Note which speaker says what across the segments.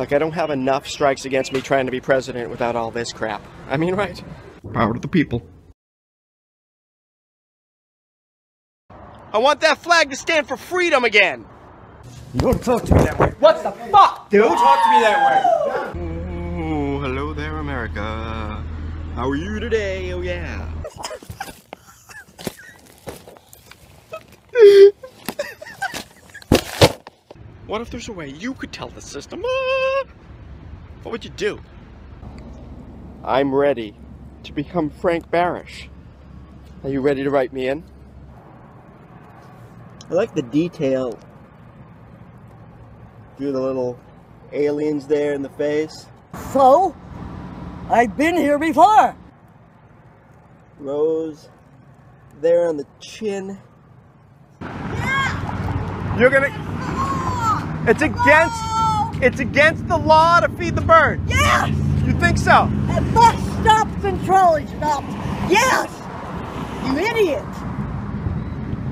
Speaker 1: Like, I don't have enough strikes against me trying to be president without all this crap. I mean, right?
Speaker 2: Power to the people.
Speaker 1: I want that flag to stand for freedom again!
Speaker 3: You don't talk to me that way.
Speaker 1: What the fuck, dude?
Speaker 3: Don't talk to me that way.
Speaker 1: Oh, hello there, America. How are you today? Oh, yeah. what if there's a way you could tell the system? Ah, what would you do? I'm ready to become Frank Barish. Are you ready to write me in? I like the detail. Do the little aliens there in the face.
Speaker 4: So, I've been here before.
Speaker 1: Rose there on the chin. Yeah. You're gonna. It's against. It's against the law to feed the birds.
Speaker 4: Yes!
Speaker 1: You think so?
Speaker 4: And bus stop control stopped. Yes! You idiot!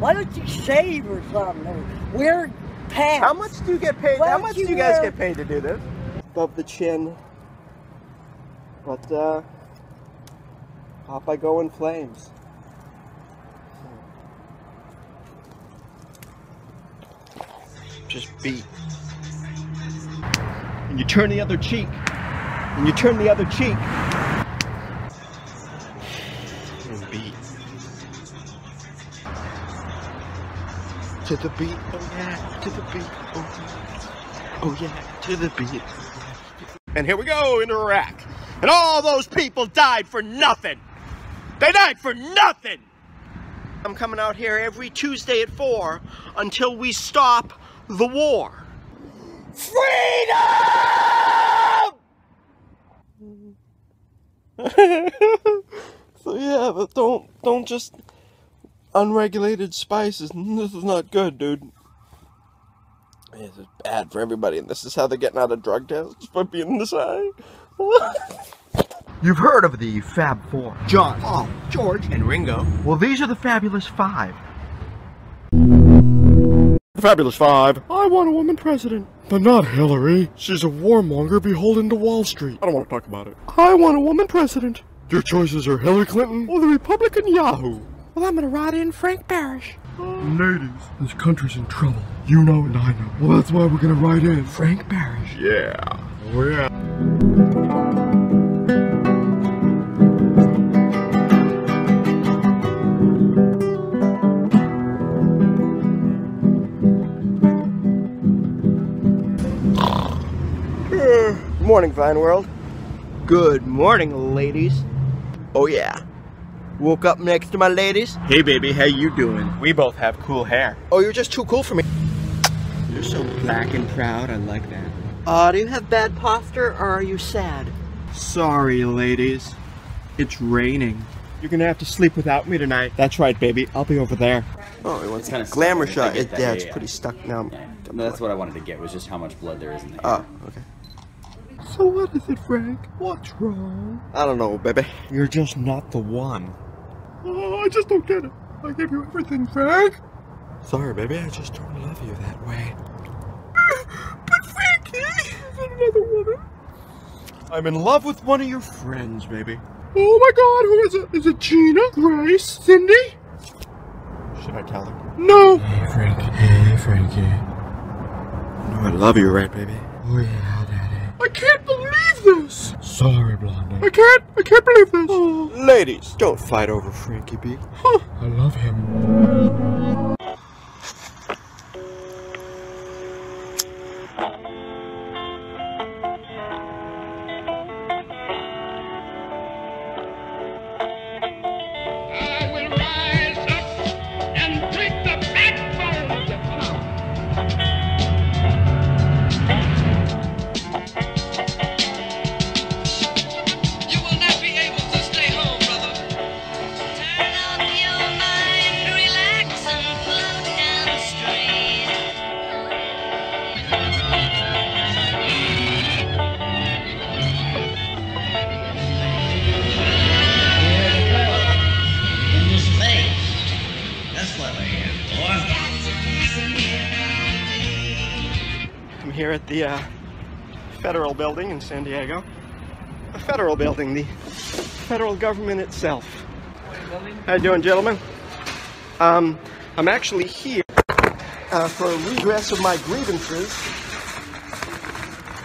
Speaker 4: Why don't you shave or something? Or wear pants?
Speaker 1: How much do you get paid?
Speaker 4: Why
Speaker 1: How much
Speaker 4: you
Speaker 1: do you guys get paid to do this? Above the chin. But uh, off I go in flames. Just beat. And you turn the other cheek. And you turn the other cheek. And beat. To the beat, oh yeah, to the beat, oh yeah, oh yeah, to the beat. And here we go in Iraq. And all those people died for nothing. They died for nothing. I'm coming out here every Tuesday at 4 until we stop the war. Freedom! so yeah, but don't don't just unregulated spices. This is not good, dude. This is bad for everybody, and this is how they're getting out of drug tests by being this high.
Speaker 2: You've heard of the Fab Four. John, Paul, George,
Speaker 1: and Ringo.
Speaker 2: Well, these are the Fabulous Five.
Speaker 1: Fabulous Five. I want a woman president. But not Hillary. She's a warmonger beholden to Wall Street. I don't want to talk about it. I want a woman president. Your choices are Hillary Clinton or the Republican Yahoo. Well, I'm gonna write in Frank Barish. Ladies, this country's in trouble. You know and I know. Well, that's why we're gonna write in Frank Barish. Yeah. Oh, yeah. Morning, Vine World. Good morning, ladies. Oh yeah. Woke up next to my ladies.
Speaker 2: Hey, baby, how you doing? We both have cool hair.
Speaker 1: Oh, you're just too cool for me.
Speaker 2: You're so black and proud. I like that.
Speaker 1: Uh, do you have bad posture or are you sad?
Speaker 2: Sorry, ladies. It's raining. You're gonna have to sleep without me tonight. That's right, baby. I'll be over there.
Speaker 1: Oh, he wants
Speaker 5: kinda
Speaker 1: a
Speaker 5: stuck.
Speaker 1: glamour shot. It, yeah,
Speaker 5: yeah,
Speaker 1: it's
Speaker 5: yeah.
Speaker 1: pretty stuck now.
Speaker 5: Yeah. No, that's what I wanted to get was just how much blood there is in the hair.
Speaker 1: Oh, okay.
Speaker 2: So what is it, Frank? What's wrong?
Speaker 1: I don't know, baby.
Speaker 2: You're just not the one. Oh, I just don't get it. I gave you everything, Frank.
Speaker 1: Sorry, baby. I just don't love you that way.
Speaker 2: But Frankie is another woman.
Speaker 1: I'm in love with one of your friends, baby.
Speaker 2: Oh my God, who is it? Is it Gina? Grace? Cindy?
Speaker 1: Should I tell her?
Speaker 2: No.
Speaker 3: Hey, Frankie. Hey, Frankie.
Speaker 1: No, I love you, right, baby?
Speaker 3: Oh, yeah, Daddy.
Speaker 2: I can't believe this.
Speaker 3: Sorry, Blondie.
Speaker 2: I can't. I can't believe this.
Speaker 1: Ladies, don't fight over Frankie B.
Speaker 3: I love him.
Speaker 1: San Diego. A federal building, the federal government itself. How you doing, gentlemen? Um, I'm actually here uh, for a redress of my grievances.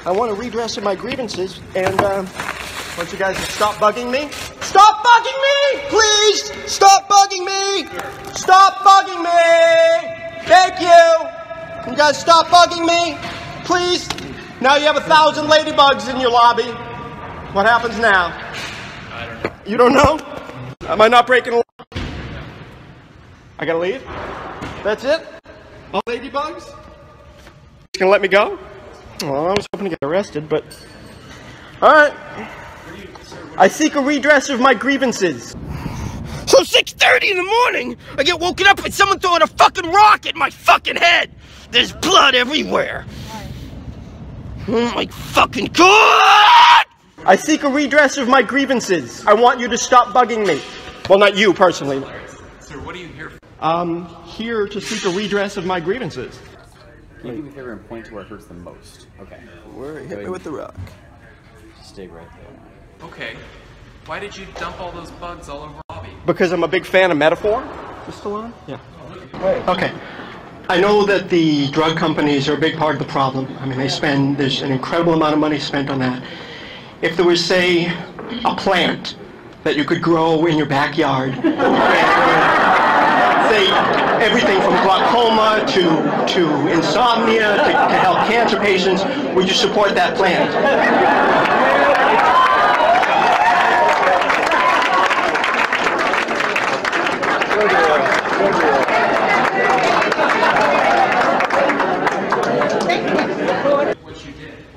Speaker 1: I want a redress of my grievances, and uh, I want you guys to stop bugging me. Stop bugging me! Please! Stop bugging me! Stop bugging me! Thank you! You guys stop bugging me! Please! Now you have a thousand ladybugs in your lobby. What happens now? I don't know. You don't know? Am I not breaking a law? I gotta leave? That's it? All ladybugs? Just gonna let me go? Well, I was hoping to get arrested, but. Alright. I seek a redress of my grievances.
Speaker 6: So 6.30 in the morning, I get woken up with someone throwing a fucking rock at my fucking head. There's blood everywhere. Oh my fucking god!
Speaker 1: I seek a redress of my grievances. I want you to stop bugging me. Well, not you personally.
Speaker 7: Sir, what are you here for?
Speaker 1: I'm here to seek a redress of my grievances.
Speaker 8: Can you do me a favor and point to where it hurts the most? Okay.
Speaker 1: Where
Speaker 8: hit me with
Speaker 1: the rock.
Speaker 8: Stay right there.
Speaker 7: Okay. Why did you dump all those bugs all over Bobby?
Speaker 1: Because I'm a big fan of metaphor. Is still on? Yeah. Okay. I know that the drug companies are a big part of the problem. I mean, they spend, there's an incredible amount of money spent on that. If there was, say, a plant that you could grow in your backyard, and, uh, say, everything from glaucoma to, to insomnia to, to help cancer patients, would you support that plant?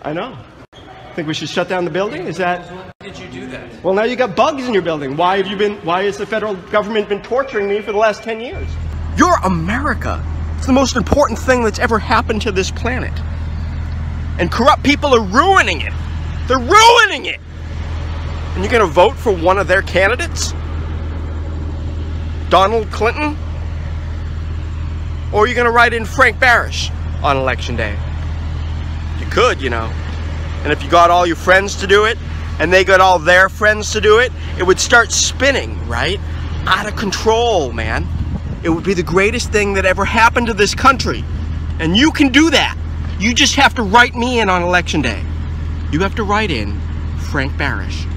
Speaker 1: I know. Think we should shut down the building? Is that?
Speaker 7: Why did you do that?
Speaker 1: Well, now you got bugs in your building. Why have you been? Why has the federal government been torturing me for the last ten years? You're America. It's the most important thing that's ever happened to this planet. And corrupt people are ruining it. They're ruining it. And you're gonna vote for one of their candidates? Donald Clinton? Or are you gonna write in Frank Barish on election day? You could, you know. And if you got all your friends to do it, and they got all their friends to do it, it would start spinning, right? Out of control, man. It would be the greatest thing that ever happened to this country. And you can do that. You just have to write me in on election day. You have to write in Frank Barish.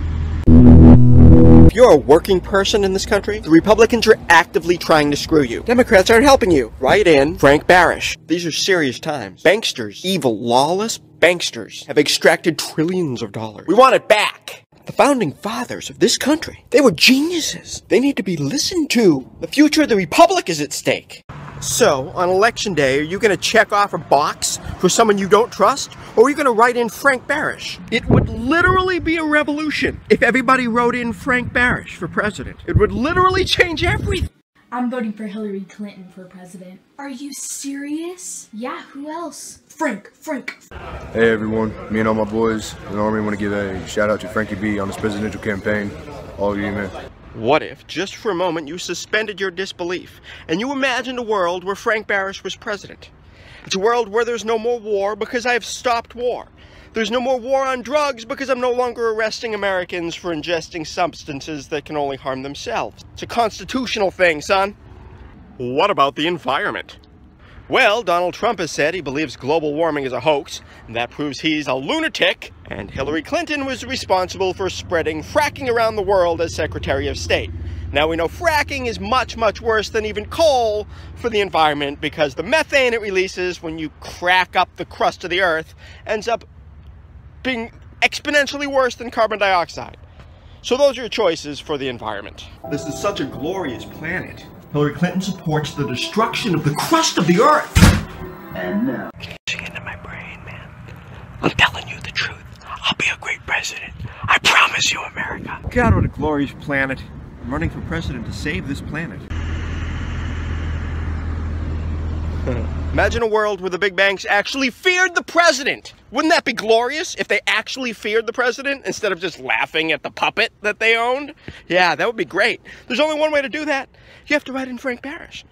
Speaker 1: You're a working person in this country, the Republicans are actively trying to screw you. Democrats aren't helping you. Write in Frank Barish. These are serious times. Banksters, evil, lawless banksters, have extracted trillions of dollars. We want it back. The founding fathers of this country, they were geniuses. They need to be listened to. The future of the Republic is at stake. So, on election day, are you going to check off a box for someone you don't trust? Or are you going to write in Frank Barish? It would literally be a revolution if everybody wrote in Frank Barish for president. It would literally change everything.
Speaker 9: I'm voting for Hillary Clinton for president. Are you serious? Yeah, who else? Frank, Frank.
Speaker 10: Hey everyone, me and all my boys in the Army want to give a shout out to Frankie B on his presidential campaign. All of you, man.
Speaker 1: What if, just for a moment, you suspended your disbelief and you imagined a world where Frank Barish was president? It's a world where there's no more war because I have stopped war. There's no more war on drugs because I'm no longer arresting Americans for ingesting substances that can only harm themselves. It's a constitutional thing, son. What about the environment? Well, Donald Trump has said he believes global warming is a hoax, and that proves he's a lunatic, and Hillary Clinton was responsible for spreading fracking around the world as Secretary of State. Now we know fracking is much, much worse than even coal for the environment because the methane it releases when you crack up the crust of the earth ends up being exponentially worse than carbon dioxide. So those are your choices for the environment. This is such a glorious planet. Hillary Clinton supports the destruction of the crust of the earth. And now. into my brain, man. I'm telling you the truth. I'll be a great president. I promise you, America. God, what a glorious planet. I'm running for president to save this planet. Imagine a world where the big banks actually feared the president. Wouldn't that be glorious if they actually feared the president instead of just laughing at the puppet that they owned? Yeah, that would be great. There's only one way to do that. You have to write in Frank Barish.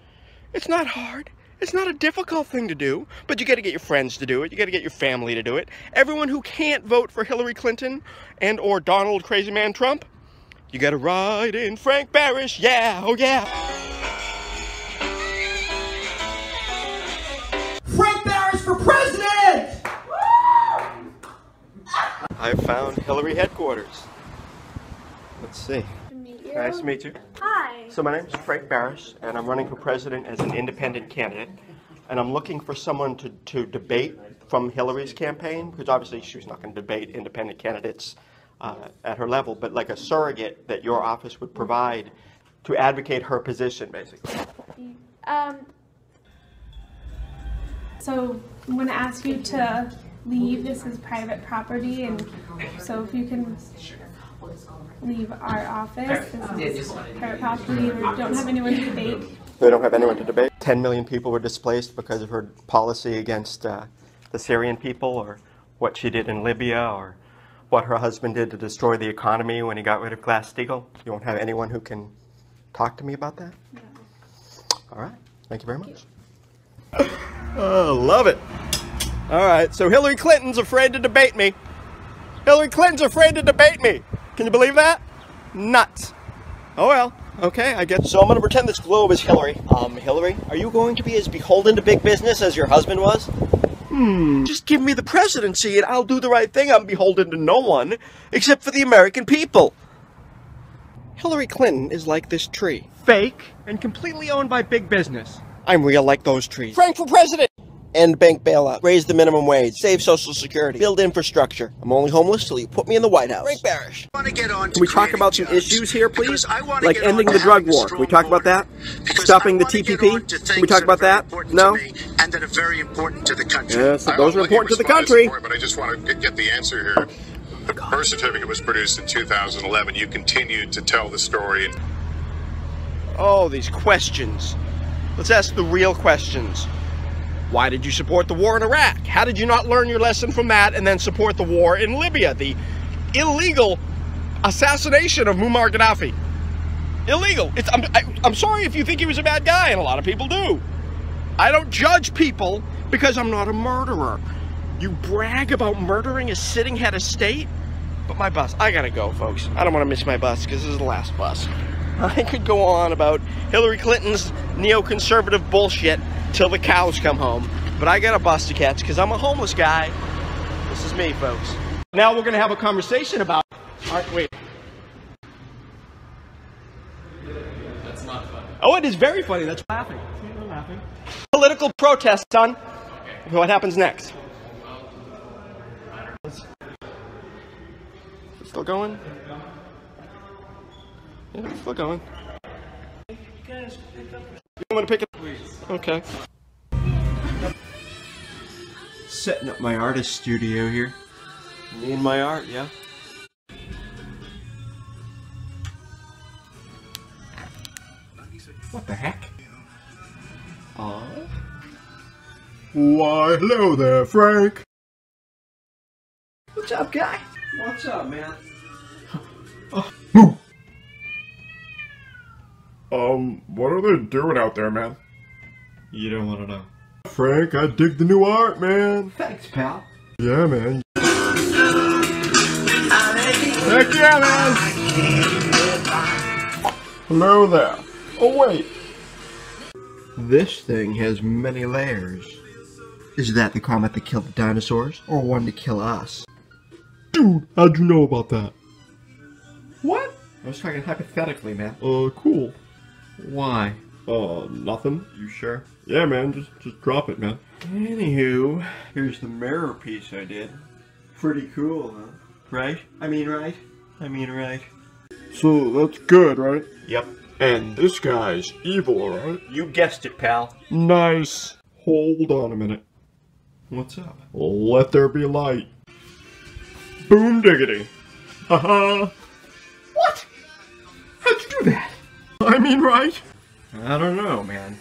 Speaker 1: It's not hard. It's not a difficult thing to do, but you gotta get your friends to do it. You gotta get your family to do it. Everyone who can't vote for Hillary Clinton and or Donald Crazy Man Trump, you gotta ride in Frank Barish. Yeah, oh yeah.
Speaker 6: Frank Barish for president!
Speaker 1: I found Hillary headquarters. Let's see. Nice to meet you.
Speaker 11: Hi.
Speaker 1: So my name is Frank Barish, and I'm running for president as an independent candidate. And I'm looking for someone to, to debate from Hillary's campaign, because obviously she's not going to debate independent candidates uh, at her level, but like a surrogate that your office would provide to advocate her position, basically.
Speaker 11: Um. So I'm going to ask you to leave. This is private property, and so if you can leave our office, this is private property. We don't have anyone to debate.
Speaker 1: They don't have anyone to debate. 10 million people were displaced because of her policy against uh, the Syrian people, or what she did in Libya, or what her husband did to destroy the economy when he got rid of Glass-Steagall. You won't have anyone who can talk to me about that? All right. Thank you very much. Oh, love it. All right. So Hillary Clinton's afraid to debate me. Hillary Clinton's afraid to debate me. Can you believe that? Nuts. Oh well. Okay, I guess. So I'm gonna pretend this globe is Hillary. Um, Hillary, are you going to be as beholden to big business as your husband was? Hmm. Just give me the presidency and I'll do the right thing. I'm beholden to no one except for the American people. Hillary Clinton is like this tree. Fake and completely owned by big business. I'm real like those trees. Frank for president! End bank bailout. Raise the minimum wage. Save Social Security. Build infrastructure. I'm only homeless till you put me in the White House. Frank Barish. Can we talk about some issues here, please? Like ending the drug war. Can we talk about that? Stopping the TPP? Can we talk about that? No?
Speaker 12: and that are very important to the country.
Speaker 1: Yes, those are important to the country.
Speaker 12: report, but I just want to get, get the answer here. The birth certificate was produced in 2011. You continued to tell the story.
Speaker 1: Oh, these questions. Let's ask the real questions. Why did you support the war in Iraq? How did you not learn your lesson from that and then support the war in Libya? The illegal assassination of Muammar Gaddafi. Illegal. It's, I'm, I, I'm sorry if you think he was a bad guy, and a lot of people do. I don't judge people because I'm not a murderer. You brag about murdering a sitting head of state? But my bus, I gotta go, folks. I don't want to miss my bus because this is the last bus. I could go on about Hillary Clinton's neoconservative bullshit till the cows come home, but I got a bus to catch because I'm a homeless guy. This is me, folks. Now we're gonna have a conversation about. All right, wait.
Speaker 7: That's not funny.
Speaker 1: Oh, it is very funny. That's laughing. See, they're laughing. Political protest, son. What happens next? Still going? Yeah, it's still going. You want to pick it? Okay. Setting up my artist studio here. Me and my art, yeah. What the heck? Aw.
Speaker 2: Why, hello there, Frank.
Speaker 1: What's up, guy? What's up, man? Oh.
Speaker 2: Um, what are they doing out there, man?
Speaker 1: You don't want to know.
Speaker 2: Frank, I dig the new art, man.
Speaker 1: Thanks, pal.
Speaker 2: Yeah, man. Heck yeah, man! Hello there. Oh, wait.
Speaker 1: This thing has many layers. Is that the comet that killed the dinosaurs, or one to kill us?
Speaker 2: Dude, how'd you know about that?
Speaker 1: What? I was talking hypothetically, man.
Speaker 2: Uh, cool.
Speaker 1: Why?
Speaker 2: Uh, nothing.
Speaker 1: You sure?
Speaker 2: Yeah, man, just just drop it, man.
Speaker 1: Anywho, here's the mirror piece I did. Pretty cool, huh? Right? I mean, right? I mean, right?
Speaker 2: So that's good, right?
Speaker 1: Yep.
Speaker 2: And this guy's evil, right?
Speaker 1: You guessed it, pal.
Speaker 2: Nice. Hold on a minute.
Speaker 1: What's up?
Speaker 2: Let there be light. Boom diggity. Haha.
Speaker 1: What? How'd you do that?
Speaker 2: I mean, right?
Speaker 1: I don't know, man.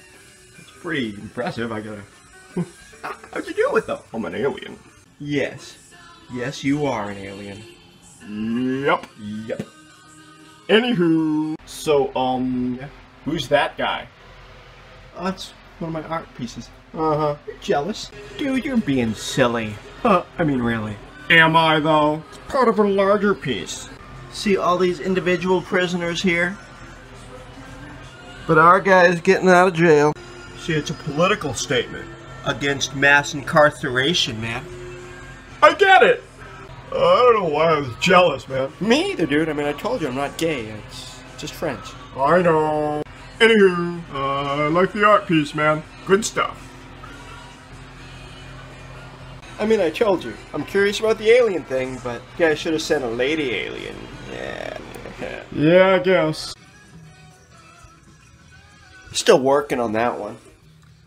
Speaker 1: It's pretty impressive, I gotta... How'd you do it, though?
Speaker 2: I'm an alien.
Speaker 1: Yes. Yes, you are an alien.
Speaker 2: Yep.
Speaker 1: Yep.
Speaker 2: Anywho. So, um, who's that guy?
Speaker 1: That's One of my art pieces. Uh-huh. You're jealous? Dude, you're being silly. Huh, I mean, really.
Speaker 2: Am I, though?
Speaker 1: It's part of a larger piece. See all these individual prisoners here? But our guy is getting out of jail. See, it's a political statement against mass incarceration, man.
Speaker 2: I get it! Uh, I don't know why I was jealous, man.
Speaker 1: Me either, dude. I mean, I told you I'm not gay. It's just friends.
Speaker 2: I know. Anywho, uh, I like the art piece, man. Good stuff.
Speaker 1: I mean, I told you. I'm curious about the alien thing, but yeah, I should have sent a lady alien. Yeah.
Speaker 2: Yeah, I guess.
Speaker 1: Still working on that one.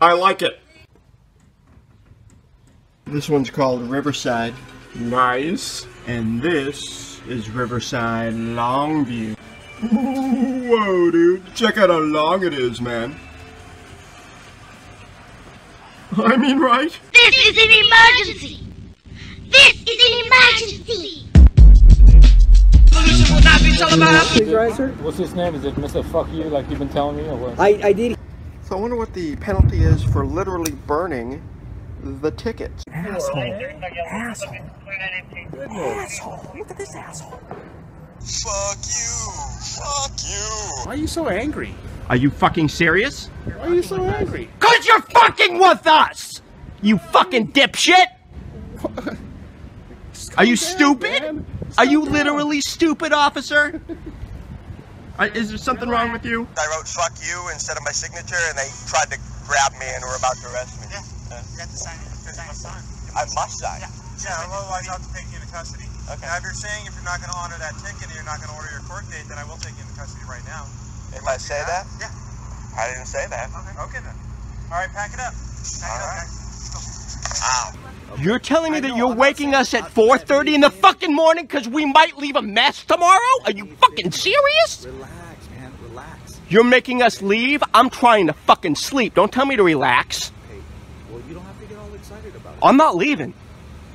Speaker 2: I like it.
Speaker 1: This one's called Riverside.
Speaker 2: Nice.
Speaker 1: And this is Riverside Longview.
Speaker 2: Whoa, dude. Check out how long it is, man. I mean, right?
Speaker 13: This is an emergency! This is an emergency!
Speaker 6: Pollution will not be televised!
Speaker 14: Please rise, sir.
Speaker 15: What's his name? Is it Mr. Fuck You, like you've been telling me, or what?
Speaker 14: I, I did.
Speaker 1: So I wonder what the penalty is for literally burning the tickets.
Speaker 14: Asshole. Asshole. Asshole. Look at this asshole.
Speaker 16: Fuck you! Fuck you!
Speaker 6: Why are you so angry?
Speaker 1: Are you fucking serious?
Speaker 6: Why are you so angry?
Speaker 1: Cause you're fucking with us! You fucking dipshit! Are you stupid? Are you literally stupid, officer? Uh, is there something wrong with you?
Speaker 16: I wrote fuck you instead of my signature and they tried to grab me and were about to arrest me. Yeah. You have to sign it. I must sign. Yeah, yeah otherwise I'll have to take you into custody. Okay. Now, if you're saying if you're not going to honor that ticket and you're not going to order your court date, then I will take you into custody right now. If I say that? Yeah. I didn't say that. Okay. Okay then. All right, pack it up. Pack it up, guys. Ow.
Speaker 1: You're telling me that you're waking us at 4.30 in the fucking morning because we might leave a mess tomorrow? Are you fucking serious?
Speaker 8: Relax, man. Relax.
Speaker 1: You're making us leave? I'm trying to fucking sleep. Don't tell me to relax.
Speaker 8: Well, you don't have to get all excited about it.
Speaker 1: I'm not leaving.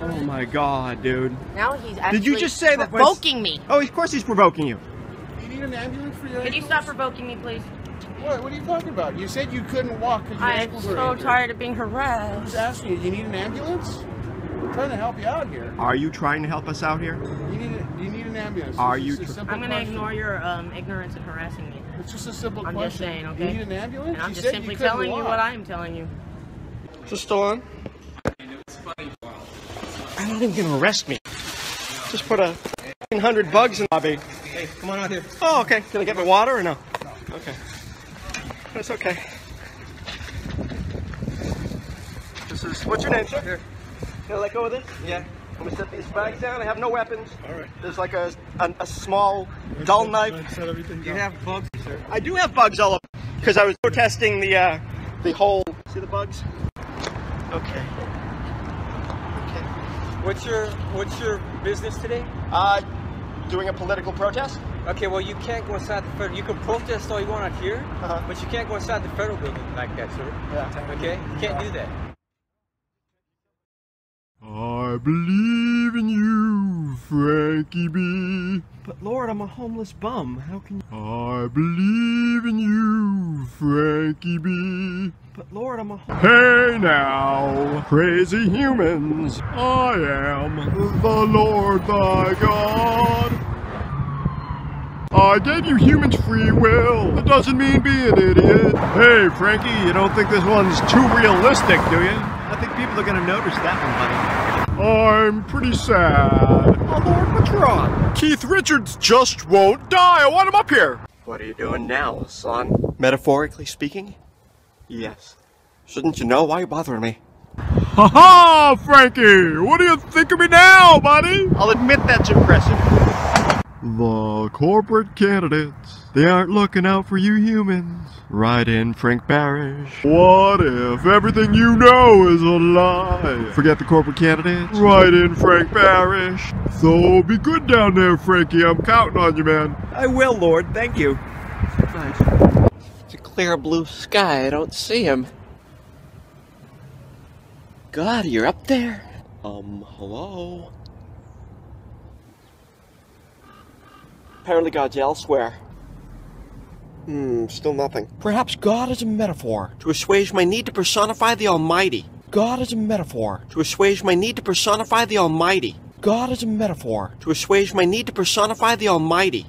Speaker 1: Oh my god, dude.
Speaker 17: Now he's actually
Speaker 1: Did you just say that?
Speaker 17: provoking me.
Speaker 1: Oh, of course he's provoking you.
Speaker 18: Do You need an ambulance for your
Speaker 17: Could you stop provoking me, please?
Speaker 18: What? What are you talking about? You said you couldn't walk because your
Speaker 17: I'm
Speaker 18: ankles were
Speaker 17: so
Speaker 18: injured.
Speaker 17: tired of being harassed.
Speaker 18: I'm
Speaker 17: harassed.
Speaker 18: just asking you. You need an ambulance? I'm trying to help you out here.
Speaker 1: Are you trying to help us out here?
Speaker 18: You need a, you need an ambulance.
Speaker 1: Are
Speaker 18: It's
Speaker 1: you
Speaker 18: just a
Speaker 1: tr-
Speaker 18: simple
Speaker 17: I'm gonna
Speaker 18: question.
Speaker 17: ignore your um, ignorance and harassing me.
Speaker 18: It's just a simple
Speaker 17: I'm
Speaker 18: question.
Speaker 17: just saying, Okay.
Speaker 18: You
Speaker 17: okay?
Speaker 18: need an ambulance?
Speaker 17: And I'm
Speaker 18: You
Speaker 17: just
Speaker 18: said
Speaker 17: simply
Speaker 18: you couldn't
Speaker 17: telling you what I'm telling you.
Speaker 1: Is this still on? I'm not even gonna arrest me. Just put a hundred bugs in the lobby.
Speaker 6: Hey, come on out here.
Speaker 1: Oh, okay. Can I get my water or no? Okay. That's okay. This is what's your name, sir? Here. Can I let go of this?
Speaker 6: Yeah.
Speaker 1: I'm gonna set these bags down. I have no weapons. All right. There's like a a, a small dull knife.
Speaker 18: Set everything
Speaker 6: You have bugs, sir.
Speaker 1: I do have bugs all over because I was protesting the uh, the whole. See the bugs? Okay.
Speaker 6: What's your What's your business today?
Speaker 1: Uh, doing a political protest.
Speaker 6: Okay, well you can't go inside the federal. You can protest all you want out here,
Speaker 1: Uh-huh.
Speaker 6: but you can't go inside the federal building like that, sir.
Speaker 1: Yeah.
Speaker 6: Okay, you can't do that.
Speaker 2: I believe in you, Frankie B.
Speaker 1: But Lord, I'm a homeless bum. How can you?
Speaker 2: I believe in you, Frankie B.
Speaker 1: But Lord, I'm a.
Speaker 2: Hey now, crazy humans, I am the Lord thy God. I gave you humans free will. That doesn't mean be an idiot. Hey, Frankie, you don't think this one's too realistic, do you?
Speaker 1: I think people are gonna notice that one, buddy.
Speaker 2: I'm pretty sad.
Speaker 1: Oh Lord, what's wrong?
Speaker 2: Keith Richards just won't die. I want him up here.
Speaker 1: What are you doing now, son? Metaphorically speaking? Yes. Shouldn't you know? Why are you bothering me?
Speaker 2: Ha ha, Frankie! What do you think of me now, buddy?
Speaker 1: I'll admit that's impressive.
Speaker 2: The corporate candidates, they aren't looking out for you humans. Write in, Frank Barish. What if everything you know is a lie? Forget the corporate candidates. Write in, Frank Barish. So be good down there, Frankie. I'm counting on you, man.
Speaker 1: I will, Lord. Thank you. It's a clear blue sky. I don't see him. God, you're up there. Um, hello? Apparently God's elsewhere. Hmm, still nothing. Perhaps God is a metaphor to assuage my need to personify the Almighty. God is a metaphor to assuage my need to personify the Almighty. God is a metaphor to assuage my need to personify the Almighty.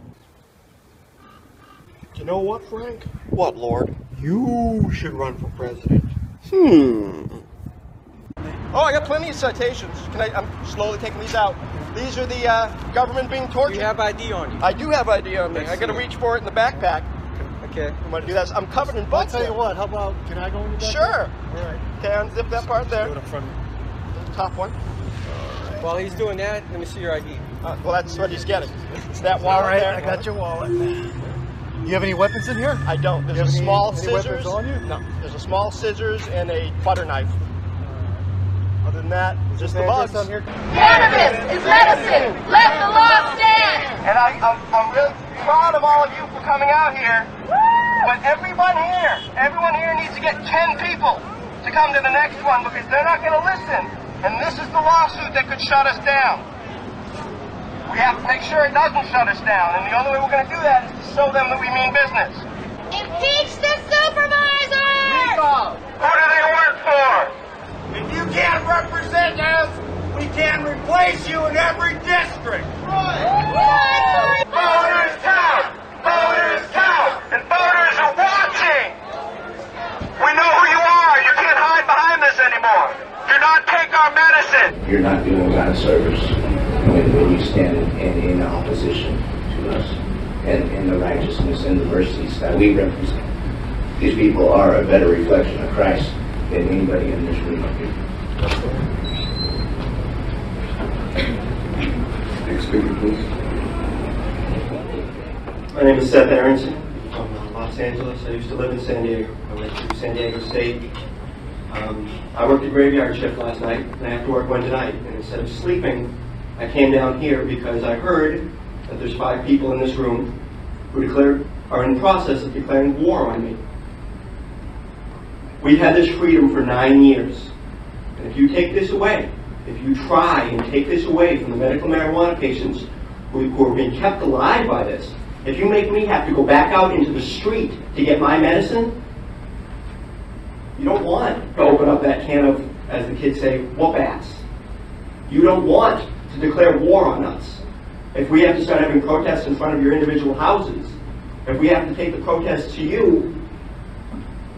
Speaker 2: You know what, Frank?
Speaker 1: What, Lord?
Speaker 2: You should run for president.
Speaker 1: Hmm. Oh, I got plenty of citations. Can I? I'm slowly taking these out. These are the uh, government being tortured. You have ID on you. I do have ID on me. I got to reach for it in the backpack.
Speaker 18: Okay.
Speaker 1: I'm gonna do that. I'm covered in bugs.
Speaker 18: I'll
Speaker 1: bugs.
Speaker 18: tell you what, how about, can I go in the back?
Speaker 1: Sure.
Speaker 18: All right.
Speaker 1: Okay, unzip that part there.
Speaker 18: Go to front.
Speaker 1: The top one.
Speaker 18: While he's doing that, let me see your ID.
Speaker 1: Uh, well, that's what he's getting. It's that wallet
Speaker 18: right,
Speaker 1: there.
Speaker 18: I got your wallet. You have any weapons in here?
Speaker 1: I don't. There's
Speaker 18: You
Speaker 1: a
Speaker 18: have any-
Speaker 1: small
Speaker 18: any
Speaker 1: scissors.
Speaker 18: weapons on you?
Speaker 1: No. There's a small scissors and a butter knife. Other than that, just the
Speaker 18: address
Speaker 1: bugs.
Speaker 18: on here?
Speaker 13: Cannabis is medicine. Let the law stand.
Speaker 1: And I, I'm, I'm really proud of all of you for coming out here. But everyone here, everyone here needs to get 10 people to come to the next one because they're not going to listen. And this is the lawsuit that could shut us down. We have to make sure it doesn't shut us down. And the only way we're going to do that is to show them that we mean business.
Speaker 13: Impeach the supervisor.
Speaker 1: Who do they work for? If you can't represent us, we can replace you in every district. Voters count! Voters count! And voters are watching! We know who you are! You can't hide behind this anymore! Do not take our medicine!
Speaker 19: You're not doing God service when, when you stand in, in opposition to us and, and the righteousness and the mercies that we represent. These people are a better reflection of Christ than anybody in this room. Next speaker, please.
Speaker 1: My name is Seth Aronson. I'm from Los Angeles. I used to live in San Diego. I went to San Diego State. Um, I worked a graveyard shift last night, and I have to work one tonight. And instead of sleeping, I came down here because I heard that there's five people in this room who declared are in the process of declaring war on me. We've had this freedom for nine years. And if you take this away, if you try and take this away from the medical marijuana patients who, who are being kept alive by this, if you make me have to go back out into the street to get my medicine, you don't want to open up that can of, as the kids say, whoop ass. You don't want to declare war on us. If we have to start having protests in front of your individual houses, if we have to take the protests to you,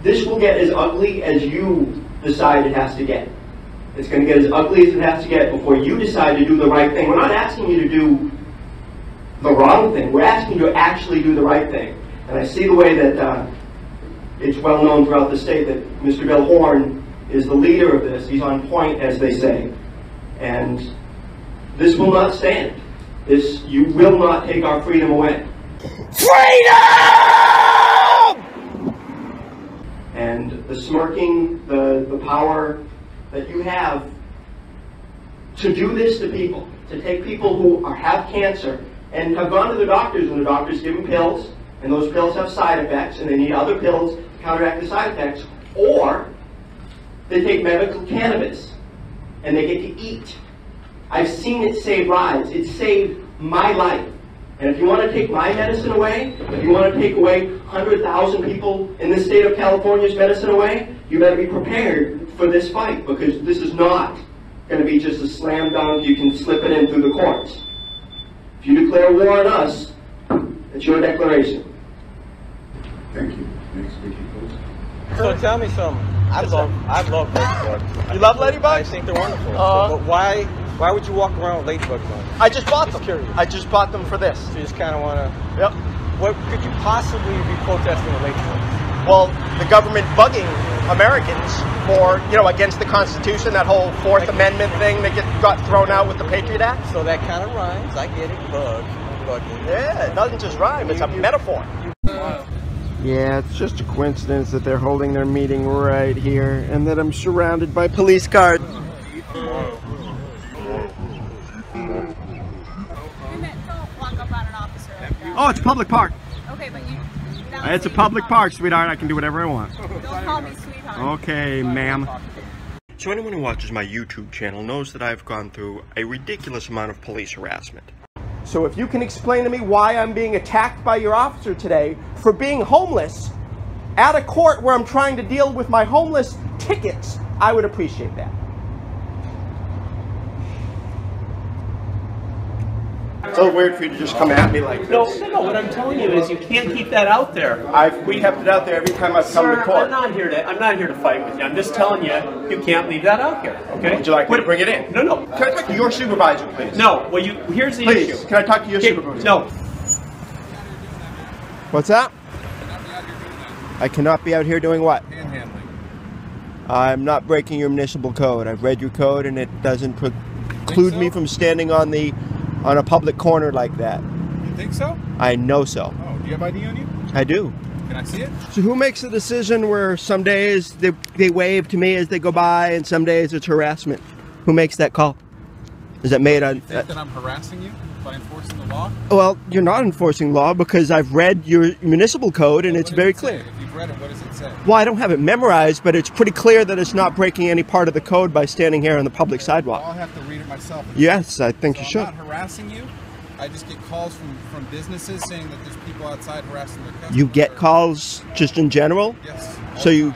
Speaker 1: this will get as ugly as you decide it has to get. It's going to get as ugly as it has to get before you decide to do the right thing. We're not asking you to do the wrong thing. We're asking you to actually do the right thing. And I see the way that uh, it's well known throughout the state that Mr. Bill Horn is the leader of this. He's on point, as they say. And this will not stand. This, you will not take our freedom away. Freedom! And the smirking, the, the power that you have to do this to people, to take people who are, have cancer and have gone to the doctors and the doctors give them pills and those pills have side effects and they need other pills to counteract the side effects or they take medical cannabis and they get to eat. I've seen it save lives. It saved my life. And if you want to take my medicine away, if you want to take away 100,000 people in the state of California's medicine away, you better be prepared for this fight because this is not going to be just a slam dunk. You can slip it in through the courts. If you declare war on us, it's your declaration.
Speaker 19: Thank you. Next speaker, please.
Speaker 18: So tell me something. I love, I love ladybugs.
Speaker 1: You love ladybugs?
Speaker 18: I think they're wonderful. So, but why, why would you walk around with ladybugs on?
Speaker 1: I just bought
Speaker 18: Just
Speaker 1: them.
Speaker 18: curious.
Speaker 1: I just bought them for this.
Speaker 18: So you just kind of want to.
Speaker 1: Yep.
Speaker 18: What could you possibly be protesting with ladybugs?
Speaker 1: Well, the government bugging Americans for, you know, against the Constitution, that whole Fourth Amendment thing that get, got thrown out with the Patriot Act.
Speaker 18: So that kind of rhymes. I get it. Bug, bugging.
Speaker 1: Yeah, it doesn't just rhyme, it's a metaphor. Yeah, it's just a coincidence that they're holding their meeting right here and that I'm surrounded by police cars. Oh, it's a public park.
Speaker 11: Okay, but you.
Speaker 1: It's a public park, sweetheart. I can do whatever I want.
Speaker 11: Don't call me sweetheart.
Speaker 1: Okay, ma'am. So anyone who watches my YouTube channel knows that I've gone through a ridiculous amount of police harassment. So if you can explain to me why I'm being attacked by your officer today for being homeless at a court where I'm trying to deal with my homeless tickets, I would appreciate that. It's a little weird for you to just come at me like this.
Speaker 20: No, no, no. What I'm telling you is you can't keep that out there.
Speaker 1: I've we kept it out there every time I've come
Speaker 20: Sir,
Speaker 1: to court.
Speaker 20: I'm not here to. I'm not here to fight with you. I'm just telling you you can't leave that out here. Okay?
Speaker 1: Would you like me to bring it in?
Speaker 20: No, no.
Speaker 1: Can I talk to your supervisor, please?
Speaker 20: No. Well, you. Here's the
Speaker 1: Please,
Speaker 20: issue.
Speaker 1: can I talk to your
Speaker 20: Okay,
Speaker 1: supervisor?
Speaker 20: No.
Speaker 1: What's that? I cannot be out here doing what?
Speaker 18: Panhandling.
Speaker 1: I'm not breaking your municipal code. I've read your code and it doesn't preclude me from standing on the on a public corner like that.
Speaker 18: You think so?
Speaker 1: I know so.
Speaker 18: Oh, do you have ID on you?
Speaker 1: I do.
Speaker 18: Can I see it?
Speaker 1: So who makes the decision where some days they, they wave to me as they go by and some days it's harassment? Who makes that call? Is that made on?
Speaker 18: You think that I'm harassing you by enforcing the law?
Speaker 1: well, you're not enforcing law because I've read your municipal code and it's very
Speaker 18: it say?
Speaker 1: clear.
Speaker 18: If you've read it, what does it say?
Speaker 1: Well, I don't have it memorized, but it's pretty clear that it's not breaking any part of the code by standing here on the public sidewalk.
Speaker 18: I'll have to read it myself.
Speaker 1: Yes, I think
Speaker 18: So
Speaker 1: you
Speaker 18: I'm
Speaker 1: should.
Speaker 18: not harassing you. I just get calls from, from businesses saying that there's people outside harassing their customers.
Speaker 1: You get calls just in general?
Speaker 18: Yes.
Speaker 1: So you,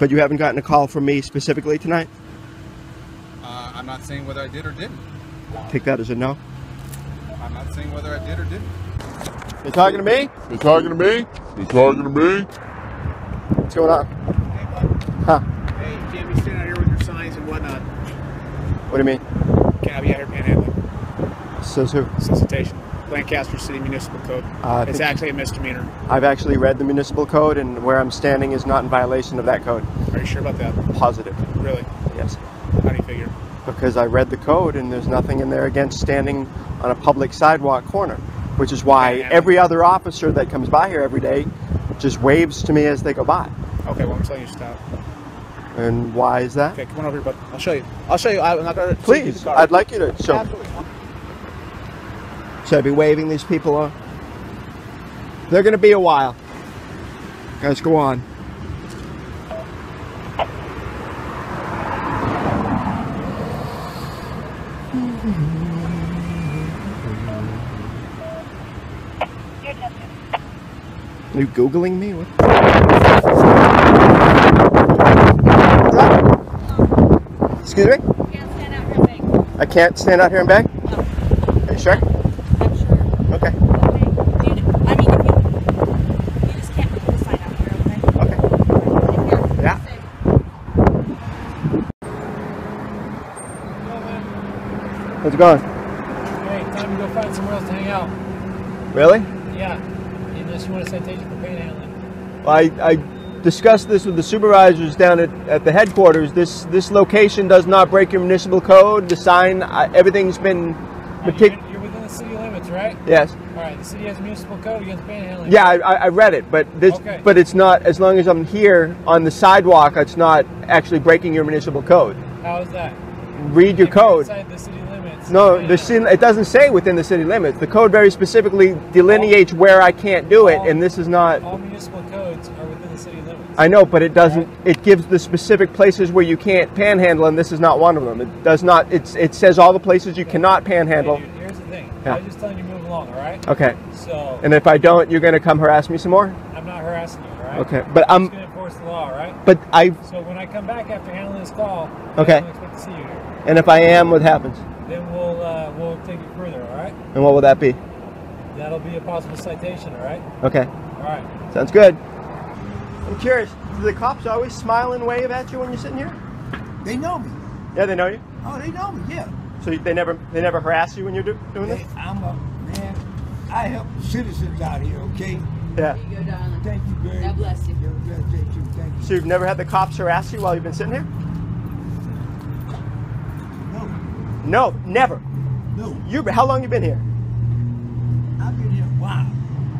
Speaker 1: but you haven't gotten a call from me specifically tonight?
Speaker 18: Uh, I'm not saying whether I did or didn't.
Speaker 1: Take that as a no.
Speaker 18: I'm not saying whether I did or didn't.
Speaker 1: You talking to me?
Speaker 10: You talking to me? You talking to me?
Speaker 1: What's going on? Huh?
Speaker 21: Hey, you can't be standing out here with your signs and whatnot.
Speaker 1: What do you mean?
Speaker 21: Be here panhandling.
Speaker 1: Says who?
Speaker 21: Solicitation. Lancaster City Municipal Code.
Speaker 1: Uh,
Speaker 21: it's actually a misdemeanor.
Speaker 1: I've actually read the municipal code, and where I'm standing is not in violation of that code.
Speaker 21: Are you sure about that?
Speaker 1: Positive.
Speaker 21: Really?
Speaker 1: Yes.
Speaker 21: How do you figure?
Speaker 1: Because I read the code, and there's nothing in there against standing on a public sidewalk corner, which is why every other officer that comes by here every day just waves to me as they go by.
Speaker 21: Okay, well, I'm telling you to stop.
Speaker 1: And why is that?
Speaker 21: Okay, come on over here, bud. I'll show you. I'll show you. I'm not going to.
Speaker 1: Please, I'd like you to show.
Speaker 21: Absolutely.
Speaker 1: Should I be waving these people on? They're going to be a while. Guys, go on. Are you Googling me? What? Excuse me? I can't stand out here and beg? Are you sure? I'm sure. Okay. Okay. Yeah. How's it going?
Speaker 15: Hey, time to go find somewhere else to hang out.
Speaker 1: Really?
Speaker 15: Yeah. Unless you want a citation for panhandling.
Speaker 1: Well, I, I discussed this with the supervisors down at, at the headquarters. This this location does not break your municipal code. The sign, I, everything's been metic-
Speaker 15: You're within the city limits, right?
Speaker 1: Yes.
Speaker 15: All right. The city has a municipal code against panhandling.
Speaker 1: Yeah, I, I read it, but this,
Speaker 15: Okay.
Speaker 1: but it's not. As long as I'm here on the sidewalk, it's not actually breaking your municipal code.
Speaker 15: How is that?
Speaker 1: Read your code.
Speaker 15: Inside the city limits.
Speaker 1: No, the city, it doesn't say within the city limits. The code very specifically delineates where I can't do it, and this is not.
Speaker 15: All municipal codes are within the city limits.
Speaker 1: I know, but it doesn't. It gives the specific places where you can't panhandle, and this is not one of them. It does not. It's it says all the places you cannot panhandle.
Speaker 15: Hey, dude, here's the thing.
Speaker 1: Yeah.
Speaker 15: I'm just telling you to move along, all right?
Speaker 1: Okay.
Speaker 15: So
Speaker 1: And if I don't, you're going to come harass me some more.
Speaker 15: I'm not harassing you, all right?
Speaker 1: Okay, but I'm-
Speaker 15: just gonna enforce the law, all right?
Speaker 1: But I.
Speaker 15: So when I come back after handling this call,
Speaker 1: Okay.
Speaker 15: I don't expect to see you here.
Speaker 1: And if I am, what happens?
Speaker 15: Then we'll uh, we'll take it further, all right?
Speaker 1: And what will that be?
Speaker 15: That'll be a possible citation, all right?
Speaker 1: Okay.
Speaker 15: All right.
Speaker 1: Sounds good. I'm curious. Do the cops always smile and wave at you when you're sitting here?
Speaker 22: They know me.
Speaker 1: Yeah, they know you.
Speaker 22: Oh, they know me, yeah.
Speaker 1: So they never they never harass you when you're do, doing this?
Speaker 22: I'm a man. I help citizens out here, okay?
Speaker 1: Yeah.
Speaker 22: Thank you very much. God bless you. God bless you. too. Thank you.
Speaker 1: So you've never had the cops harass you while you've been sitting here?
Speaker 22: No.
Speaker 1: No, never.
Speaker 22: No.
Speaker 1: You how long you been here?
Speaker 22: I've been here a while.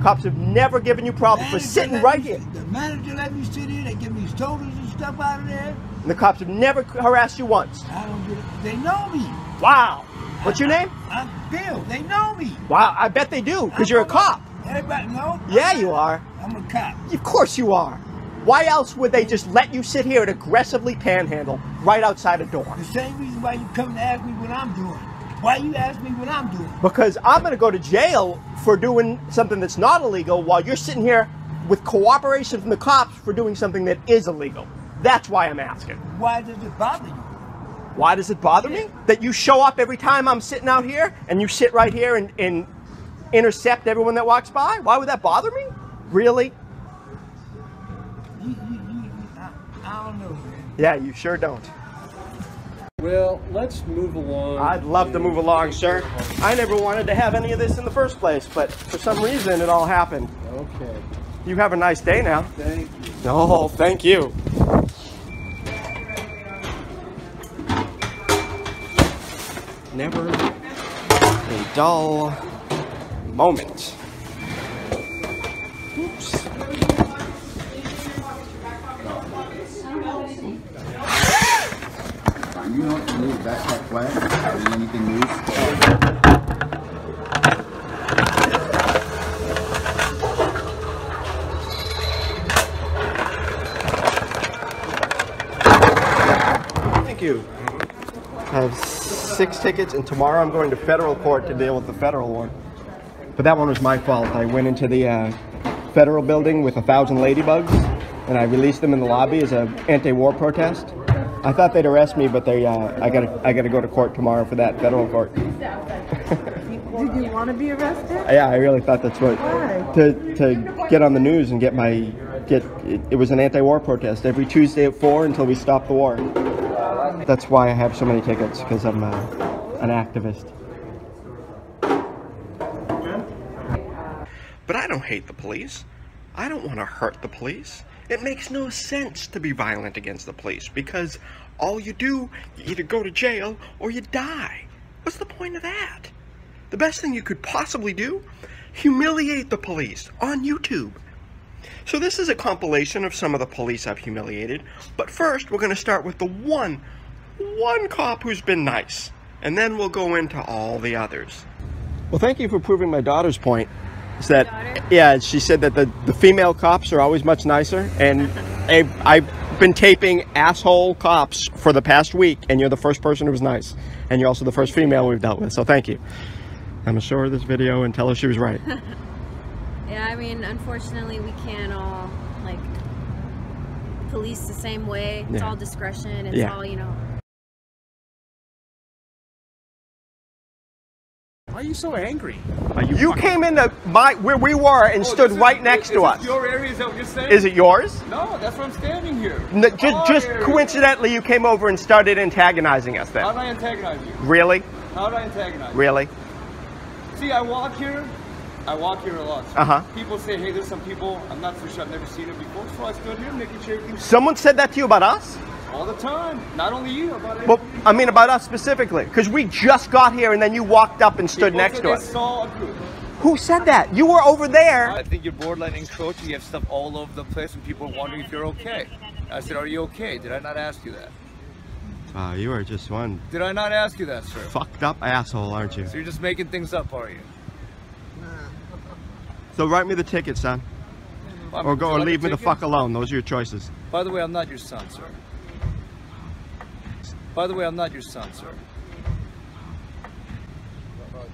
Speaker 1: Cops have never given you problems for sitting right
Speaker 22: me-
Speaker 1: here.
Speaker 22: The manager let me sit here. They give me totals and stuff out of there.
Speaker 1: And the cops have never harassed you once.
Speaker 22: I don't get it. They know me.
Speaker 1: Wow. What's your name?
Speaker 22: I'm Bill. They know me.
Speaker 1: Wow, I bet they do, because you're a cop.
Speaker 22: Everybody know?
Speaker 1: Yeah, you are.
Speaker 22: I'm a cop.
Speaker 1: Of course you are. Why else would they just let you sit here and aggressively panhandle right outside a door?
Speaker 22: The same reason why you come to ask me what I'm doing. Why you ask me what I'm doing?
Speaker 1: Because I'm going to go to jail for doing something that's not illegal while you're sitting here with cooperation from the cops for doing something that is illegal. That's why I'm asking.
Speaker 22: Why does it bother you?
Speaker 1: Why does it bother me? That you show up every time I'm sitting out here and you sit right here and, and intercept everyone that walks by? Why would that bother me? Really?
Speaker 22: You, you, you, I, I don't know, man.
Speaker 1: Yeah, you sure don't.
Speaker 20: Well, let's move along.
Speaker 1: I'd love to move along, sir. I never wanted to have any of this in the first place, but for some reason it all happened.
Speaker 20: Okay.
Speaker 1: You have a nice day now.
Speaker 20: Thank you.
Speaker 1: Oh, thank you. Never a dull moment.
Speaker 8: You don't leave backpack flat. Did anything loose?
Speaker 1: Thank you. I have six tickets, and tomorrow I'm going to federal court to deal with the federal one. But that one was my fault. I went into the uh, federal building with a thousand ladybugs, and I released them in the lobby as an anti-war protest. I thought they'd arrest me, but they, uh, I gotta, I gotta go to court tomorrow for that federal court.
Speaker 23: Did you want to be arrested?
Speaker 1: Yeah, I really thought that's what
Speaker 23: Why?
Speaker 1: to to get on the news and get my get. It, it was an anti-war protest every Tuesday at four until we stop the war. That's why I have so many tickets because I'm uh, an activist.
Speaker 6: But I don't hate the police. I don't want to hurt the police. It makes no sense to be violent against the police because all you do, you either go to jail or you die. What's the point of that? The best thing you could possibly do? Humiliate the police on YouTube. So this is a compilation of some of the police I've humiliated, but first we're going to start with the one, one cop who's been nice, and then we'll go into all the others.
Speaker 1: Well, thank you for proving my daughter's point. Is that yeah? She said that the, the female cops are always much nicer, and I, I've been taping asshole cops for the past week, and you're the first person who was nice, and you're also the first female we've dealt with. So thank you. I'm gonna show her this video and tell her she was right.
Speaker 24: Yeah, I mean, unfortunately, we can't all like police the same way. It's
Speaker 1: Yeah.
Speaker 24: all discretion. It's
Speaker 1: Yeah.
Speaker 24: all you know.
Speaker 21: Why are you so angry?
Speaker 1: You came into my where we were and stood right next to us.
Speaker 3: Your area, is that what you're saying?
Speaker 1: Is it yours?
Speaker 3: No, that's where I'm standing here.
Speaker 1: N- ju-
Speaker 3: Our
Speaker 1: just coincidentally, you came over and started antagonizing us. Then.
Speaker 3: How
Speaker 1: Then
Speaker 3: did I antagonize you?
Speaker 1: really,
Speaker 3: How did I antagonize you?
Speaker 1: really?
Speaker 3: See, I walk here. I walk here a lot.
Speaker 1: Uh-huh.
Speaker 3: People say, hey, there's some people. I'm not so sure. I've never seen it before. So I stood here making sure everything's
Speaker 1: Someone said that to you about us?
Speaker 3: All the time. Not only you, about
Speaker 1: Well. I mean about us specifically, because we just got here and then you walked up and stood
Speaker 3: People
Speaker 1: next to us.
Speaker 3: saw a group.
Speaker 1: Who said that? You were over there.
Speaker 3: I think you're borderline encroaching. You have stuff all over the place, and people are wondering if you're okay. I said, are you okay? Did I not ask you that?
Speaker 1: Wow, you are just one
Speaker 3: Did I not ask you that, sir?
Speaker 1: fucked up asshole, aren't you?
Speaker 3: So you're just making things up, are you?
Speaker 1: So write me the ticket, son.
Speaker 3: I'm-
Speaker 1: Or go or leave me the fuck alone. Those are your choices.
Speaker 3: By the way, I'm not your son, sir. By the way, I'm not your son, sir.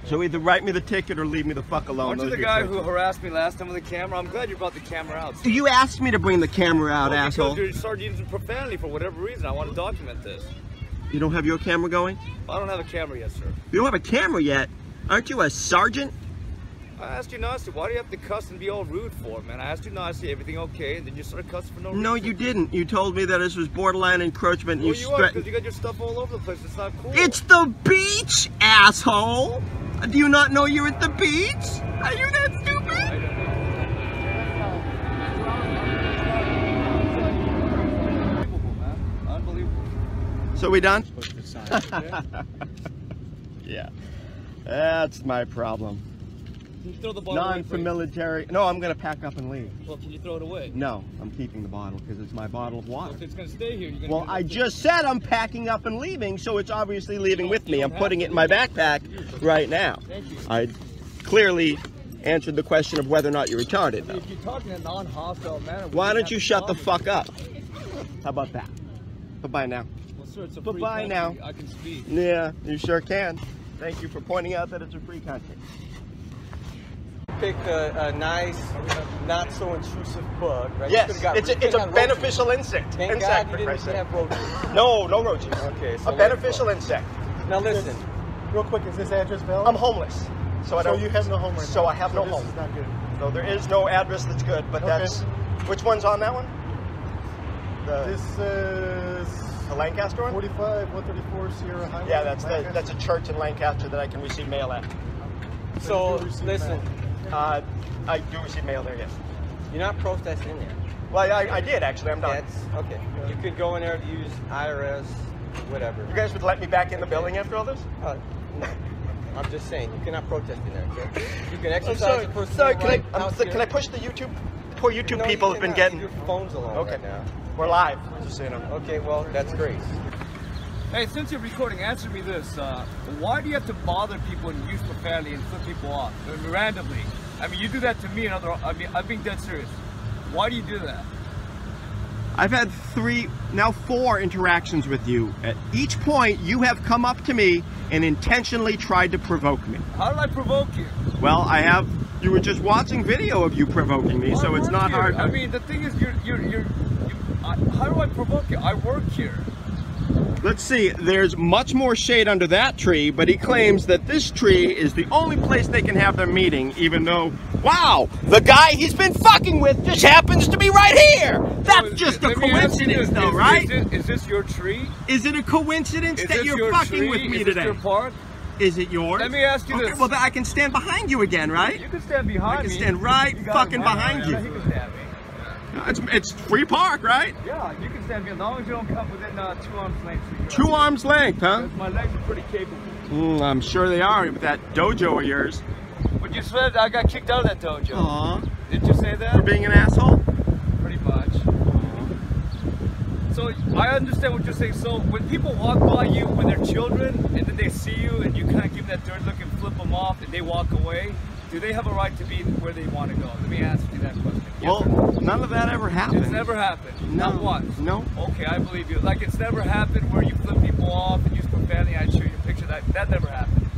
Speaker 1: So either write me the ticket or leave me the fuck alone.
Speaker 3: Aren't you the guy who harassed me last time with the camera? I'm glad you brought the camera out. sir.
Speaker 1: You asked me to bring the camera out,
Speaker 3: Well,
Speaker 1: asshole.
Speaker 3: Because you started using profanity for whatever reason. I want to document this.
Speaker 1: You don't have your camera going?
Speaker 3: I don't have a camera yet, sir.
Speaker 1: You don't have a camera yet? Aren't you a sergeant?
Speaker 3: I asked you nicely. Why do you have to cuss and be all rude for, man? I asked you nicely, everything okay, and then you started cussing for no reason.
Speaker 1: No, you didn't. You told me that this was borderline encroachment.
Speaker 3: Well,
Speaker 1: you
Speaker 3: you are, because you got your stuff all over the place. It's not cool.
Speaker 1: It's the beach, asshole! Do you not know you're at the beach? Are you that stupid? So we done? yeah. That's my problem.
Speaker 3: Can you throw the bottle away, please?
Speaker 1: Non-military. No, I'm gonna pack up and leave.
Speaker 3: Well, can you throw it away?
Speaker 1: No, I'm keeping the bottle because it's my bottle of water.
Speaker 3: If it's gonna stay here, you're gonna.
Speaker 1: Well, I just said I'm packing up and leaving, so it's obviously leaving with me. I'm putting it in my backpack right now.
Speaker 3: Thank you.
Speaker 1: I clearly answered the question of whether or not you're retarded. Though.
Speaker 3: If you're talking in a non-hostile manner,
Speaker 1: Why
Speaker 3: don't
Speaker 1: you shut the fuck up? How about that? Bye bye now.
Speaker 3: Well, sir, it's a free
Speaker 1: Bye-bye
Speaker 3: country.
Speaker 1: now.
Speaker 3: I can speak.
Speaker 1: Yeah, you sure can. Thank you for pointing out that it's a free country.
Speaker 25: Picked a, a nice, not so intrusive bug, right?
Speaker 1: Yes,
Speaker 25: got-
Speaker 1: it's a, it's a
Speaker 25: got roaches.
Speaker 1: beneficial insect.
Speaker 25: Thank
Speaker 1: insect
Speaker 25: God you didn't have roaches.
Speaker 1: No, no roaches.
Speaker 25: Okay, so
Speaker 1: a beneficial insect.
Speaker 25: Now listen.
Speaker 26: Real quick, is this address valid?
Speaker 1: I'm homeless, so I don't.
Speaker 26: So you have no home right
Speaker 1: So
Speaker 26: now.
Speaker 1: I have
Speaker 26: So
Speaker 1: no
Speaker 26: this
Speaker 1: home.
Speaker 26: is not good.
Speaker 1: So there is no address that's good, but
Speaker 26: Okay.
Speaker 1: that's which one's on that one? The,
Speaker 26: This is
Speaker 1: the Lancaster one.
Speaker 26: 45 134 Sierra Highway.
Speaker 1: Yeah, that's the, that's a church in Lancaster that I can receive mail at.
Speaker 25: So
Speaker 26: you do receive
Speaker 25: listen,
Speaker 1: Uh, I do receive mail there, yes.
Speaker 25: you're not protesting there.
Speaker 1: Well, I, I did actually. I'm done.
Speaker 25: That's okay. You could go in there to use IRS, whatever.
Speaker 1: You guys would let me back in the building after all this?
Speaker 25: Uh, no. I'm just saying, you cannot protest in there. Okay? You can
Speaker 1: I'm
Speaker 25: exercise
Speaker 1: sorry.
Speaker 25: your
Speaker 1: Sorry, can I,
Speaker 25: right
Speaker 1: I'm so- can I push the YouTube? Poor YouTube
Speaker 25: No, you
Speaker 1: people have been getting.
Speaker 25: Your phone's along
Speaker 1: Okay.
Speaker 25: right now.
Speaker 1: We're live. Just so you know.
Speaker 25: Okay, well, that's great.
Speaker 3: Hey, since you're recording, answer me this. Uh, why do you have to bother people and use profanity and flip people off randomly? I mean, you do that to me and other. I mean, I'm being dead serious. Why do you do that?
Speaker 1: I've had three, now four interactions with you. At each point, you have come up to me and intentionally tried to provoke me.
Speaker 3: How did I provoke you?
Speaker 1: Well, I have. You were just watching video of you provoking me, so it's not
Speaker 3: here.
Speaker 1: hard.
Speaker 3: I mean, the thing is, you're, you're, you're. You, I, how do I provoke you? I work here.
Speaker 1: Let's see, there's much more shade under that tree, but he claims that this tree is the only place they can have their meeting, even though, wow, the guy he's been fucking with just happens to be right here. That's just a
Speaker 3: Let me ask you
Speaker 1: coincidence, though,
Speaker 3: is-
Speaker 1: right?
Speaker 3: Is this, is this your tree?
Speaker 1: Is it a coincidence
Speaker 3: Is
Speaker 1: that you're
Speaker 3: your
Speaker 1: fucking
Speaker 3: tree?
Speaker 1: with me today?
Speaker 3: your park?
Speaker 1: Is it yours?
Speaker 3: Let me ask you
Speaker 1: okay,
Speaker 3: this.
Speaker 1: Well, I can stand behind you again, right?
Speaker 3: You can stand behind me.
Speaker 1: I can stand right fucking behind you.
Speaker 3: He can stand me.
Speaker 1: It's, it's free park, right?
Speaker 3: Yeah, you can stand me as long as you don't come within uh, two arms length.
Speaker 1: Two arms length, huh?
Speaker 3: My legs are pretty capable.
Speaker 1: Mm, I'm sure they are with that dojo of yours.
Speaker 3: But you said I got kicked out of that dojo.
Speaker 1: Aw.
Speaker 3: Did you say that?
Speaker 1: For being an asshole?
Speaker 3: Pretty much. So I understand what you're saying. So when people walk by you when they're children and then they see you and you kind of give them that dirty look and flip them off and they walk away, do they have a right to be where they want to go? Let me ask you that question. Yes
Speaker 1: Well,
Speaker 3: no?
Speaker 1: none of that ever happened.
Speaker 3: It's never happened.
Speaker 1: No.
Speaker 3: Not once.
Speaker 1: No.
Speaker 3: Okay, I believe you. Like it's never happened where you flip people off and use profanity. I'd show you a picture. That that never happened.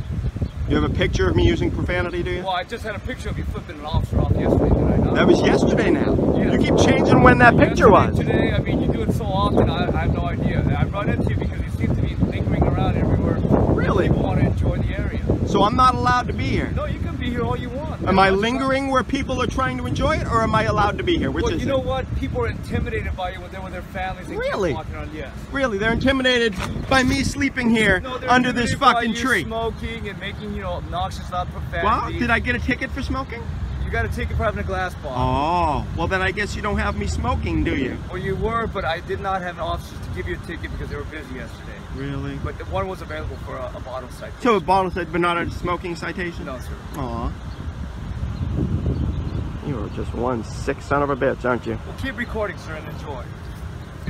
Speaker 1: You have a picture of me using profanity, do you?
Speaker 3: Well, I just had a picture of you flipping an officer off yesterday. Did I not?
Speaker 1: That was yesterday now.
Speaker 3: Yeah.
Speaker 1: You keep changing when that picture
Speaker 3: Yesterday,
Speaker 1: was.
Speaker 3: Today, I mean, you do it so often, I, I have no idea. I run into you because you seem to be lingering around everywhere.
Speaker 1: Really?
Speaker 3: People want to enjoy the area.
Speaker 1: So I'm not allowed to be here.
Speaker 3: No, you can be here all you want.
Speaker 1: Am I lingering where people are trying to enjoy it, or am I allowed to be here? Which
Speaker 3: Well,
Speaker 1: is
Speaker 3: you
Speaker 1: it?
Speaker 3: know what? People are intimidated by you when they're with their families and
Speaker 1: Really?
Speaker 3: walking around. Yes.
Speaker 1: Really, they're intimidated by me sleeping here
Speaker 3: No,
Speaker 1: under this
Speaker 3: intimidated by
Speaker 1: fucking
Speaker 3: you
Speaker 1: tree.
Speaker 3: Smoking and making, you know, obnoxious loud profanity.
Speaker 1: Well, did I get a ticket for smoking?
Speaker 3: You got a ticket for having a glass bottle.
Speaker 1: Oh, well then I guess you don't have me smoking, do you?
Speaker 3: Well, you were, but I did not have an officer to give you a ticket because they were busy yesterday.
Speaker 1: Really?
Speaker 3: But the one was available for a, a bottle site.
Speaker 1: So a bottle said, but not a smoking citation?
Speaker 3: No, sir.
Speaker 1: Aw. You are just one sick son of a bitch, aren't you?
Speaker 3: Well, keep recording, sir, and enjoy.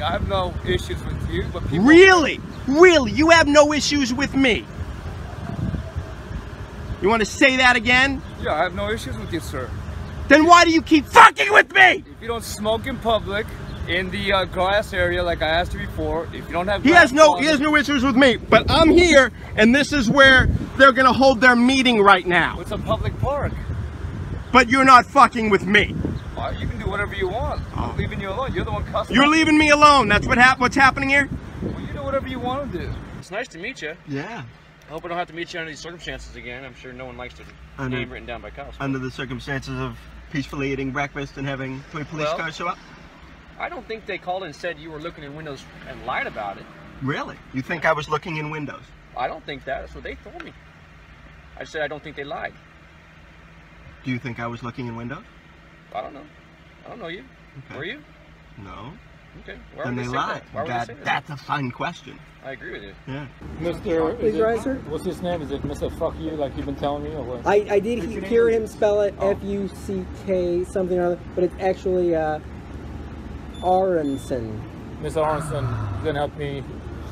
Speaker 3: I have no issues with you, but people.
Speaker 1: Really? Really? You have no issues with me? You want to say that again?
Speaker 3: Yeah, I have no issues with you, sir.
Speaker 1: Then why do you keep fucking with me?
Speaker 3: If you don't smoke in public, in the uh, grass area, like I asked you before, if you don't have.
Speaker 1: He has no
Speaker 3: bottles-
Speaker 1: he has no issues with me, but I'm here and this is where they're gonna hold their meeting right now.
Speaker 3: It's a public park.
Speaker 1: But you're not fucking with me.
Speaker 3: Uh, you can do whatever you want. I'm leaving you alone. You're the one cussing.
Speaker 1: You're leaving me alone. That's what hap- what's happening here?
Speaker 3: Well, you do whatever you want to do.
Speaker 27: It's nice to meet you.
Speaker 1: Yeah.
Speaker 27: I hope I don't have to meet you under these circumstances again. I'm sure no one likes to
Speaker 1: Under-
Speaker 27: name written down by cops.
Speaker 1: Under the circumstances of peacefully eating breakfast and having three police
Speaker 27: Well-
Speaker 1: cars show up?
Speaker 27: I don't think they called and said you were looking in windows and lied about it.
Speaker 1: Really? You think I was looking in windows?
Speaker 27: I don't think that. That's what they told me. I said I don't think they lied.
Speaker 1: Do you think I was looking in windows?
Speaker 27: I don't know. I don't know you.
Speaker 1: Okay.
Speaker 27: Were you?
Speaker 1: No.
Speaker 27: Okay. Why
Speaker 1: then
Speaker 27: would
Speaker 1: they
Speaker 27: say
Speaker 1: lied.
Speaker 27: that?
Speaker 1: That-
Speaker 27: they say that?
Speaker 1: that's a fine question.
Speaker 27: I agree with you.
Speaker 1: Yeah.
Speaker 15: Mr.
Speaker 28: Please
Speaker 15: is it-
Speaker 28: rise, sir.
Speaker 15: What's his name? Is it Mr. Fuck You, like you've been telling me, or what?
Speaker 28: I, I did he- hear him spell it F U C K something or other, but it's actually uh, Aronson.
Speaker 15: Mr. Aronson, you're gonna help me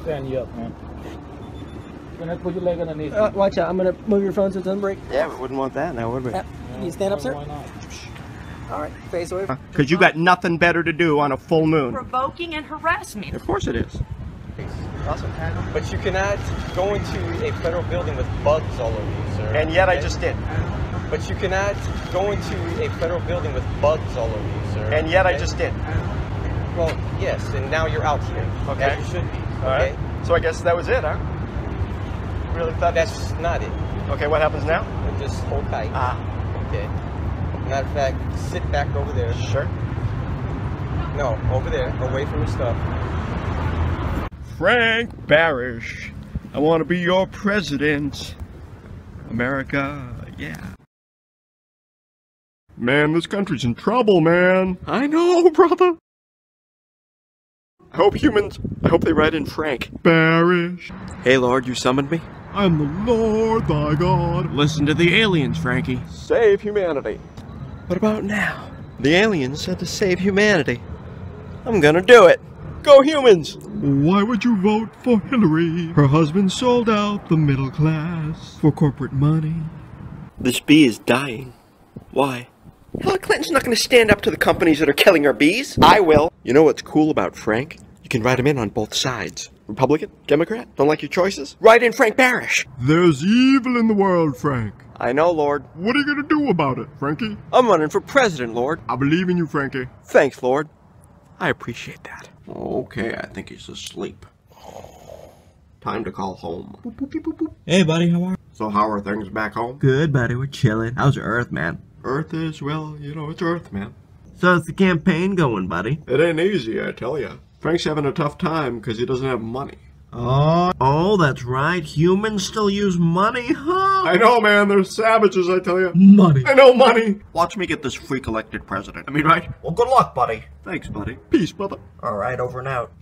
Speaker 15: stand you up, man. You're gonna put your leg underneath.
Speaker 28: Uh,
Speaker 15: me.
Speaker 28: watch out! I'm gonna move your phone so it doesn't break.
Speaker 1: Yeah, we wouldn't want that now, would we?
Speaker 28: Yep. Can you stand up, sir?
Speaker 15: Why not?
Speaker 28: All right, face away.
Speaker 1: Because you got nothing better to do on a full moon.
Speaker 17: Provoking and harassment.
Speaker 1: Of course it is.
Speaker 25: Awesome. But you cannot go into a federal building with bugs all over you, sir.
Speaker 1: And yet I just did.
Speaker 25: But you cannot go into a federal building with bugs all over you, sir.
Speaker 1: And yet I just did.
Speaker 25: Well, yes, and now you're out here.
Speaker 1: Okay.
Speaker 25: As you should be.
Speaker 1: All
Speaker 25: okay.
Speaker 1: right. So I guess that was it, huh? Really thought
Speaker 25: That's not it.
Speaker 1: Okay, what happens now?
Speaker 25: Just hold tight.
Speaker 1: Ah.
Speaker 25: Okay. Matter of fact, sit back over there.
Speaker 1: Sure.
Speaker 25: No, over there, away from your stuff.
Speaker 1: Frank Barish, I want to be your president. America, yeah. Man, this country's in trouble, man. I know, brother. I hope humans, I hope they write in Frank. Barish. Hey, Lord, you summoned me? I'm the Lord thy God. Listen to the aliens, Frankie. Save humanity. What about now? The aliens said to save humanity. I'm gonna do it. Go humans! Why would you vote for Hillary? Her husband sold out the middle class for corporate money. This bee is dying. Why? Hillary Clinton's not going to stand up to the companies that are killing our bees. I will. You know what's cool about Frank? You can write him in on both sides. Republican? Democrat? Don't like your choices? Write in Frank Barish. There's evil in the world, Frank. I know, Lord. What are you going to do about it, Frankie? I'm running for president, Lord. I believe in you, Frankie. Thanks, Lord. I appreciate that. Okay, I think he's asleep. Time to call home.
Speaker 29: Hey, buddy, how are you?
Speaker 1: So how are things back home?
Speaker 29: Good, buddy. We're chilling. How's Earth, man?
Speaker 1: Earth is, well, you know, it's Earth, man.
Speaker 29: So how's the campaign going, buddy?
Speaker 1: It ain't easy, I tell ya. Frank's having a tough time because he doesn't have money.
Speaker 29: Oh, oh, that's right. Humans still use money, huh?
Speaker 1: I know, man. They're savages, I tell you.
Speaker 29: Money.
Speaker 1: I know money. Watch me get this freak elected president. I mean, right?
Speaker 29: Well, good luck, buddy.
Speaker 1: Thanks, buddy. Peace, brother.
Speaker 29: All right, over and out.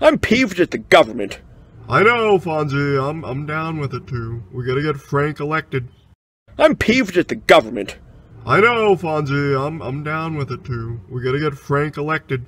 Speaker 1: I'm peeved at the government. I know, Fonzie. I'm I'm down with it too. We gotta get Frank elected. I'm peeved at the government. I know, Fonzie. I'm I'm down with it too. We gotta get Frank elected.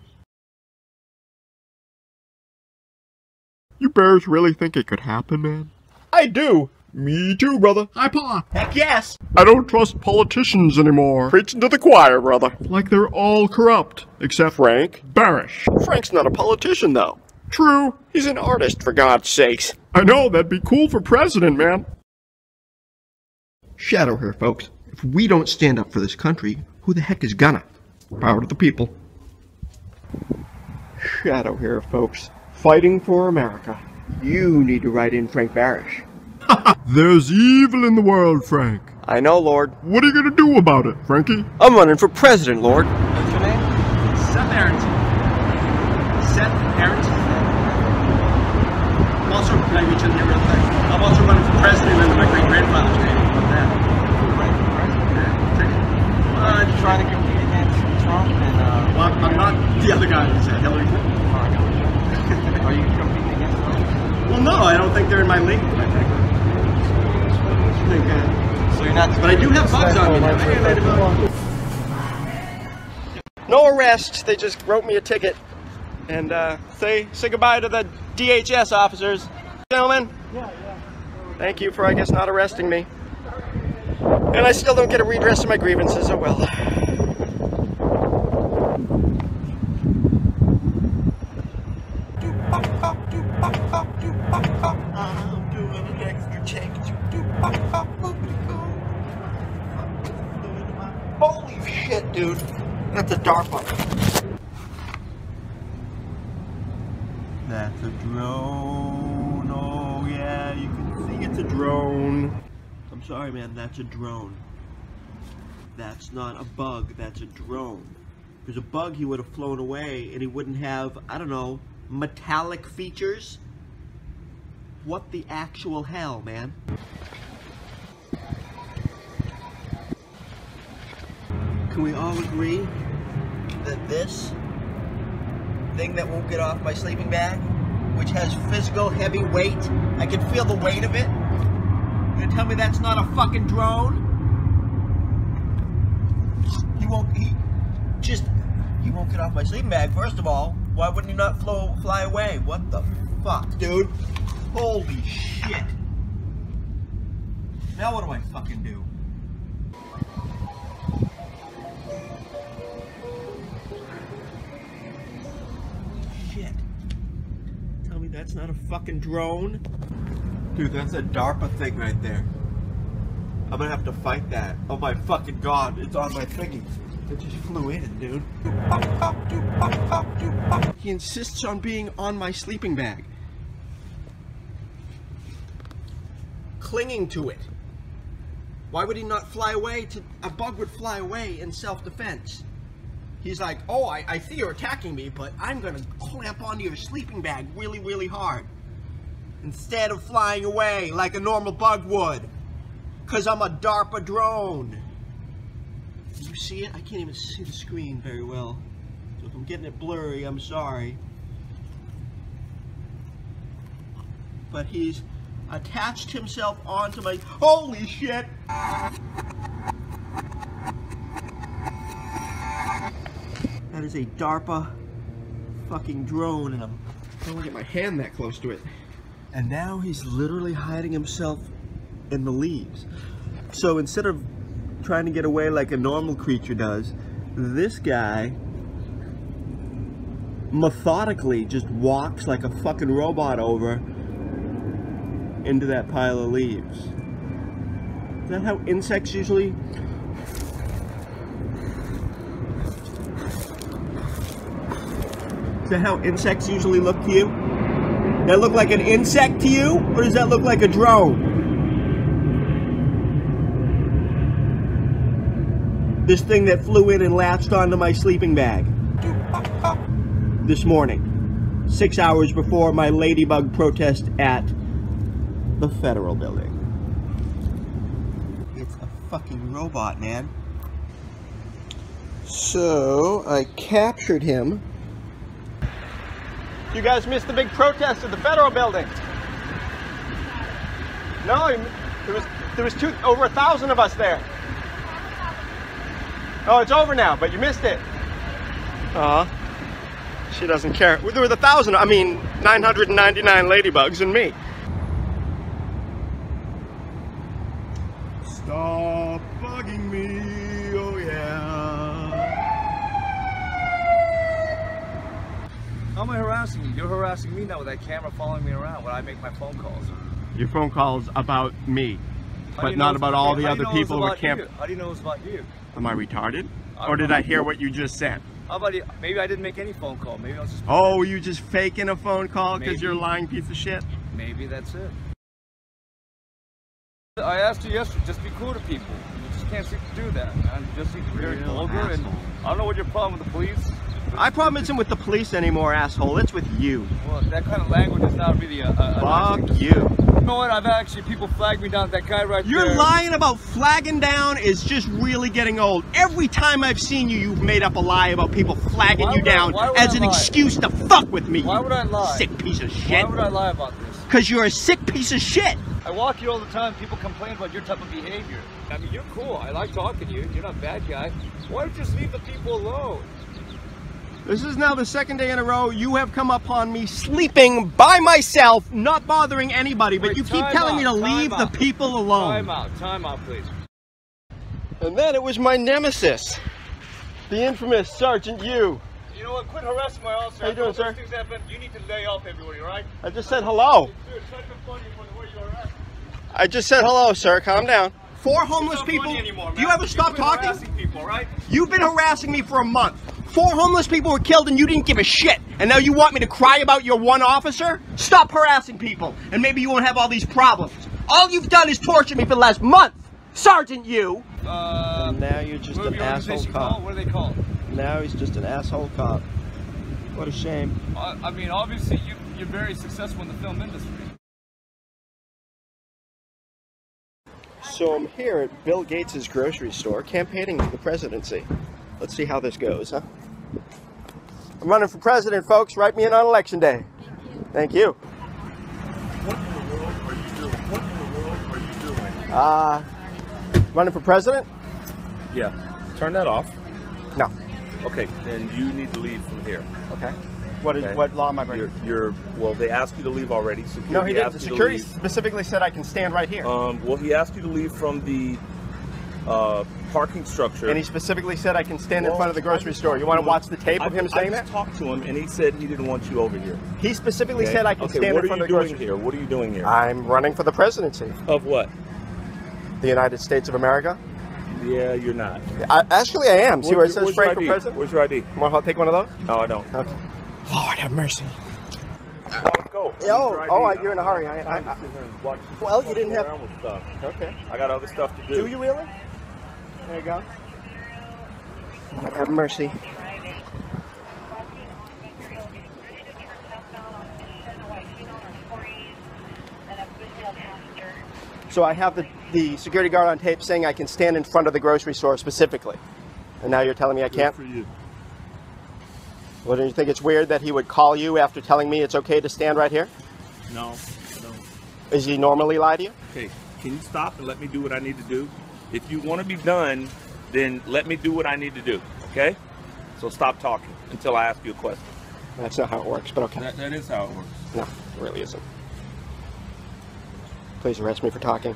Speaker 1: You bears really think it could happen, man? I do. Me too, brother. Hi, Pa.
Speaker 29: Heck yes.
Speaker 1: I don't trust politicians anymore. Preaching to the choir, brother. Like they're all corrupt, except Frank Barish. Frank's not a politician, though. True, he's an artist, for God's sakes. I know, that'd be cool for president, man. Shadow here, folks. If we don't stand up for this country, who the heck is gonna? Power to the people. Shadow here, folks. Fighting for America. You need to write in Frank Barish. There's evil in the world, Frank. I know, Lord. What are you gonna do about it, Frankie? I'm running for president, Lord.
Speaker 25: What's your name?
Speaker 20: Seth Aronson. Seth Aronson. I'm also, can I reach in here real quick? I'm also running for president under my great grandfather's name. How about that?
Speaker 25: Trying to compete against Trump and, uh...
Speaker 20: Well, I'm I'm not the other guy who said Hillary Clinton.
Speaker 25: Are you competing against Trump?
Speaker 20: Well, no, I don't think they're in my league, quite frankly. I think, uh,
Speaker 25: So you're not...
Speaker 20: but I do have bugs on me now.
Speaker 1: No arrests. They just wrote me a ticket. And uh, say say goodbye to the DHS officers. Gentlemen.
Speaker 26: Yeah, yeah.
Speaker 1: Thank you for, I guess, not arresting me. And I still don't get a redress of my grievances. Oh well.
Speaker 29: That's a
Speaker 1: drone.
Speaker 29: That's not a bug. That's a drone. If it was a bug, he would have flown away and he wouldn't have, I don't know, metallic features. What the actual hell, man? Can we all agree that this thing that won't get off my sleeping bag, which has physical heavy weight, I can feel the weight of it? You gonna tell me that's not a fucking drone? He won't. He just. He won't get off my sleeping bag. First of all, why wouldn't he not flow, fly away? What the fuck, dude? Holy shit! Now what do I fucking do? Shit. Tell me
Speaker 1: That's not a fucking drone. Dude, that's a DARPA thing right there. I'm gonna have to fight that. Oh my fucking god, it's on my thingy. It just flew in, dude. He insists on being on my sleeping bag. Clinging to it. Why would he not fly away to a bug would fly away in self-defense? He's like, oh, I, I see you're attacking me, but I'm gonna clamp onto your sleeping bag really, really hard. Instead of flying away like a normal bug would. Cause I'm a DARPA drone. You see it? I can't even see the screen very well. So if I'm getting it blurry, I'm sorry. But he's attached himself onto my, holy shit! That is a DARPA fucking drone and I'm, I don't want to get my hand that close to it. And now he's literally hiding himself in the leaves. So instead of trying to get away like a normal creature does, this guy methodically just walks like a fucking robot over into that pile of leaves. Is that how insects usually Is that how insects usually look to you? That look like an insect to you? Or does that look like a drone? This thing that flew in and latched onto my sleeping bag. This morning. Six hours before my ladybug protest at the federal building. It's a fucking robot, man. So, I captured him. You guys missed the big protest at the federal building. No, there was there was two over a thousand of us there. Oh, it's over now, but you missed it. Aw. She doesn't care. There was a thousand, I mean, 999 ladybugs and me. Stop bugging me, oh yeah.
Speaker 3: How am I harassing you? You're harassing me now with that camera following me around when I make my phone calls.
Speaker 1: Your phone call's about me,
Speaker 3: How
Speaker 1: but not about all the other
Speaker 3: you
Speaker 1: people who camp.
Speaker 3: you? How do you know it's about you?
Speaker 1: Am I retarded?
Speaker 3: I
Speaker 1: Or did. I hear what you just said?
Speaker 3: How about you? Maybe I didn't make any phone call. Maybe I was just.
Speaker 1: Oh, you just faking a phone call because you're a lying piece of shit?
Speaker 3: Maybe that's it. I asked you yesterday, just be cool to people. You just can't seem to do that, man. You just seem very vulgar, and. I don't know what your problem with the police.
Speaker 1: My problem isn't with the police anymore, asshole. It's with you.
Speaker 3: Well, that kind of language is not really a. a, a nice thing
Speaker 1: Fuck you.
Speaker 3: You know what? I've actually people flagged me down. That guy right
Speaker 1: You're
Speaker 3: there.
Speaker 1: lying about flagging down is just really getting old. Every time I've seen you, you've made up a lie about people flagging
Speaker 3: Why
Speaker 1: you
Speaker 3: would I-
Speaker 1: down as
Speaker 3: I
Speaker 1: an
Speaker 3: lie?
Speaker 1: excuse to fuck with me.
Speaker 3: Why would I lie?
Speaker 1: Sick piece of shit.
Speaker 3: Why would I lie about this?
Speaker 1: Because you're a sick piece of shit.
Speaker 3: I walk here all the time. People complain about your type of behavior. I mean, you're cool. I like talking to you. You're not a bad guy. Why don't you just leave the people alone?
Speaker 1: This is now the second day in a row you have come upon me sleeping by myself, not bothering anybody, but
Speaker 3: Wait,
Speaker 1: you keep telling me to
Speaker 3: out,
Speaker 1: leave the people alone.
Speaker 3: Time out. Time out, please.
Speaker 1: And then it was my nemesis, the infamous Sergeant Yu.
Speaker 3: You know what? Quit harassing my officer.
Speaker 1: How you doing, sir?
Speaker 3: Things happen. You need to lay off everybody, right?
Speaker 1: I just said hello.
Speaker 3: Dude, it's not even funny for the way you harass.
Speaker 1: I just said hello, sir. Calm down. Four homeless people.
Speaker 3: anymore,
Speaker 1: Do you ever stop
Speaker 3: quit
Speaker 1: talking?
Speaker 3: harassing people, right?
Speaker 1: You've been harassing me for a month. Four homeless people were killed and you didn't give a shit. And now you want me to cry about your one officer? Stop harassing people and maybe you won't have all these problems. All you've done is torture me for the last month. Sergeant Yu.
Speaker 3: Uh,
Speaker 1: And now you're just an asshole cop.
Speaker 3: called? What are they called?
Speaker 1: Now he's just an asshole cop. What a shame.
Speaker 3: I, I mean, obviously, you, you're very successful in the film industry.
Speaker 1: So I'm here at Bill Gates' grocery store campaigning for the presidency. Let's see how this goes, huh? I'm running for president, folks. Write me in on election day. Thank you.
Speaker 30: What in the world are you doing? What in the world are you doing?
Speaker 1: Uh, running for president?
Speaker 31: Yeah. Turn that off.
Speaker 1: No.
Speaker 31: Okay, then you need to leave from here.
Speaker 1: Okay. What is
Speaker 31: Okay.
Speaker 1: what law am I breaking?
Speaker 31: You're, you're well. They asked you to leave already. Security
Speaker 1: No, he didn't.
Speaker 31: asked
Speaker 1: The security specifically said I can stand right here.
Speaker 31: Um, well, he asked you to leave from the uh, parking structure.
Speaker 1: And he specifically said I can stand in front of the grocery store. You want to
Speaker 31: to
Speaker 1: watch the tape of
Speaker 31: I-
Speaker 1: him saying
Speaker 31: I
Speaker 1: that?
Speaker 31: just talked to him, and he said he didn't want you over here.
Speaker 1: He specifically
Speaker 31: Okay?
Speaker 1: said I can
Speaker 31: okay,
Speaker 1: stand in front
Speaker 31: are
Speaker 1: of
Speaker 31: you
Speaker 1: the
Speaker 31: doing
Speaker 1: grocery
Speaker 31: here? What are you doing here?
Speaker 1: I'm running for the presidency.
Speaker 31: Of what?
Speaker 1: The United States of America.
Speaker 31: Yeah, you're not.
Speaker 1: I, actually, I am. See where it says
Speaker 31: your- where's your
Speaker 1: Frank for president?
Speaker 31: Where's your ID?
Speaker 1: Want to take one of those?
Speaker 31: No, I don't.
Speaker 1: Okay. Lord have mercy.
Speaker 31: Go.
Speaker 1: Oh, oh, you're in a hurry. I, I, I,
Speaker 31: Watch,
Speaker 1: well, you didn't have.
Speaker 31: around with stuff.
Speaker 1: Okay.
Speaker 31: I got other stuff to do.
Speaker 1: Do you really? There you go. Have mercy. So I have the, the security guard on tape saying I can stand in front of the grocery store specifically. And now you're telling me I can't?
Speaker 31: for you.
Speaker 1: Well, don't you think it's weird that he would call you after telling me it's okay to stand right here?
Speaker 31: No, no.
Speaker 1: Is he normally lie to you?
Speaker 31: Okay, can you stop and let me do what I need to do? If you want to be done, then let me do what I need to do. Okay? So stop talking until I ask you a question.
Speaker 1: That's not how it works, but okay.
Speaker 31: That, that is how it works.
Speaker 1: No, it really isn't. Please arrest me for talking.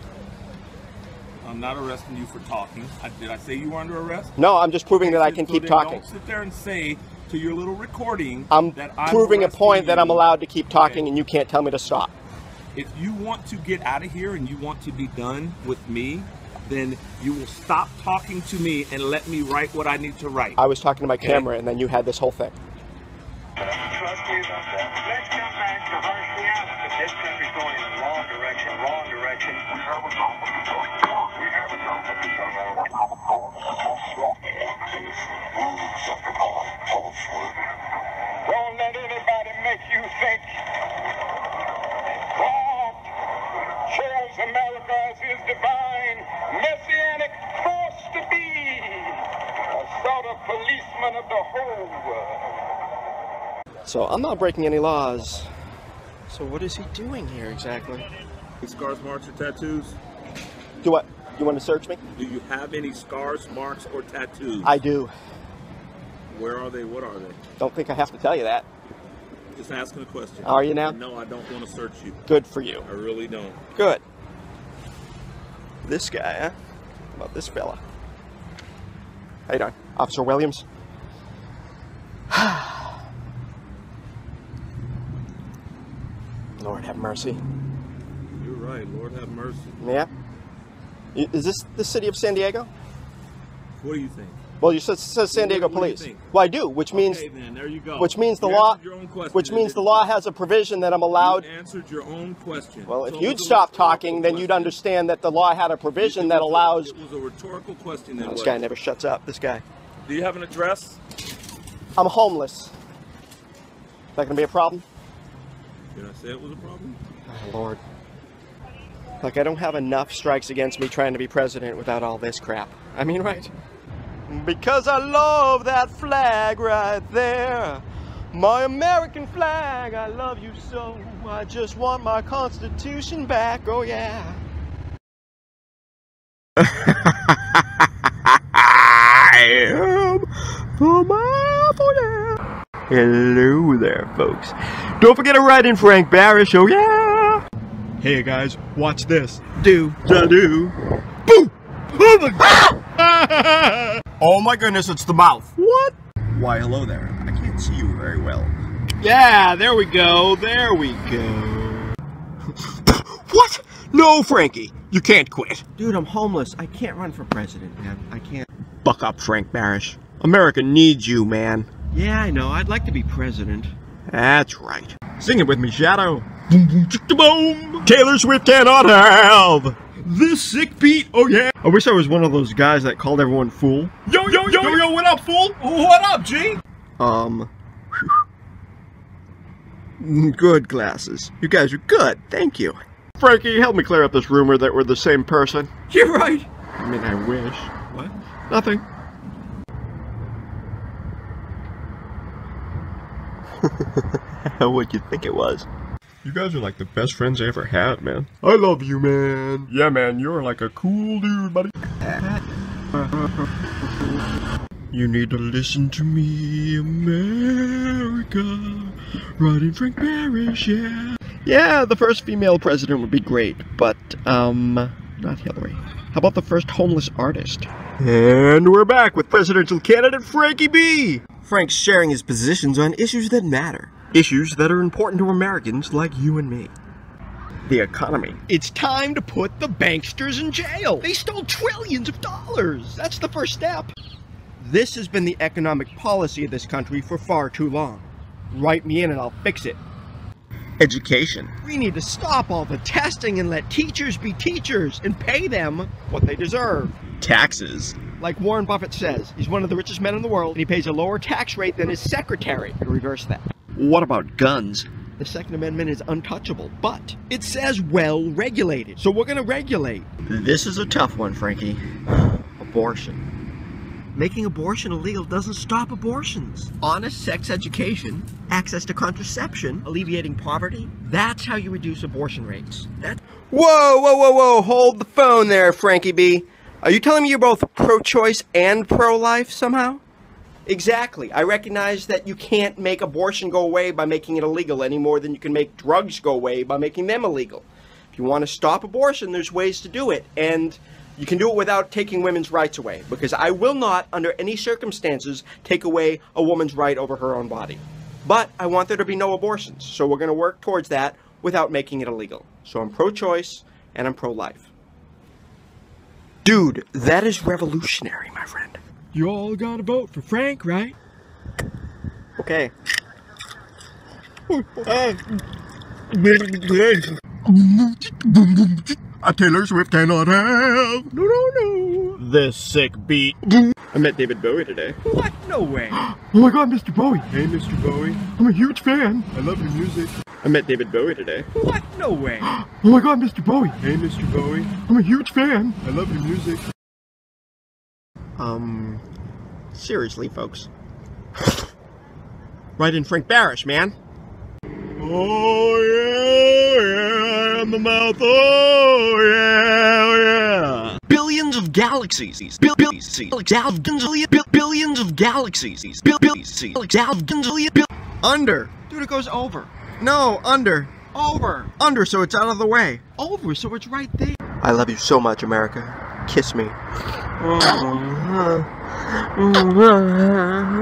Speaker 31: I'm not arresting you for talking. I, did I say you were under arrest?
Speaker 1: No, I'm just proving that I can
Speaker 31: so
Speaker 1: keep talking.
Speaker 31: Don't sit there and say to your little recording
Speaker 1: I'm
Speaker 31: that I'm
Speaker 1: proving a point that I'm allowed to keep talking and you can't tell me to stop.
Speaker 31: If you want to get out of here and you want to be done with me, then you will stop talking to me and let me write what I need to write.
Speaker 1: I was talking to my
Speaker 31: Okay.
Speaker 1: camera and then you had this whole thing.
Speaker 32: Let's come back to Harshia. This country's going in the wrong direction, wrong direction.
Speaker 1: So I'm not breaking any laws. So what is he doing here exactly?
Speaker 31: Any scars, marks, or tattoos?
Speaker 1: Do what? You want to search me?
Speaker 31: Do you have any scars, marks, or tattoos?
Speaker 1: I do.
Speaker 31: Where are they? What are they?
Speaker 1: Don't think I have to tell you that.
Speaker 31: Just asking a question.
Speaker 1: Are you now?
Speaker 31: No, I don't want to search you.
Speaker 1: Good for you.
Speaker 31: I really don't.
Speaker 1: Good. This guy, huh? How about this fella? How you doing? Officer Williams? Lord have mercy.
Speaker 31: You're right. Lord have mercy.
Speaker 1: Yeah? Is this the city of San Diego?
Speaker 31: What do you think?
Speaker 1: Well, you said says San
Speaker 31: What-
Speaker 1: Diego
Speaker 31: what you
Speaker 1: Police. Well, I do, which means
Speaker 31: Okay, then there you go.
Speaker 1: which means the
Speaker 31: You
Speaker 1: law
Speaker 31: your own question,
Speaker 1: which means the law has a provision that I'm allowed
Speaker 31: You answered your own question.
Speaker 1: Well, if you'd stop talking, then you'd understand that the law had a provision that allows
Speaker 31: It was a rhetorical question. Then
Speaker 1: This
Speaker 31: what?
Speaker 1: guy never shuts up, this guy.
Speaker 31: Do you have an address?
Speaker 1: I'm homeless. Is that gonna be a problem?
Speaker 31: Did I say it was a problem?
Speaker 1: Oh, Lord. Like, I don't have enough strikes against me trying to be president without all this crap. I mean, right? Because I love that flag right there. My American flag, I love you so. I just want my Constitution back, oh yeah. I am the man Hello there, folks. Don't forget to write in Frank Barish, oh yeah! Hey guys, watch this. Do, da do. Boom! Oh my, oh my goodness, it's the mouth. What? Why, hello there. I can't see you very well. Yeah, there we go, there we go. what? No, Frankie, you can't quit. Dude, I'm homeless. I can't run for president, man. I can't. Buck up, Frank Barish. America needs you, man. Yeah, I know. I'd like to be president. That's right. Sing it with me, Shadow. Boom, boom, chicka, boom. Taylor Swift cannot have this sick beat. Oh yeah. I wish I was one of those guys that called everyone fool.
Speaker 26: Yo, yo, yo, yo, what up, fool? What up, G?
Speaker 1: Um. Good glasses. You guys are good. Thank you. Frankie, help me clear up this rumor that we're the same person. You're right. I mean, I wish. What? Nothing. What'd you think it was? You guys are like the best friends I ever had, man. I love you, man. Yeah, man, you're like a cool dude, buddy. You need to listen to me, America. Riding Frank Barish, yeah. Yeah, the first female president would be great, but, um, not Hillary. How about the first homeless artist? And we're back with presidential candidate Frankie B. Frank's sharing his positions on issues that matter. Issues that are important to Americans like you and me. The economy. It's time to put the banksters in jail. They stole trillions of dollars. That's the first step. This has been the economic policy of this country for far too long. Write me in and I'll fix it. Education. We need to stop all the testing and let teachers be teachers and pay them what they deserve. Taxes. Like Warren Buffett says, he's one of the richest men in the world and he pays a lower tax rate than his secretary to reverse that. What about guns? The Second Amendment is untouchable, but it says well regulated, so we're gonna regulate. This is a tough one, Frankie. Abortion. Making abortion illegal doesn't stop abortions. Honest sex education, access to contraception, alleviating poverty, that's how you reduce abortion rates. That Whoa, whoa, whoa, whoa, hold the phone there, Frankie B. Are you telling me you're both pro-choice and pro-life somehow? Exactly. I recognize that you can't make abortion go away by making it illegal any more than you can make drugs go away by making them illegal. If you want to stop abortion, there's ways to do it, and you can do it without taking women's rights away, because I will not, under any circumstances, take away a woman's right over her own body. But I want there to be no abortions, so we're going to work towards that without making it illegal. So I'm pro-choice, and I'm pro-life. Dude, that is revolutionary, my friend. You all gotta vote for Frank, right? Okay. A Taylor Swift cannot have. No, no, no. This sick beat. I met David Bowie today. What? No way. oh my god, Mr. Bowie. Hey, Mr. Bowie. I'm a huge fan. I love your music. I met David Bowie today. What? No way. oh my god, Mr. Bowie. Hey, Mr. Bowie. I'm a huge fan. I love your music. Um, seriously, folks. Write in Frank Barish, man. Oh, yeah, yeah, in the mouth, oh, yeah, oh, yeah. Billions of galaxies. Bill, billions, billions, billions of galaxies. Bill, billions, billions, bill, under. Dude, it goes over. No, under. Over. Under, so it's out of the way. Over, so it's right there. I love you so much, America. Kiss me.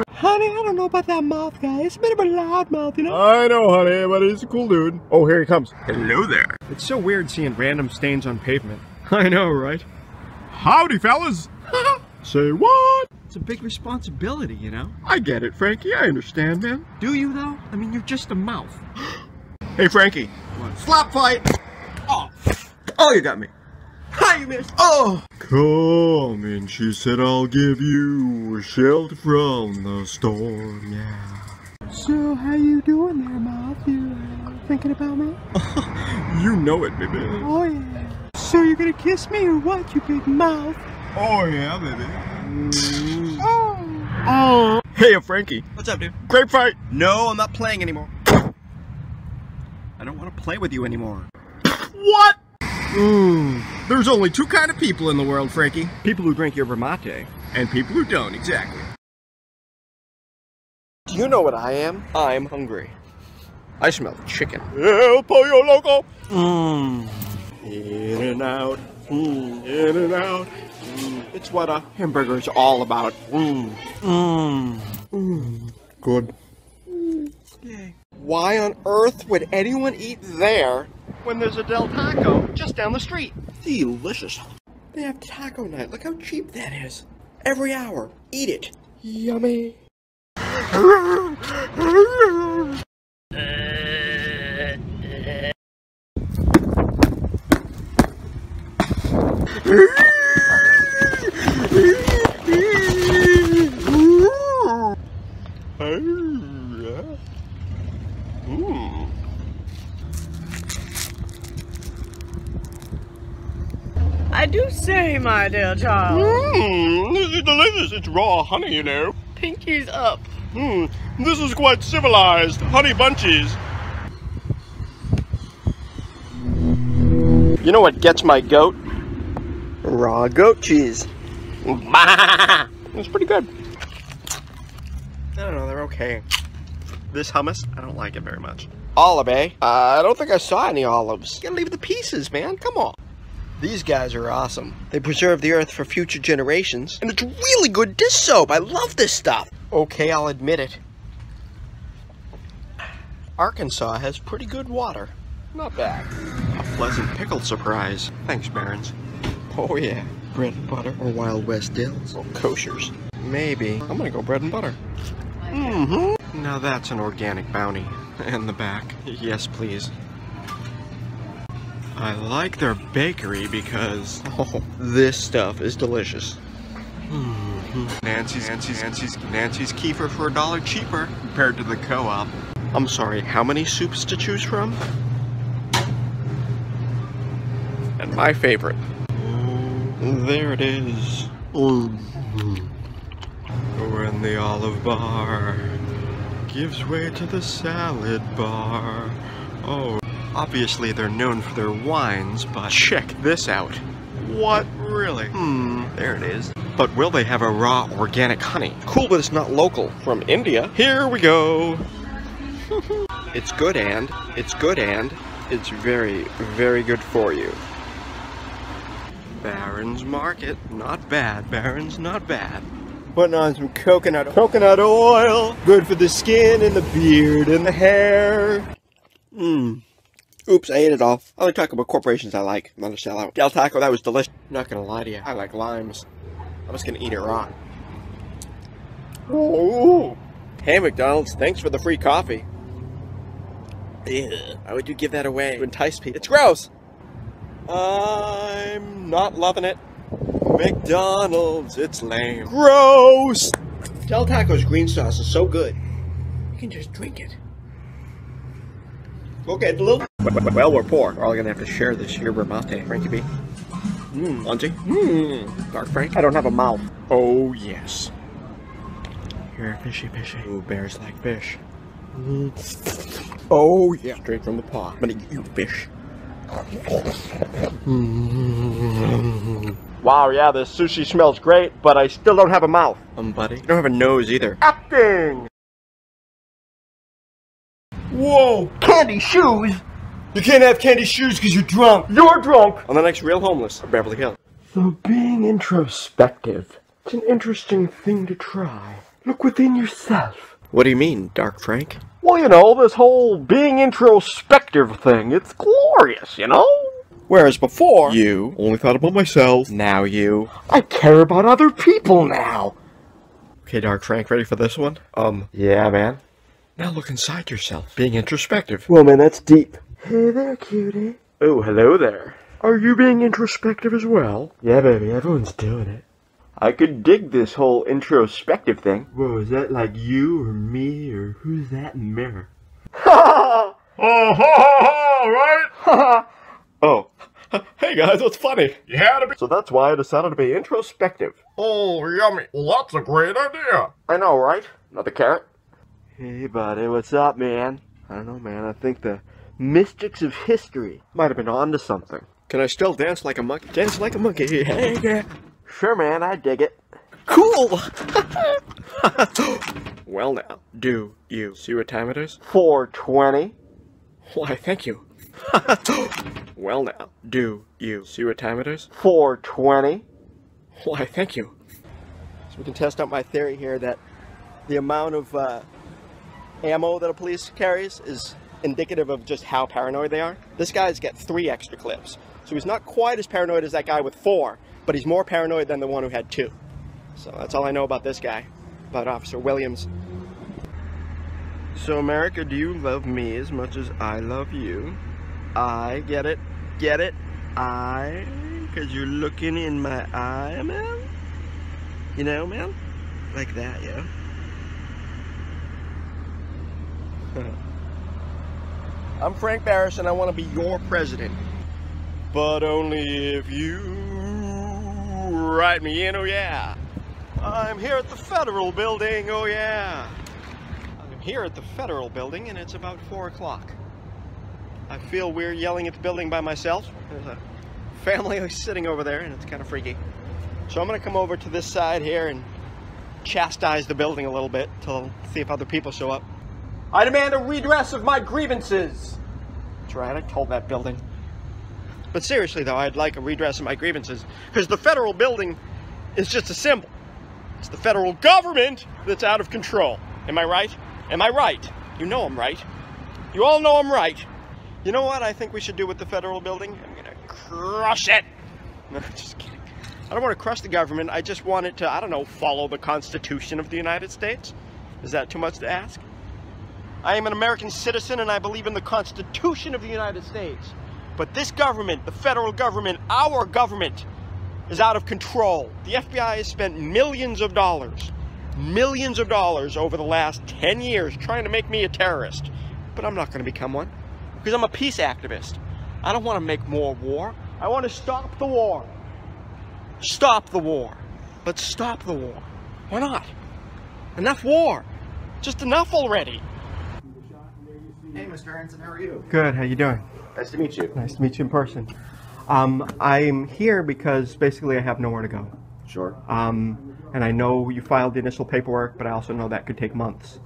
Speaker 1: Honey, I don't know about that mouth guy. It's a bit of a loud mouth, you know?
Speaker 26: I know, honey, but he's a cool dude. Oh, here he comes.
Speaker 1: Hello there. It's so weird seeing random stains on pavement. I know, right?
Speaker 26: Howdy, fellas. Say what?
Speaker 1: It's a big responsibility, you know?
Speaker 26: I get it, Frankie. I understand, man.
Speaker 1: Do you, though? I mean, you're just a mouth.
Speaker 26: Hey, Frankie.
Speaker 1: What? Slap fight! Oh! Oh, you got me. Hi, you missed. Oh!
Speaker 26: Come in, she said, I'll give you shelter from the storm, yeah.
Speaker 28: So, how you doing there, Mouth? You uh, thinking about me?
Speaker 26: You know it, baby.
Speaker 28: Oh, yeah. So, you gonna kiss me or what, you big mouth?
Speaker 26: Oh, yeah, baby.
Speaker 28: Oh!
Speaker 1: Oh!
Speaker 26: Hey, Frankie.
Speaker 1: What's up, dude?
Speaker 26: Great fight.
Speaker 1: No, I'm not playing anymore. I don't want to play with you anymore.
Speaker 26: What?
Speaker 1: Mmm. There's only two kind of people in the world, Frankie. People who drink yerba mate.
Speaker 26: And people who don't, exactly.
Speaker 1: Do you know what I am? I'm hungry. I smell chicken.
Speaker 26: El pollo loco.
Speaker 1: Mmm. In and out. Mmm. In and out. Mm. It's what a hamburger is all about. Mmm. Mmm. Mmm.
Speaker 26: Good.
Speaker 1: Why on earth would anyone eat there when there's a Del Taco just down the street? Delicious. They have taco night. Look how cheap that is. Every hour. Eat it. Yummy.
Speaker 23: I do say, my dear child.
Speaker 26: Mmm, this is delicious. It's raw honey, you know.
Speaker 23: Pinky's up.
Speaker 26: Mmm, this is quite civilized. Honey bunchies.
Speaker 1: You know what gets my goat? Raw goat cheese. It's pretty good. I don't know, they're okay. This hummus, I don't like it very much. Olive, eh? Uh, I don't think I saw any olives. You gotta leave the pieces, man. Come on. These guys are awesome. They preserve the earth for future generations. And it's really good dish soap. I love this stuff. Okay, I'll admit it. Arkansas has pretty good water. Not bad. A pleasant pickled surprise. Thanks, Barons. Oh yeah, bread and butter or Wild West dills or koshers. Maybe. I'm gonna go bread and butter. Mm-hmm. Now that's an organic bounty. And the back. Yes, please. I like their bakery because oh, this stuff is delicious. Mhm. Nancy's, Nancy's, Nancy's, Nancy's kefir for a dollar cheaper compared to the co-op. I'm sorry, how many soups to choose from? And my favorite. There it is. Mhm. in the olive bar gives way to the salad bar. Oh, obviously they're known for their wines, but check this out. What, really? Hmm, there it is. But will they have a raw organic honey? Cool, but it's not local. From India. Here we go. it's good and, it's good and, it's very, very good for you. Barron's Market. Not bad, Barron's not bad. Putting on some coconut coconut oil. Good for the skin and the beard and the hair. Mmm. Oops, I ate it all. I only talk about corporations I like, I'm not a sellout. Del Taco, that was delicious. I'm Not gonna lie to you, I like limes. I'm just gonna eat it raw. Ooh. Hey McDonald's, thanks for the free coffee. Ew, why would you give that away to entice people? It's gross! I'm not loving it. McDonald's, it's lame. Gross! Del Taco's green sauce is so good. You can just drink it. Okay, it's a little. Well, we're poor. We're all gonna have to share this yerba mate, Frankie B. Mmm, Lungy. Mmm, Dark Frank. I don't have a mouth. Oh, yes. Here, fishy, fishy. Ooh, bears like fish. Mm. Oh, yeah. Straight from the paw. I'm gonna eat you, fish. Wow, yeah, this sushi smells great, but I still don't have a mouth. Um, buddy. You don't have a nose either. Acting! Whoa! Candy shoes? You can't have candy shoes because you're drunk. You're drunk! On the next Real Homeless of Beverly Hills. So being introspective, it's an interesting thing to try. Look within yourself. What do you mean, Dark Frank? Well, you know, this whole being introspective thing, it's glorious, you know? Whereas before, you only thought about myself. Now you, I care about other people now. Okay, Dark Frank, ready for this one? Um, yeah, man. Now look inside yourself. Being introspective. Well, man, that's deep. Hey there, cutie. Oh, hello there. Are you being introspective as well? Yeah, baby, everyone's doing it. I could dig this whole introspective thing. Whoa, is that like you or me or who's that in the mirror? oh, ha ha ha, right? oh. Hey guys, what's funny? You had to be. So that's why I decided to be introspective. Oh, yummy. Well, that's a great idea. I know, right? Another carrot. Hey, buddy, what's up, man? I don't know, man. I think the mystics of history might have been onto something. Can I still dance like a monkey? Dance like a monkey. Hey, yeah. Sure, man. I dig it. Cool. well, now, do you see what time it is? 420. Why, thank you. well, now, do you see what time it is? 420. Why, thank you. So we can test out my theory here that the amount of uh, ammo that a police carries is indicative of just how paranoid they are. This guy's got three extra clips. So he's not quite as paranoid as that guy with four, but he's more paranoid than the one who had two. So that's all I know about this guy, about Officer Williams. So America, do you love me as much as I love you? I get it, get it, I, because you're looking in my eye, man. You know, man? Like that, yeah? I'm Frank Barish and I want to be your president. But only if you write me in, oh yeah. I'm here at the Federal Building, oh yeah. I'm here at the Federal Building and it's about 4 o'clock. I feel weird yelling at the building by myself. There's a family sitting over there and it's kind of freaky. So I'm to come over to this side here and chastise the building a little bit to see if other people show up. I demand a redress of my grievances. That's right, I told that building. But seriously, though, I'd like a redress of my grievances because the federal building is just a symbol. It's the federal government that's out of control. Am I right? Am I right? You know I'm right. You all know I'm right. You know what I think we should do with the federal building? I'm gonna crush it. No, just kidding. I don't want to crush the government. I just want it to, I don't know, follow the Constitution of the United States. Is that too much to ask? I am an American citizen and I believe in the Constitution of the United States. But this government, the federal government, our government, is out of control. The FBI has spent millions of dollars, millions of dollars over the last 10 years trying to make me a terrorist. But I'm not going to become one because I'm a peace activist. I don't want to make more war. I want to stop the war. Stop the war. Let's stop the war. Why not? Enough war. Just enough already.
Speaker 8: Hey, Mr. Aronson, how are you?
Speaker 1: Good. How you doing?
Speaker 8: Nice to meet you.
Speaker 1: Nice to meet you in person. Um, I'm here because basically I have nowhere to go.
Speaker 8: Sure.
Speaker 1: Um, and I know you filed the initial paperwork, but I also know that could take months.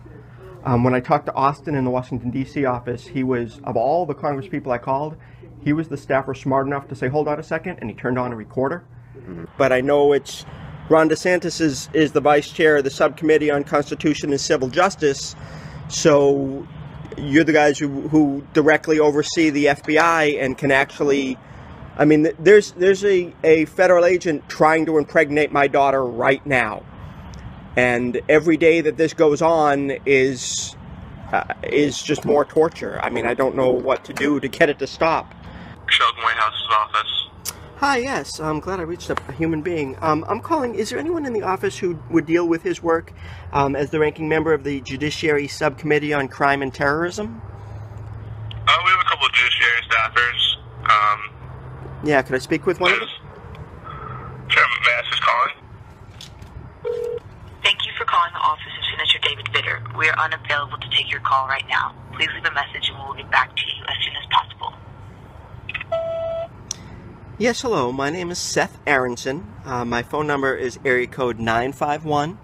Speaker 1: Um, when I talked to Austin in the Washington D.C. office, he was of all the Congress people I called, he was the staffer smart enough to say, "Hold on a second, and he turned on a recorder. But I know it's Ron DeSantis is, is the vice chair of the subcommittee on Constitution and Civil Justice, so you're the guys who, who directly oversee the FBI and can actually. I mean, there's there's a, a federal agent trying to impregnate my daughter right now, and every day that this goes on is uh, is just more torture. I mean, I don't know what to do to get it to stop.
Speaker 33: Sheldon office.
Speaker 1: Hi, yes, I'm glad I reached a, a human being. Um, I'm calling. Is there anyone in the office who would deal with his work um, as the ranking member of the Judiciary Subcommittee on Crime and Terrorism?
Speaker 33: Uh, we have a couple of judiciary staffers. Um,
Speaker 1: Yeah, could I speak with one of them?
Speaker 33: Chairman Mass is calling.
Speaker 34: Thank you for calling the office of Senator David Vitter. We are unavailable to take your call right now. Please leave a message and we will get back to you as soon as possible.
Speaker 1: Yes, hello. My name is Seth Aronson. Uh, my phone number is area code 951.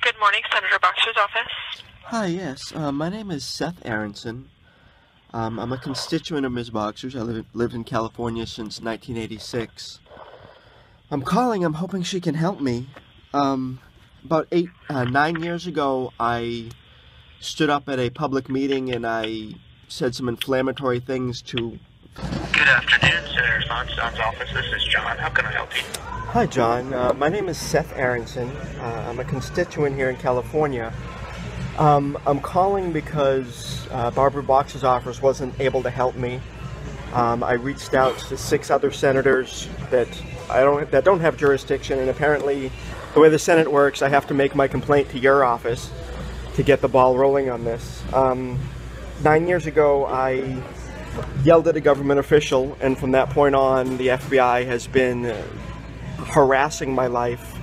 Speaker 34: Good morning, Senator Boxer's office.
Speaker 29: Hi, yes. Uh, my name is Seth Aronson. Um, I'm a constituent of Ms. Boxer's. I live, lived in California since 1986. I'm calling. I'm hoping she can help me. Um, about eight, uh, nine years ago, I stood up at a public meeting and I said some inflammatory things to.
Speaker 33: Good afternoon, Senator Feinstein's office. This is John. How can I help you?
Speaker 1: Hi, John. Uh, my name is Seth Aronson. Uh, I'm a constituent here in California. Um, I'm calling because uh, Barbara Box's office wasn't able to help me. Um, I reached out to six other senators that I don't that don't have jurisdiction, and apparently, the way the Senate works, I have to make my complaint to your office to get the ball rolling on this. Um, nine years ago, I yelled at a government official, and from that point on, the FBI has been harassing my life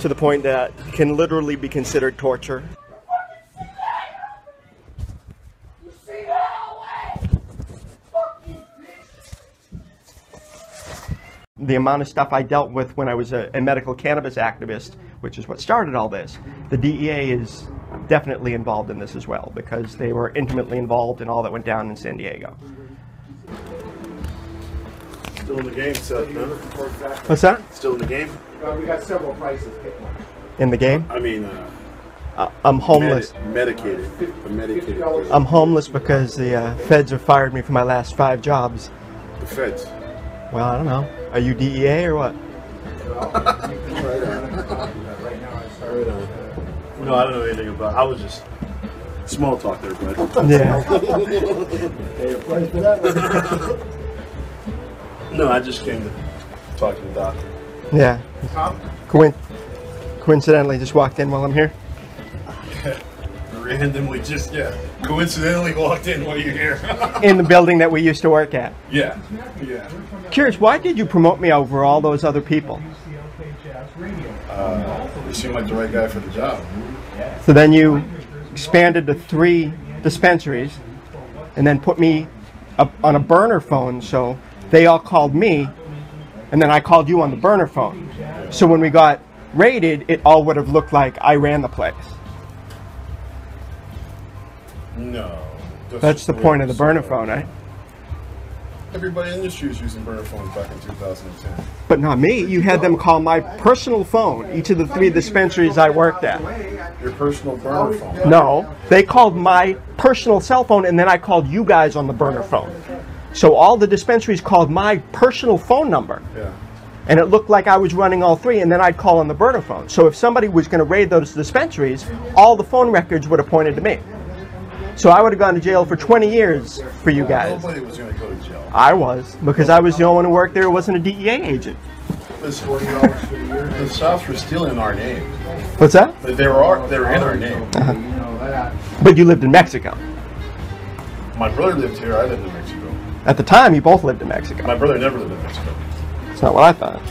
Speaker 1: to the point that can literally be considered torture. the amount of stuff I dealt with when I was a, a, medical cannabis activist, which is what started all this, the DEA is definitely involved in this as well because they were intimately involved in all that went down in San Diego.
Speaker 35: Still in the game, Seth, no?
Speaker 1: What's that?
Speaker 35: Still in the game?
Speaker 8: Uh, we got several prices.
Speaker 1: In the game?
Speaker 35: I mean, uh,
Speaker 1: uh, I'm homeless.
Speaker 35: Medi- medicated. A medicated.
Speaker 1: I'm homeless because the uh, feds have fired me for my last five jobs.
Speaker 35: The feds?
Speaker 1: Well, I don't know. Are you DEA or what?
Speaker 35: no, I don't know anything about. I was just small talk there, bud.
Speaker 1: Yeah.
Speaker 35: hey, for that no, I just came to talk to the doctor.
Speaker 1: Yeah. Coin- coincidentally, just walked in while I'm here.
Speaker 35: Randomly, just yeah, coincidentally walked in while you're here.
Speaker 1: in the building that we used to work at.
Speaker 35: Yeah, yeah.
Speaker 1: Curious, why did you promote me over all those other people?
Speaker 35: Uh, you seem like the right guy for the job.
Speaker 1: So then you expanded to three dispensaries, and then put me up on a burner phone. So they all called me, and then I called you on the burner phone. So when we got raided, it all would have looked like I ran the place.
Speaker 35: No.
Speaker 1: That's the point of the burner phone, right?
Speaker 35: Everybody in the industry was using burner phones back in 2010.
Speaker 1: But not me. You had them call my personal phone, each of the three dispensaries I worked at.
Speaker 35: Your personal burner phone.
Speaker 1: No, they called my personal cell phone and then I called you guys on the burner phone. So all the dispensaries called my personal phone number.
Speaker 35: Yeah.
Speaker 1: And it looked like I was running all three, and then I'd call on the burner phone. So if somebody was going to raid those dispensaries, all the phone records would have pointed to me. So I would have gone to jail for 20 years for you guys. I was, because I was the only one who worked there who wasn't a DEA agent.
Speaker 35: This forty dollars for the year. The Souths were still in our name.
Speaker 1: What's that?
Speaker 35: But they were our, they were in our name.
Speaker 1: Uh-huh. But you lived in Mexico.
Speaker 35: My brother lived here. I lived in Mexico.
Speaker 1: At the time, you both lived in Mexico.
Speaker 35: My brother never lived in Mexico.
Speaker 1: That's not what I thought.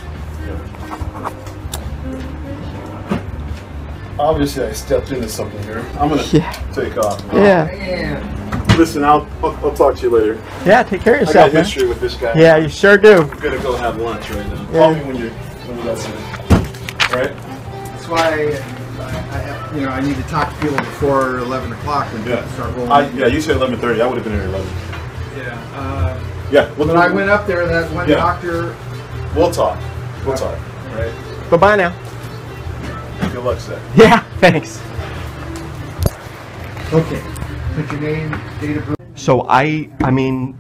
Speaker 35: Obviously, I stepped into something here. I'm gonna
Speaker 1: Yeah.
Speaker 35: take off.
Speaker 1: Yeah.
Speaker 35: Listen, I'll, I'll I'll talk to you later.
Speaker 1: Yeah, take care of yourself.
Speaker 35: I
Speaker 1: yourself,
Speaker 35: got
Speaker 1: man.
Speaker 35: history with this guy.
Speaker 1: Yeah, you sure do.
Speaker 35: I'm gonna go have lunch right now.
Speaker 1: Yeah.
Speaker 35: Call me when you're when you got something. Right?
Speaker 8: That's why I, I, you know, I need to talk to people before 11 o'clock when
Speaker 35: Yeah.
Speaker 8: people start rolling.
Speaker 35: I, yeah, you said 11:30. I would have been here at 11.
Speaker 8: Yeah. Uh,
Speaker 35: Yeah. Well,
Speaker 8: when I went up there, that one
Speaker 35: Yeah.
Speaker 8: doctor.
Speaker 35: We'll talk. We'll talk. Right?
Speaker 1: Bye bye now.
Speaker 35: Good luck, Seth.
Speaker 1: Yeah, thanks.
Speaker 8: Okay. Put your name, date of birth.
Speaker 1: So I, I mean,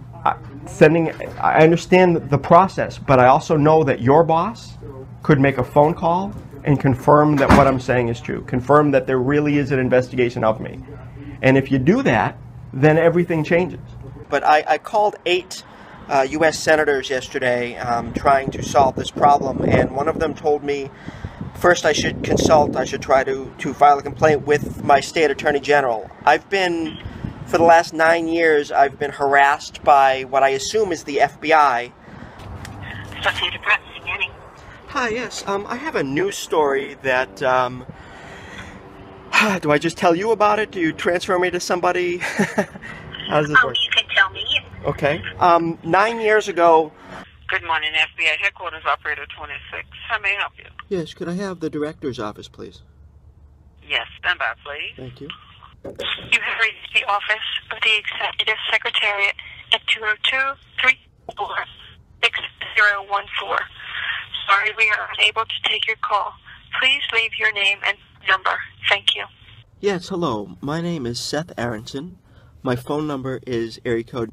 Speaker 1: sending. I understand the process, but I also know that your boss could make a phone call and confirm that what I'm saying is true. Confirm that there really is an investigation of me. And if you do that, then everything changes. But I, I called eight uh, U.S. senators yesterday um, trying to solve this problem, and one of them told me first I should consult, I should try to, to file a complaint with my state attorney general. I've been, for the last nine years, I've been harassed by what I assume is the FBI. Hi, yes. Um, I have a news story that. Um, do I just tell you about it? Do you transfer me to somebody? How does this
Speaker 34: Oh,
Speaker 1: work?
Speaker 34: you can tell me.
Speaker 1: Okay. Um, nine years ago.
Speaker 34: Good morning, FBI headquarters, operator 26. How may I help you?
Speaker 1: Yes, could I have the director's office, please?
Speaker 34: Yes, stand by, please.
Speaker 1: Thank you.
Speaker 34: You have reached the office of the Executive Secretariat at 202-344-6014. Sorry, we are unable to take your call. Please leave your name and number. Thank you.
Speaker 1: Yes, hello. My name is Seth Aronson. My phone number is area code.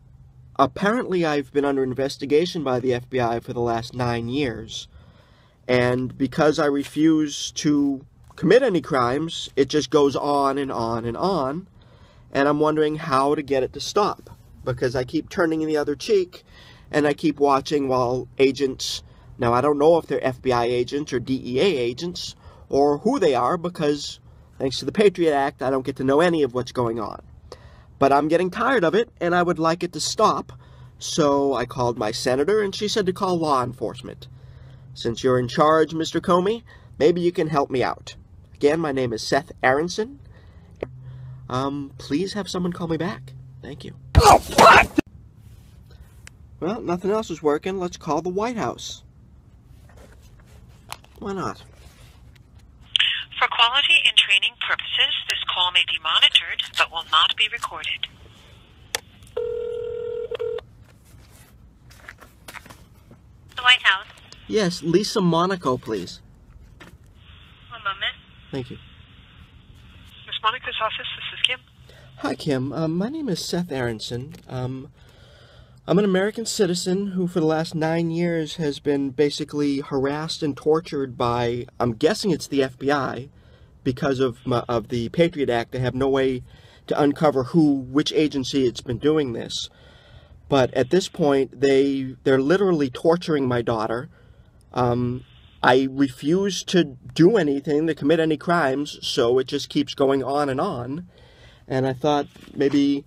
Speaker 1: Apparently, I've been under investigation by the FBI for the last nine years. And because I refuse to commit any crimes, it just goes on and on and on. And I'm wondering how to get it to stop. Because I keep turning the other cheek and I keep watching while agents. Now, I don't know if they're FBI agents or DEA agents or who they are because thanks to the Patriot Act, I don't get to know any of what's going on. But I'm getting tired of it, and I would like it to stop. So I called my senator, and she said to call law enforcement. Since you're in charge, Mr. Comey, maybe you can help me out. Again, my name is Seth Aronson. Um, please have someone call me back. Thank you. Oh, what? Well, nothing else is working. Let's call the White House. Why not?
Speaker 34: For quality and training purposes, this call may be monitored but will not be recorded. The White House.
Speaker 1: Yes, Lisa Monaco, please.
Speaker 34: One moment.
Speaker 1: Thank you.
Speaker 34: Miss Monaco's office, this is Kim.
Speaker 1: Hi, Kim. Um, my name is Seth Aronson. Um, I'm an American citizen who, for the last nine years, has been basically harassed and tortured by, I'm guessing it's the FBI, because of my, of the Patriot Act. they have no way to uncover who, which agency it's been doing this. But at this point, they they're literally torturing my daughter. Um, I refuse to do anything to commit any crimes, so it just keeps going on and on. And I thought maybe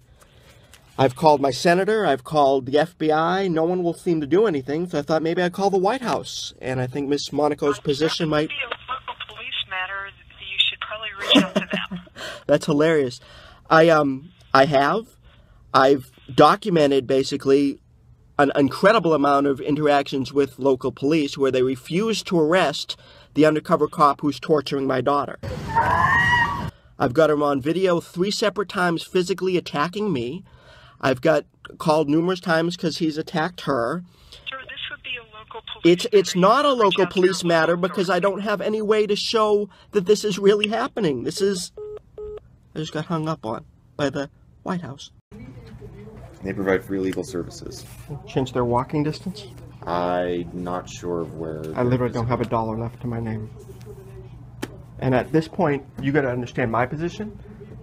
Speaker 1: I've called my senator, I've called the FBI, no one will seem to do anything, so I thought maybe I'd call the White House. And I think Miss Monaco's position might.
Speaker 34: Local police matter, you should probably to them.
Speaker 1: That's hilarious. I um I have I've documented basically an incredible amount of interactions with local police where they refuse to arrest the undercover cop who's torturing my daughter. I've got him on video three separate times physically attacking me. I've got called numerous times because he's attacked her. It's it's not a local police matter because I don't have any way to show that this is really happening. This is I just got hung up on by the White House.
Speaker 5: They provide free legal services.
Speaker 1: Change their walking distance.
Speaker 5: I'm not sure of where.
Speaker 1: I literally don't have a dollar left to my name. And at this point, you got to understand my position.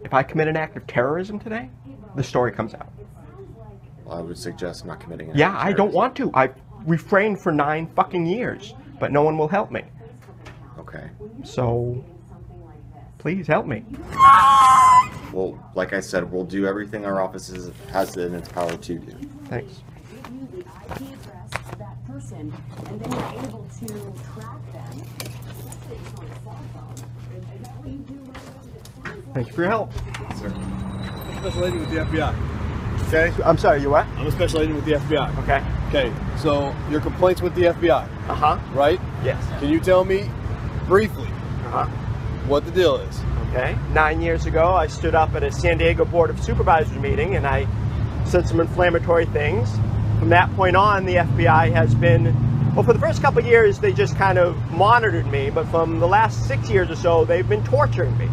Speaker 1: If I commit an act of terrorism today, the story comes out.
Speaker 5: I would suggest not committing. an
Speaker 1: Yeah,
Speaker 5: act of
Speaker 1: I don't want to. I've refrained for nine fucking years, but no one will help me.
Speaker 5: Okay.
Speaker 1: So, please help me.
Speaker 5: Well, like I said, we'll do everything our office is, has in its power to do.
Speaker 1: Thanks.
Speaker 36: that person, and then you're able to track them. Let's say it's on a cell phone. Is that what you do?
Speaker 1: Thank you for your help.
Speaker 5: Sir.
Speaker 35: Special agent with the FBI. Okay?
Speaker 1: I'm sorry, you what?
Speaker 35: I'm a special agent with the FBI.
Speaker 1: Okay.
Speaker 35: Okay, so your complaints with the FBI.
Speaker 1: Uh huh.
Speaker 35: Right?
Speaker 1: Yes.
Speaker 35: Can you tell me briefly
Speaker 1: Uh huh.
Speaker 35: what the deal is?
Speaker 1: Okay. Nine years ago, I stood up at a San Diego Board of Supervisors meeting and I said some inflammatory things. From that point on, the FBI has been, well, for the first couple years, they just kind of monitored me, but from the last six years or so, they've been torturing me.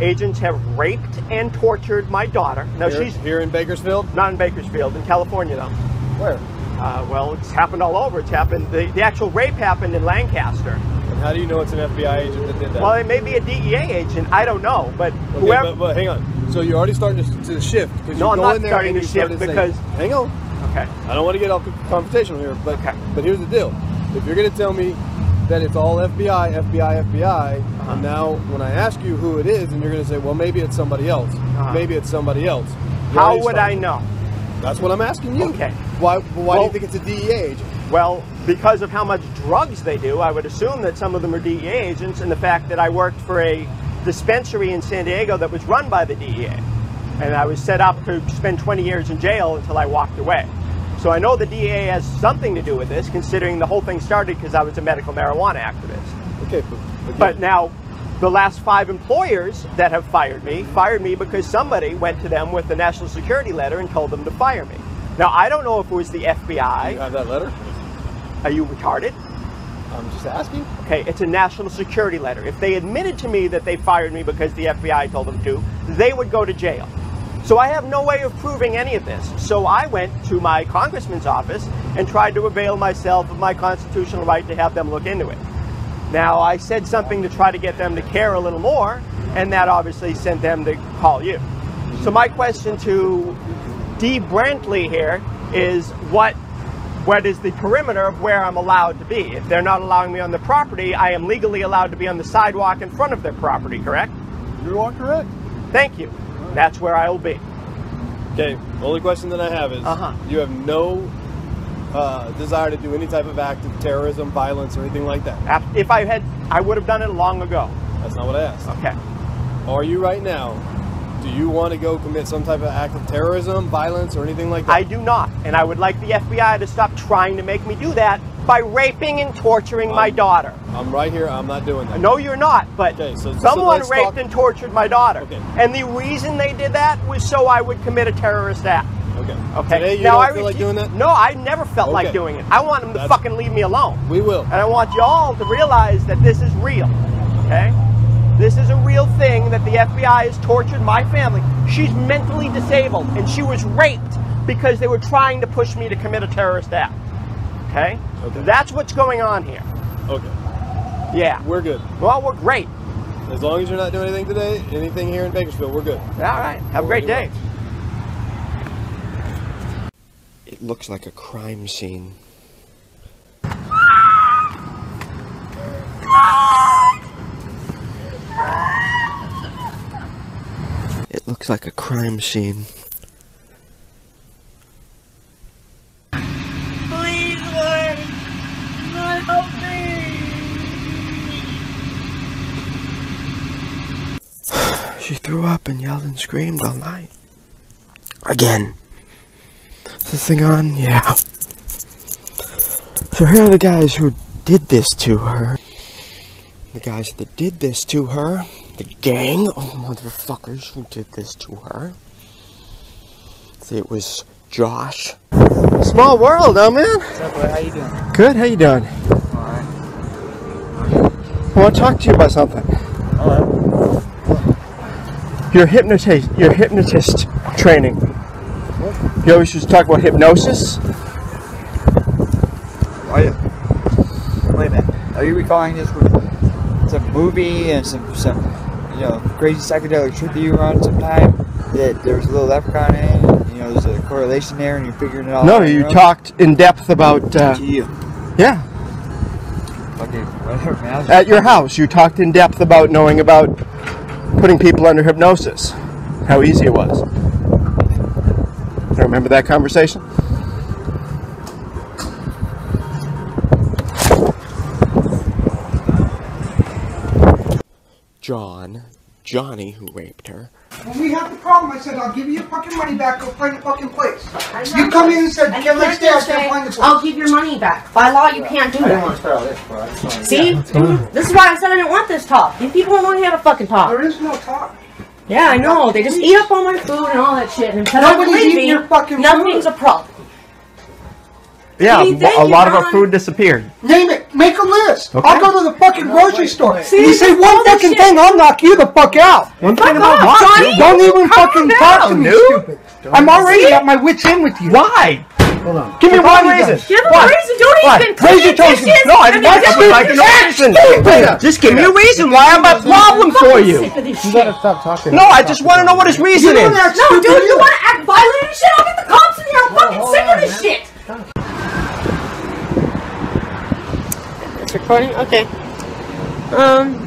Speaker 1: Agents have raped and tortured my daughter. Now,
Speaker 35: Here-
Speaker 1: she's
Speaker 35: here in Bakersfield?
Speaker 1: Not in Bakersfield, in California, though.
Speaker 35: Where?
Speaker 1: Uh, well, it's happened all over. It's happened, the, the actual rape happened in Lancaster.
Speaker 35: And how do you know it's an FBI agent that did that?
Speaker 1: Well, it may be a DEA agent. I don't know, but
Speaker 35: Okay,
Speaker 1: whoever.
Speaker 35: but, but hang on. So you're already starting to, to shift because
Speaker 1: No, I'm not
Speaker 35: there
Speaker 1: starting to shift
Speaker 35: started saying-
Speaker 1: because-
Speaker 35: hang on.
Speaker 1: Okay.
Speaker 35: I don't want to get off confrontational here, but but here's the deal. If you're going to tell me that it's all FBI, FBI, FBI,
Speaker 1: Uh-huh.
Speaker 35: and now when I ask you who it is, and you're going to say, well, maybe it's somebody else. Maybe it's somebody else. You're
Speaker 1: Uh-huh. How would I know?
Speaker 35: That's what I'm asking you.
Speaker 1: Okay.
Speaker 35: Why? Why do you think it's a DEA agent?
Speaker 1: Well, because of how much drugs they do, I would assume that some of them are DEA agents, and the fact that I worked for a dispensary in San Diego that was run by the DEA. And I was set up to spend 20 years in jail until I walked away. So I know the DEA has something to do with this, considering the whole thing started because I was a medical marijuana activist.
Speaker 35: Okay, but,
Speaker 1: But now, the last five employers that have fired me fired me because somebody went to them with a national security letter and told them to fire me. Now, I don't know if it was the FBI.
Speaker 35: You have that letter?
Speaker 1: Are you retarded?
Speaker 35: I'm just asking.
Speaker 1: Okay, it's a national security letter. If they admitted to me that they fired me because the FBI told them to, they would go to jail. So I have no way of proving any of this. So I went to my congressman's office and tried to avail myself of my constitutional right to have them look into it. Now, I said something to try to get them to care a little more, and that obviously sent them to call you. So my question to Dee Brantley here is what what is the perimeter of where I'm allowed to be? If they're not allowing me on the property, I am legally allowed to be on the sidewalk in front of their property, correct?
Speaker 35: You are correct.
Speaker 1: Thank you. That's where I will be.
Speaker 35: Okay. The only question that I have is,
Speaker 1: Uh-huh.
Speaker 35: you have no uh, desire to do any type of act of terrorism, violence, or anything like that.
Speaker 1: If I had, I would have done it long ago.
Speaker 35: That's not what I asked.
Speaker 1: Okay.
Speaker 35: Are you right now? Do you want to go commit some type of act of terrorism, violence, or anything like that?
Speaker 1: I do not, and I would like the FBI to stop trying to make me do that by raping and torturing my
Speaker 35: Um,
Speaker 1: daughter.
Speaker 35: I'm right here. I'm not doing that.
Speaker 1: No, you're not, but
Speaker 35: Okay, so- so
Speaker 1: someone
Speaker 35: let's
Speaker 1: raped
Speaker 35: talk-
Speaker 1: and tortured my daughter. And the reason they did that was so I would commit a terrorist act.
Speaker 35: Okay.
Speaker 1: Okay.
Speaker 35: Today you
Speaker 1: now
Speaker 35: don't
Speaker 1: I
Speaker 35: feel like doing that?
Speaker 1: No, I never felt like doing it. I want them to
Speaker 35: That's-
Speaker 1: fucking leave me alone.
Speaker 35: We will.
Speaker 1: And I want y'all to realize that this is real. Okay? This is a real thing that the FBI has tortured my family. She's mentally disabled and she was raped because they were trying to push me to commit a terrorist act. Okay?
Speaker 35: Okay.
Speaker 1: That's what's going on here.
Speaker 35: Okay.
Speaker 1: Yeah.
Speaker 35: We're good.
Speaker 1: Well, we're great.
Speaker 35: As long as you're not doing anything today, anything here in Bakersfield, we're good.
Speaker 1: All right. Have a great day. Looks like a crime scene. It looks like a crime scene.
Speaker 23: Please, Lord. Help me.
Speaker 1: She threw up and yelled and screamed all night. Again. Is this thing on? Yeah. So here are the guys who did this to her. The guys that did this to her. The gang of motherfuckers who did this to her. See, it was Josh. Small world, huh, man?
Speaker 37: What's up, bud? How you doing?
Speaker 1: Good. How you doing?
Speaker 37: Alright.
Speaker 1: I want to talk to you about something. Hello. Your hypnotist, your hypnotist training. You always used to talk about hypnosis.
Speaker 37: Are you? Wait a minute. Are you recalling this some movie and some some you know crazy psychedelic trip that you were on sometime? That there was a little leprechaun in it. and, You know, there's a correlation there, and you're figuring it out.
Speaker 1: No, you talked in depth about. Uh,
Speaker 37: To you.
Speaker 1: yeah,
Speaker 37: Okay, whatever, man.
Speaker 1: At your house, you talked in depth about knowing about putting people under hypnosis. How easy it was. You remember that conversation? John, Johnny, who raped her,
Speaker 23: When we had the problem, I said, I'll give you your fucking money back, go find the fucking place. You come in and said,
Speaker 17: And
Speaker 23: get
Speaker 17: you
Speaker 23: next
Speaker 17: can't
Speaker 23: day, I
Speaker 17: just
Speaker 23: can't
Speaker 17: say,
Speaker 23: find the place.
Speaker 17: I'll give your money back. By law, you can't do
Speaker 37: I didn't want to
Speaker 17: that.
Speaker 37: start all this, bro. I just wanted
Speaker 17: See? This is why I said I didn't want this talk. These people don't want to have a fucking talk.
Speaker 23: There is no talk.
Speaker 17: Yeah, I know. They just eat up all my food and all that shit. And instead of
Speaker 23: Nobody's eating
Speaker 17: leaving,
Speaker 23: your fucking
Speaker 17: nothing's a problem.
Speaker 1: Yeah,
Speaker 17: See, thank
Speaker 1: a lot of our food disappeared.
Speaker 23: Name it. Make a list.
Speaker 1: Okay.
Speaker 23: I'll go to the fucking grocery store.
Speaker 17: See,
Speaker 23: you say one fucking
Speaker 17: shit-
Speaker 23: thing, I'll knock you the fuck out.
Speaker 1: One
Speaker 17: Fuck
Speaker 1: thing about
Speaker 17: off. Johnny.
Speaker 23: Don't even
Speaker 17: Calm
Speaker 23: fucking talk to me,
Speaker 1: dude.
Speaker 23: stupid. I'm already at my wits' end with you.
Speaker 1: Why?
Speaker 23: Hold on.
Speaker 1: Give me
Speaker 23: I've
Speaker 1: one
Speaker 23: already
Speaker 1: reason.
Speaker 17: Give them
Speaker 1: What?
Speaker 17: a reason. Don't
Speaker 1: What?
Speaker 17: even
Speaker 23: Raise your
Speaker 17: clean
Speaker 23: toes.
Speaker 1: No, I
Speaker 17: and
Speaker 1: want to like
Speaker 17: just-
Speaker 1: no reason. Just give me a reason why I'm a problem for you.
Speaker 17: Sick of this
Speaker 35: You gotta stop talking.
Speaker 1: No, I just want to know what his reason is.
Speaker 17: No, dude, you want to act violent and shit? I'll get the cops in here. I'm fucking sick of this shit. It's recording? Okay. Um,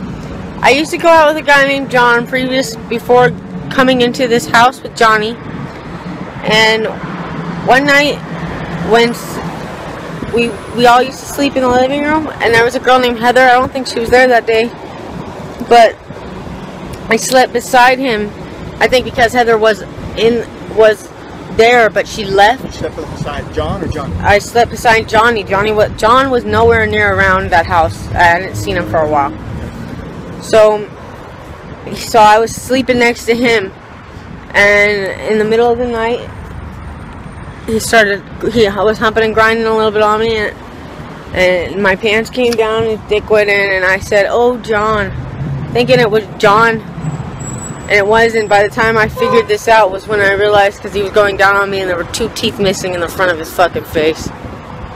Speaker 17: I used to go out with a guy named John previous, before coming into this house with Johnny. And one night, when we, we all used to sleep in the living room, and there was a girl named Heather. I don't think she was there that day. But I slept beside him. I think because Heather was in was there, but she left.
Speaker 1: you slept beside John or John?
Speaker 17: I slept beside Johnny. Johnny was John was nowhere near around that house. I hadn't seen him for a while. So, so I was sleeping next to him, and in the middle of the night, he started. He was humping and grinding a little bit on me, and, and my pants came down, his dick went in, and I said, "Oh, John," thinking it was John. And it wasn't. By the time I figured this out was when I realized because he was going down on me and there were two teeth missing in the front of his fucking face.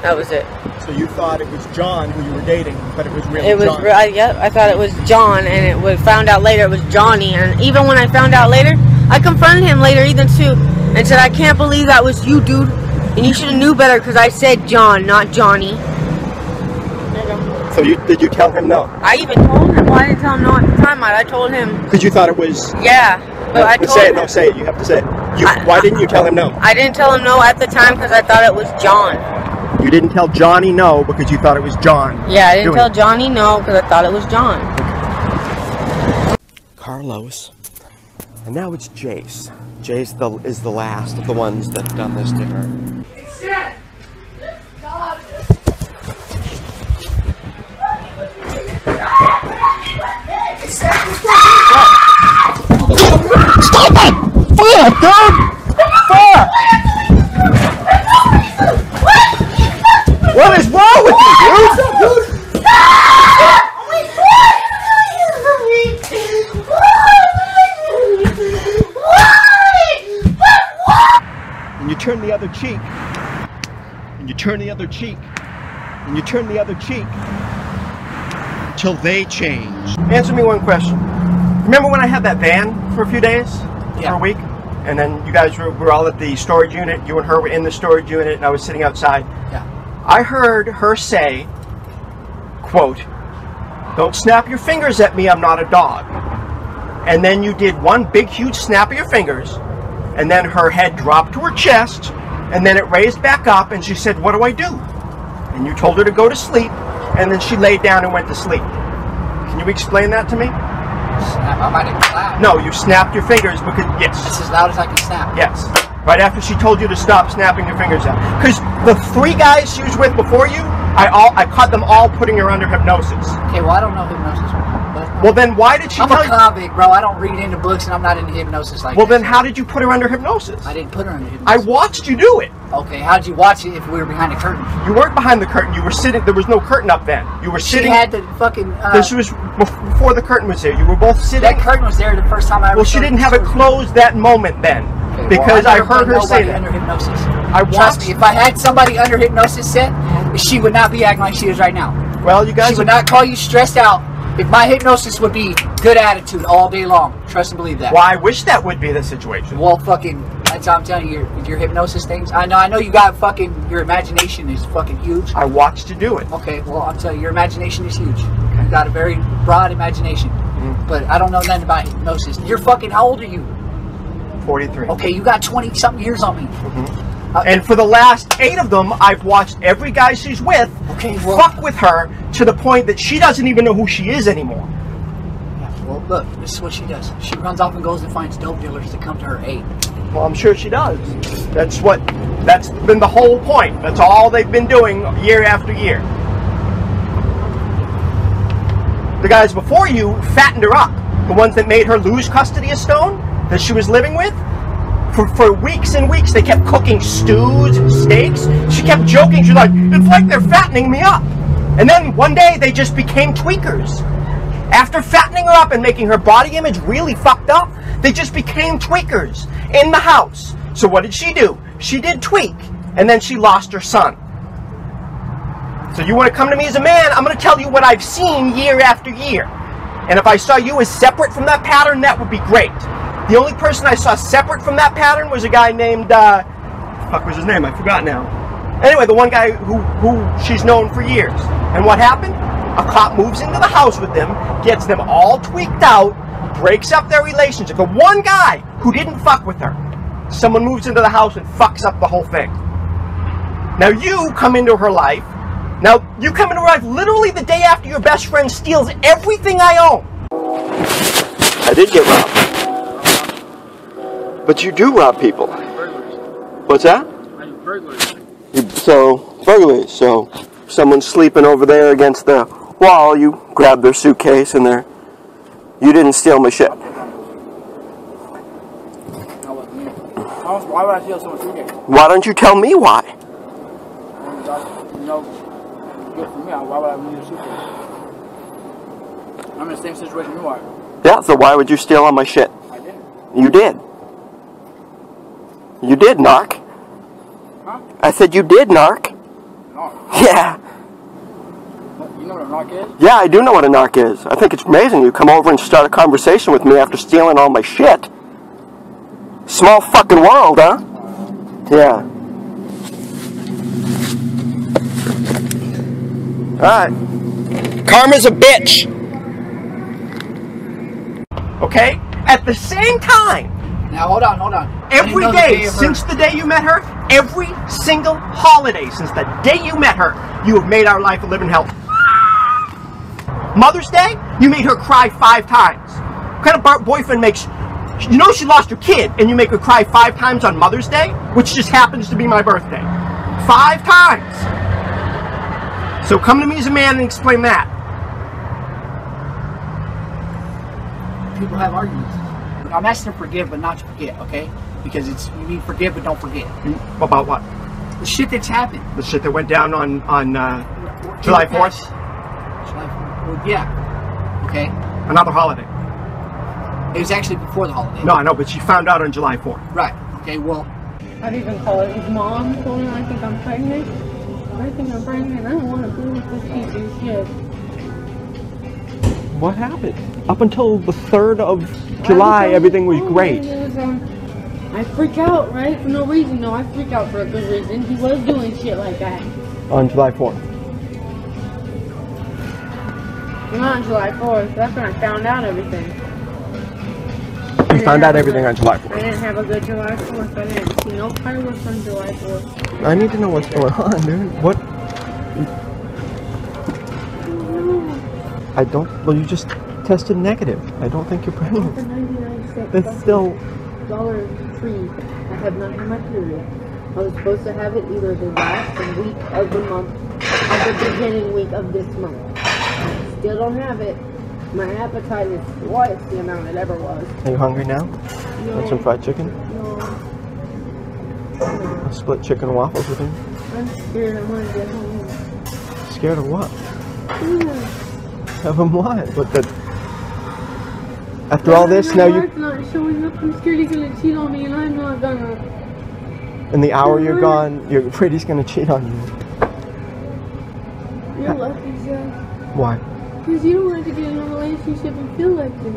Speaker 17: That was it.
Speaker 1: So you thought it was John who you were dating, but it was really
Speaker 17: It was.
Speaker 1: John.
Speaker 17: Re- I, yep. I thought it was John, and it was found out later it was Johnny. And even when I found out later, I confronted him later, Ethan too, and said, "I can't believe that was you, dude. And you should have knew better because I said John, not Johnny."
Speaker 1: So you did you tell him no?
Speaker 17: I even told him. Well, I didn't tell him no at the time. I, I told him,
Speaker 1: Because you thought it was.
Speaker 17: yeah. But I
Speaker 1: But
Speaker 17: told
Speaker 1: say it.
Speaker 17: him.
Speaker 1: No, say it. You have to say it. You,
Speaker 17: I-
Speaker 1: why didn't you tell him no?
Speaker 17: I didn't tell him no at the time because I thought it was John.
Speaker 1: You didn't tell Johnny no because you thought it was John.
Speaker 17: Yeah, I didn't tell
Speaker 1: it.
Speaker 17: Johnny no because I thought it was John.
Speaker 1: Carlos, and now it's Jace. Jace the, is the last of the ones that have done this to her. Stop it! Fuck, dude! What is wrong with you? Turn the other cheek. And you turn the other cheek. And you turn the other cheek. Till they change. Answer me one question. Remember when I had that van for a few days? For a week? And then you guys were, were all at the storage unit. You and her were in the storage unit, and I was sitting outside.
Speaker 37: Yeah.
Speaker 1: I heard her say, quote, Don't snap your fingers at me, I'm not a dog. And then you did one big, huge snap of your fingers, and then her head dropped to her chest, and then it raised back up, and she said, What do I do? And you told her to go to sleep, and then she laid down and went to sleep. Can you explain that to me?
Speaker 37: Snap. I might have clapped.
Speaker 1: No, you snapped your fingers because, yes.
Speaker 37: It's as loud as I can snap.
Speaker 1: Yes. Right after she told you to stop snapping your fingers out. Because the three guys she was with before you I all I caught them all putting her under hypnosis.
Speaker 38: Okay, well I don't know hypnosis. But
Speaker 1: Well, then why did she
Speaker 38: I'm a
Speaker 1: you?
Speaker 38: convict, bro. I don't read into books, and I'm not into hypnosis like
Speaker 1: Well,
Speaker 38: that.
Speaker 1: then how did you put her under hypnosis?
Speaker 38: I didn't put her under hypnosis.
Speaker 1: I watched you do it.
Speaker 38: Okay, how'd you watch it if we were behind a curtain?
Speaker 1: You weren't behind the curtain. You were sitting. There was no curtain up then. You were sitting.
Speaker 38: She had the fucking. Uh,
Speaker 1: this was before the curtain was there. You were both sitting.
Speaker 38: that curtain was there the first time I
Speaker 1: Well, she didn't have it closed that moment then,
Speaker 38: Okay, well,
Speaker 1: because I heard her say that.
Speaker 38: under hypnosis.
Speaker 1: I
Speaker 38: Trust
Speaker 1: watched.
Speaker 38: me, if I had somebody under hypnosis set, she would not be acting like she is right now.
Speaker 1: Well, you guys.
Speaker 38: She would not call you stressed out. If my hypnosis would be good attitude all day long, trust and believe that.
Speaker 1: Well, I wish that would be the situation.
Speaker 38: Well, fucking, that's how I'm telling you, your, your hypnosis things. I know, I know you got fucking, your imagination is fucking huge.
Speaker 1: I watched you do it.
Speaker 38: Okay, well, I'm telling you, your imagination is huge. You got a very broad imagination.
Speaker 1: Mm-hmm.
Speaker 38: But I don't know nothing about hypnosis. You're fucking, how old are you?
Speaker 1: Forty-three.
Speaker 38: Okay, you got 20 something years on me. Uh,
Speaker 1: And for the last eight of them, I've watched every guy she's with
Speaker 38: Okay, well-
Speaker 1: fuck with her to the point that she doesn't even know who she is anymore.
Speaker 38: Yeah, Well, look, this is what she does. She runs off and goes and finds dope dealers to come to her aid.
Speaker 1: Well, I'm sure she does. That's what. That's been the whole point. That's all they've been doing year after year. The guys before you fattened her up. The ones that made her lose custody of Stone that she was living with. For, for weeks and weeks, they kept cooking stews and steaks. She kept joking. She's like, it's like they're fattening me up. And then one day, they just became tweakers. After fattening her up and making her body image really fucked up, they just became tweakers in the house. So what did she do? She did tweak, and then she lost her son. So you want to come to me as a man? I'm going to tell you what I've seen year after year. And if I saw you as separate from that pattern, that would be great. The only person I saw separate from that pattern was a guy named, uh, fuck was his name? I forgot now. Anyway, the one guy who, who she's known for years. And what happened? A cop moves into the house with them, gets them all tweaked out, breaks up their relationship. The one guy who didn't fuck with her. Someone moves into the house and fucks up the whole thing. Now you come into her life. Now you come into her life literally the day after your best friend steals everything I own. I did get robbed. But you do rob people. What's that? You, so burglary. So someone's sleeping over there against the wall. You grab their suitcase and they're. You didn't steal my shit.
Speaker 38: Why would I steal someone's suitcase?
Speaker 1: Why don't you tell me why?
Speaker 38: Know, good for me. Why would I need a suitcase? I'm in the same situation you are.
Speaker 1: Yeah. So why would you steal all my shit?
Speaker 38: I didn't.
Speaker 1: You did. You did, Narc.
Speaker 38: Huh?
Speaker 1: I said you did, Narc.
Speaker 38: No.
Speaker 1: Yeah.
Speaker 38: You know what a knock is?
Speaker 1: Yeah, I do know what a narc is. I think it's amazing you come over and start a conversation with me after stealing all my shit. Small fucking world, huh? Yeah. Alright. Karma's a bitch. Okay? At the same time,
Speaker 38: Now hold on, hold on.
Speaker 1: Every
Speaker 38: know the
Speaker 1: day since the day you met her, every single holiday since the day you met her, you have made our life a living hell. Mother's Day, you made her cry five times. What kind of boyfriend makes you know she lost her kid and you make her cry five times on Mother's Day, which just happens to be my birthday. Five times. So come to me as a man and explain that.
Speaker 38: people have arguments. I'm asking to forgive, but not to forget, okay? Because it's you need forgive, but don't forget.
Speaker 1: About what?
Speaker 38: The shit that's happened.
Speaker 1: The shit that went down on on uh, July Fourth.
Speaker 38: July 4th. Well, yeah. Okay.
Speaker 1: Another holiday.
Speaker 38: It was actually before the holiday.
Speaker 1: No, I know, but she found out on July 4th.
Speaker 38: Right. Okay. Well,
Speaker 17: I'd even call it his mom told him I think I'm pregnant. I think I'm pregnant. I don't want to deal with this piece of shit.
Speaker 1: What happened? Up until the 3rd of July, everything was great.
Speaker 17: Was, um, I freak out, right? For no reason. No, I freak out for a good reason. He was doing shit like that.
Speaker 1: On July 4th.
Speaker 17: Not on July 4th. That's when I found out everything.
Speaker 1: You found out everything on July 4th.
Speaker 17: I didn't have a good July 4th. I didn't see no fireworks on July 4th.
Speaker 1: I need to know what's going on, dude. What? I don't. Well, you just tested negative. I don't think you're pregnant.
Speaker 17: The 99 cent
Speaker 1: That's still.
Speaker 17: dollar tree. I have not had my period. I was supposed to have it either the last week of the month or the beginning week of this month. I Still don't have it. My appetite is twice the amount it ever was.
Speaker 1: Are you hungry now?
Speaker 17: No.
Speaker 1: Want some fried chicken?
Speaker 17: No.
Speaker 1: A split chicken and waffles with him?
Speaker 17: I'm scared I want to get home.
Speaker 1: Scared of what?
Speaker 17: Yeah.
Speaker 1: Of him what? But the after all this, now you
Speaker 17: not showing up. I'm scared he's gonna cheat on me, and I'm not gonna.
Speaker 1: in the hour you're gone, you're afraid he's gonna cheat on you.
Speaker 17: You're lucky, Zach.
Speaker 1: Why?
Speaker 17: Because you don't like to get in a relationship and feel like this.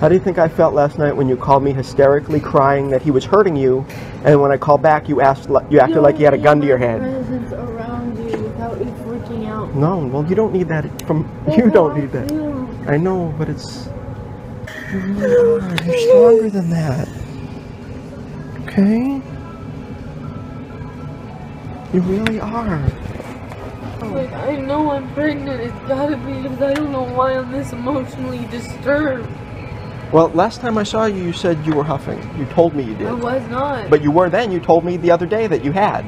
Speaker 1: How do you think I felt last night when you called me hysterically crying that he was hurting you, and when I called back, you asked, you acted like he had a gun to your head?
Speaker 17: Presence around you without you freaking out.
Speaker 1: No, well, you don't need that from.
Speaker 17: That's
Speaker 1: You don't need that.
Speaker 17: Feel.
Speaker 1: I know, but it's. You're stronger than that. Okay? You really are.
Speaker 17: Like, I know I'm pregnant. It's gotta be because I don't know why I'm this emotionally disturbed.
Speaker 1: Well, last time I saw you, you said you were huffing. You told me you did.
Speaker 17: I was not.
Speaker 1: But you were then. You told me the other day that you had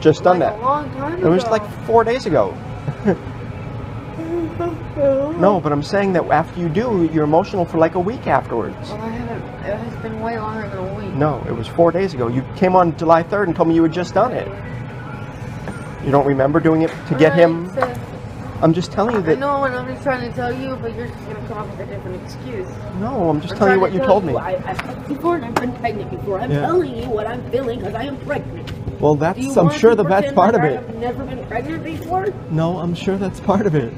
Speaker 1: just done
Speaker 17: like
Speaker 1: that.
Speaker 17: a long time
Speaker 1: It was like four days ago. No, but I'm saying that after you do, you're emotional for like a week afterwards.
Speaker 17: Well, I haven't. It has been way longer than a week.
Speaker 1: No, it was four days ago. You came on July 3rd and told me you had just done it. You don't remember doing it to get him?
Speaker 17: So-
Speaker 1: I'm just telling you
Speaker 17: I
Speaker 1: that.
Speaker 17: know, and I'm just trying to tell you, but you're just gonna come up with a different excuse.
Speaker 1: No, I'm just
Speaker 17: I'm
Speaker 1: telling you what
Speaker 17: to
Speaker 1: you told me.
Speaker 17: I, I've fucked before and I've been pregnant before. I'm
Speaker 1: Yeah.
Speaker 17: telling you what I'm feeling because I am pregnant.
Speaker 1: Well, that's. I'm sure that that's part of it.
Speaker 17: I've never been pregnant before.
Speaker 1: No, I'm sure that's part of it.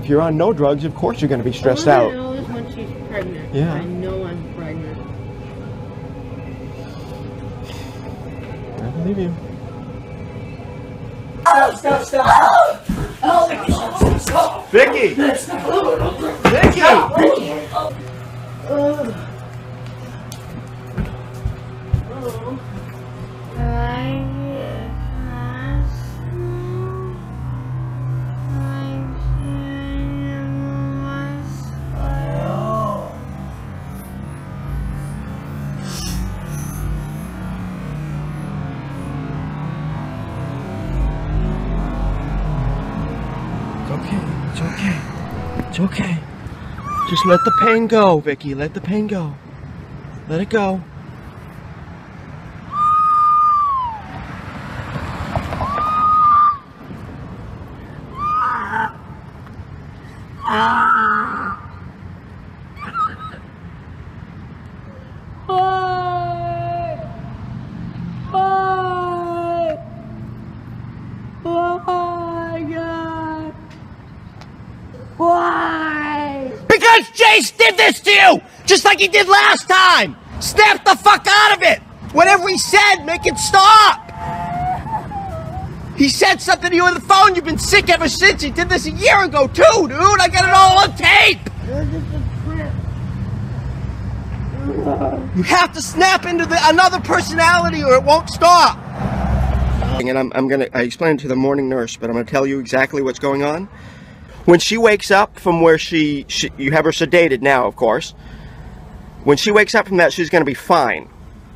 Speaker 1: If you're on no drugs, of course you're going to be stressed
Speaker 17: All I
Speaker 1: out.
Speaker 17: know is when she's pregnant.
Speaker 1: Yeah.
Speaker 17: I know I'm pregnant.
Speaker 1: I believe you.
Speaker 23: Stop, stop, stop. Oh, stop.
Speaker 1: Vicky!
Speaker 23: Vicky!
Speaker 17: Ugh.
Speaker 1: Oh. Oh. It's Just let the pain go, Vicky. Let the pain go. Let it go.
Speaker 17: Why? Why? Why, God? Why?
Speaker 39: Because Jace did this to you! Just like he did last time! Snap the fuck out of it! Whatever he said, make it stop! He said something to you on the phone, you've been sick ever since. He did this a year ago too, dude! I got it all on tape! You have to snap into the, another personality or it won't stop!
Speaker 1: And I'm, I'm gonna I explained to the morning nurse, but I'm gonna tell you exactly what's going on. When she wakes up from where she, she you have her sedated now, of course. When she wakes up from that, she's gonna be fine,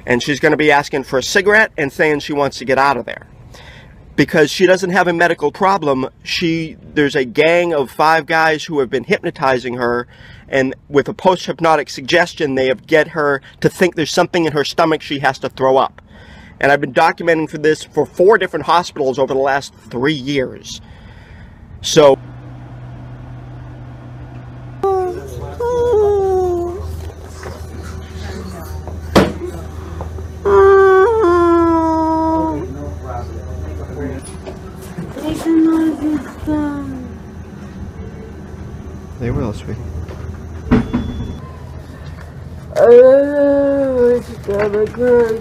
Speaker 1: and she's gonna be asking for a cigarette and saying she wants to get out of there because she doesn't have a medical problem. She there's a gang of five guys who have been hypnotizing her, and with a post hypnotic suggestion, they have get her to think there's something in her stomach she has to throw up. And I've been documenting for this for four different hospitals over the last three years. So.
Speaker 17: Make a noise.
Speaker 1: They will, sweet.
Speaker 17: Oh, it's gonna hurt.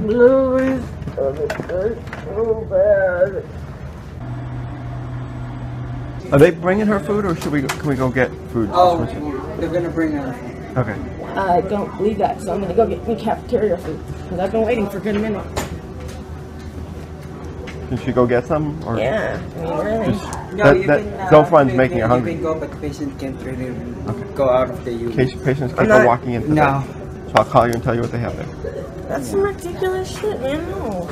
Speaker 17: Louis, gonna hurt so bad.
Speaker 1: Are they bringing her food, or should we? Can we go get food?
Speaker 28: Oh, they're gonna bring her.
Speaker 1: Okay.
Speaker 17: I don't believe that, so I'm gonna go get me cafeteria food. Because I've been waiting for a good minute.
Speaker 1: Can she go get some? Or
Speaker 17: Yeah, I mean, really.
Speaker 1: Just,
Speaker 28: No,
Speaker 1: that,
Speaker 28: you
Speaker 1: that,
Speaker 28: can, uh,
Speaker 1: girlfriend's
Speaker 28: you
Speaker 1: making her
Speaker 28: can-
Speaker 1: hungry.
Speaker 28: You can go, but the patient can't really go out of the unit.
Speaker 1: Case patients
Speaker 28: I'm
Speaker 1: can't go
Speaker 28: not-
Speaker 1: walking into
Speaker 28: No.
Speaker 1: that. So I'll call you and tell you what they have there.
Speaker 17: That's some ridiculous shit, man. No.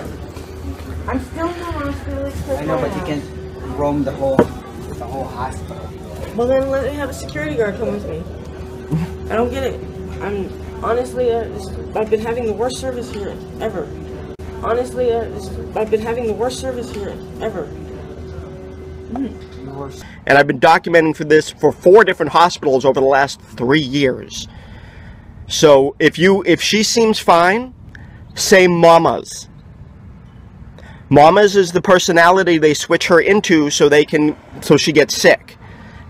Speaker 17: I'm still in the hospital.
Speaker 38: I know, but you
Speaker 17: house.
Speaker 38: can roam the whole, the whole hospital.
Speaker 17: Well, then let me have a security guard come with me. I don't get it. I'm honestly, uh, I've been having the worst service here ever. Honestly, uh, I've been having the worst service here ever.
Speaker 1: And I've been documenting for this for four different hospitals over the last three years. So if you if she seems fine, say mamas. Mamas is the personality they switch her into so they can so she gets sick.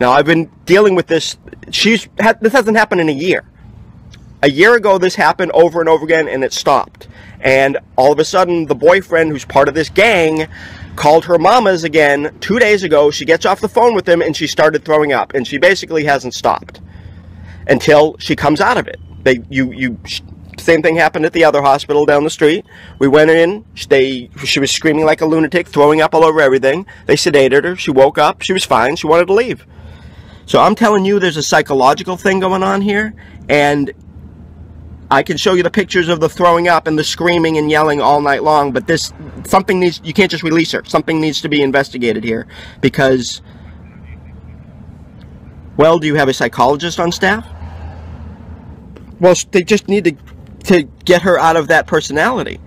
Speaker 1: Now I've been dealing with this. She's this hasn't happened in a year. A year ago, this happened over and over again, and it stopped. And all of a sudden, the boyfriend, who's part of this gang, called her mamas again two days ago. She gets off the phone with him, and she started throwing up, and she basically hasn't stopped until she comes out of it. They, you, you, same thing happened at the other hospital down the street. We went in. They, she was screaming like a lunatic, throwing up all over everything. They sedated her. She woke up. She was fine. She wanted to leave. So I'm telling you, there's a psychological thing going on here, and I can show you the pictures of the throwing up and the screaming and yelling all night long, but this something needs you can't just release her. Something needs to be investigated here because well, do you have a psychologist on staff? Well, they just need to to get her out of that personality.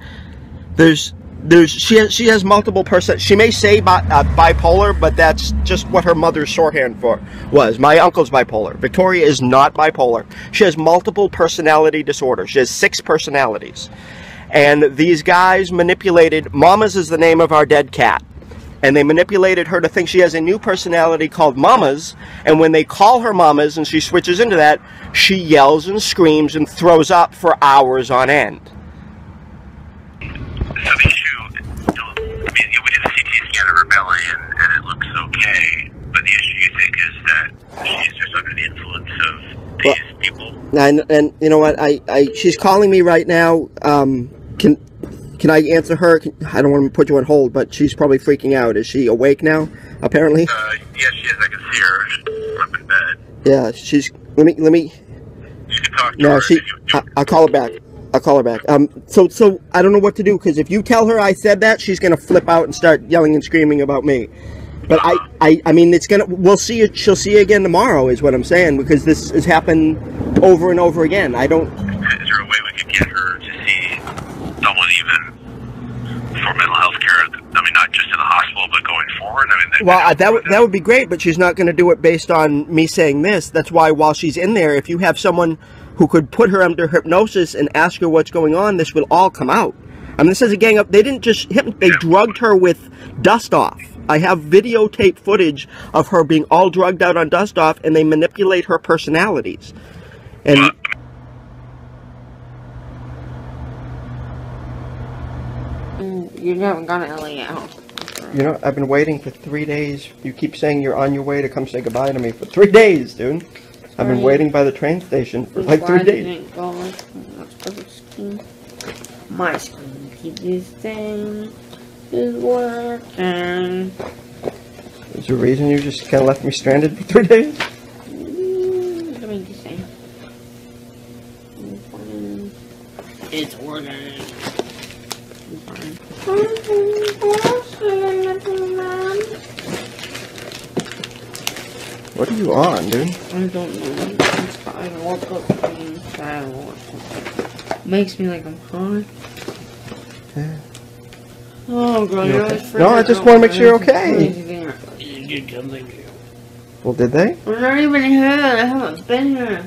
Speaker 1: There's there's she has she has multiple person. She may say bi, uh, bipolar, but that's just what her mother's shorthand for was. My uncle's bipolar. Victoria is not bipolar. She has multiple personality disorder. She has six personalities, and these guys manipulated. Mamas is the name of our dead cat. And they manipulated her to think she has a new personality called Mamas. And when they call her Mamas and she switches into that, she yells and screams and throws up for hours on end.
Speaker 33: Mean, we did a CT scan of her belly and, and it looks okay. But the issue you think is that she's just under the influence of these people.
Speaker 1: And, and you know what? I, I she's calling me right now. Um, can can I answer her? Can, I don't want to put you on hold, but she's probably freaking out. Is she awake now? Apparently.
Speaker 33: Uh, yes, she is. I can see her just up in bed.
Speaker 1: Yeah. She's. Let me. Let me.
Speaker 33: You can talk to
Speaker 1: No,
Speaker 33: her.
Speaker 1: she. I, I'll call her back. I'll call her back. Um. So so I don't know what to do because if you tell her I said that, she's gonna flip out and start yelling and screaming about me. But I, I, I mean, it's gonna. We'll see it. She'll see you again tomorrow, is what I'm saying, because this has happened over and over again. I don't.
Speaker 33: Is there a way we could get her to see someone even for mental health care? I mean, not just in the hospital, but going forward? I mean, they-
Speaker 1: Well, uh, that would that would be great, but she's not going to do it based on me saying this. That's why while she's in there, if you have someone who could put her under hypnosis and ask her what's going on, this will all come out. I mean, this is a gang up. They didn't just hit. They drugged her with dust off. I have videotape footage of her being all drugged out on dust off, and they manipulate her personalities. And
Speaker 17: Mm, You haven't gone to LA yet, huh?
Speaker 1: you know, I've been waiting for three days. You keep saying you're on your way to come say goodbye to me for three days, dude. I've been
Speaker 17: Sorry.
Speaker 1: waiting by the train station for like three days.
Speaker 17: it go like screen? My screen. Keep this thing is working.
Speaker 1: Is there a reason you just kind of left me stranded for three days?
Speaker 17: Mm, Let me just say. It's working.
Speaker 1: What are you on, dude?
Speaker 17: I don't know. It's- I woke up being sad. Makes me like I'm high.
Speaker 1: Yeah.
Speaker 17: Oh god,
Speaker 1: You
Speaker 17: you're
Speaker 1: okay?
Speaker 17: always
Speaker 1: No, I just wanna make sure you're okay.
Speaker 17: You did something.
Speaker 1: Well, did they?
Speaker 17: We're not even here. I haven't been here.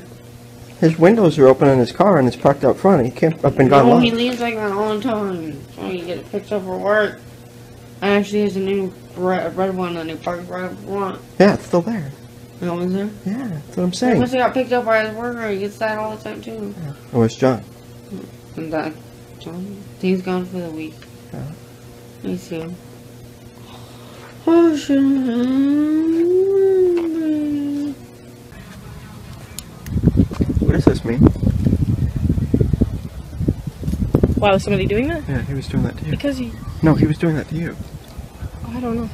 Speaker 1: His windows are open in his car and it's parked out front. He can't up and gone
Speaker 17: No,
Speaker 1: long.
Speaker 17: he leaves like that all the time. Oh, so he gets picked up for work. I actually has a new red, red one and he parks right up front.
Speaker 1: Yeah, it's still there.
Speaker 17: That was there?
Speaker 1: Yeah, that's what I'm saying.
Speaker 17: must have got picked up by his worker. He gets that all the time too.
Speaker 1: Oh, it's John.
Speaker 17: And that, John, he's gone for the week.
Speaker 1: Yeah.
Speaker 17: Me too. Oh shit.
Speaker 1: What does this mean?
Speaker 40: Why was somebody doing that?
Speaker 1: Yeah, he was doing that to you.
Speaker 40: Because he.
Speaker 1: No, he was doing that to you.
Speaker 40: I don't know.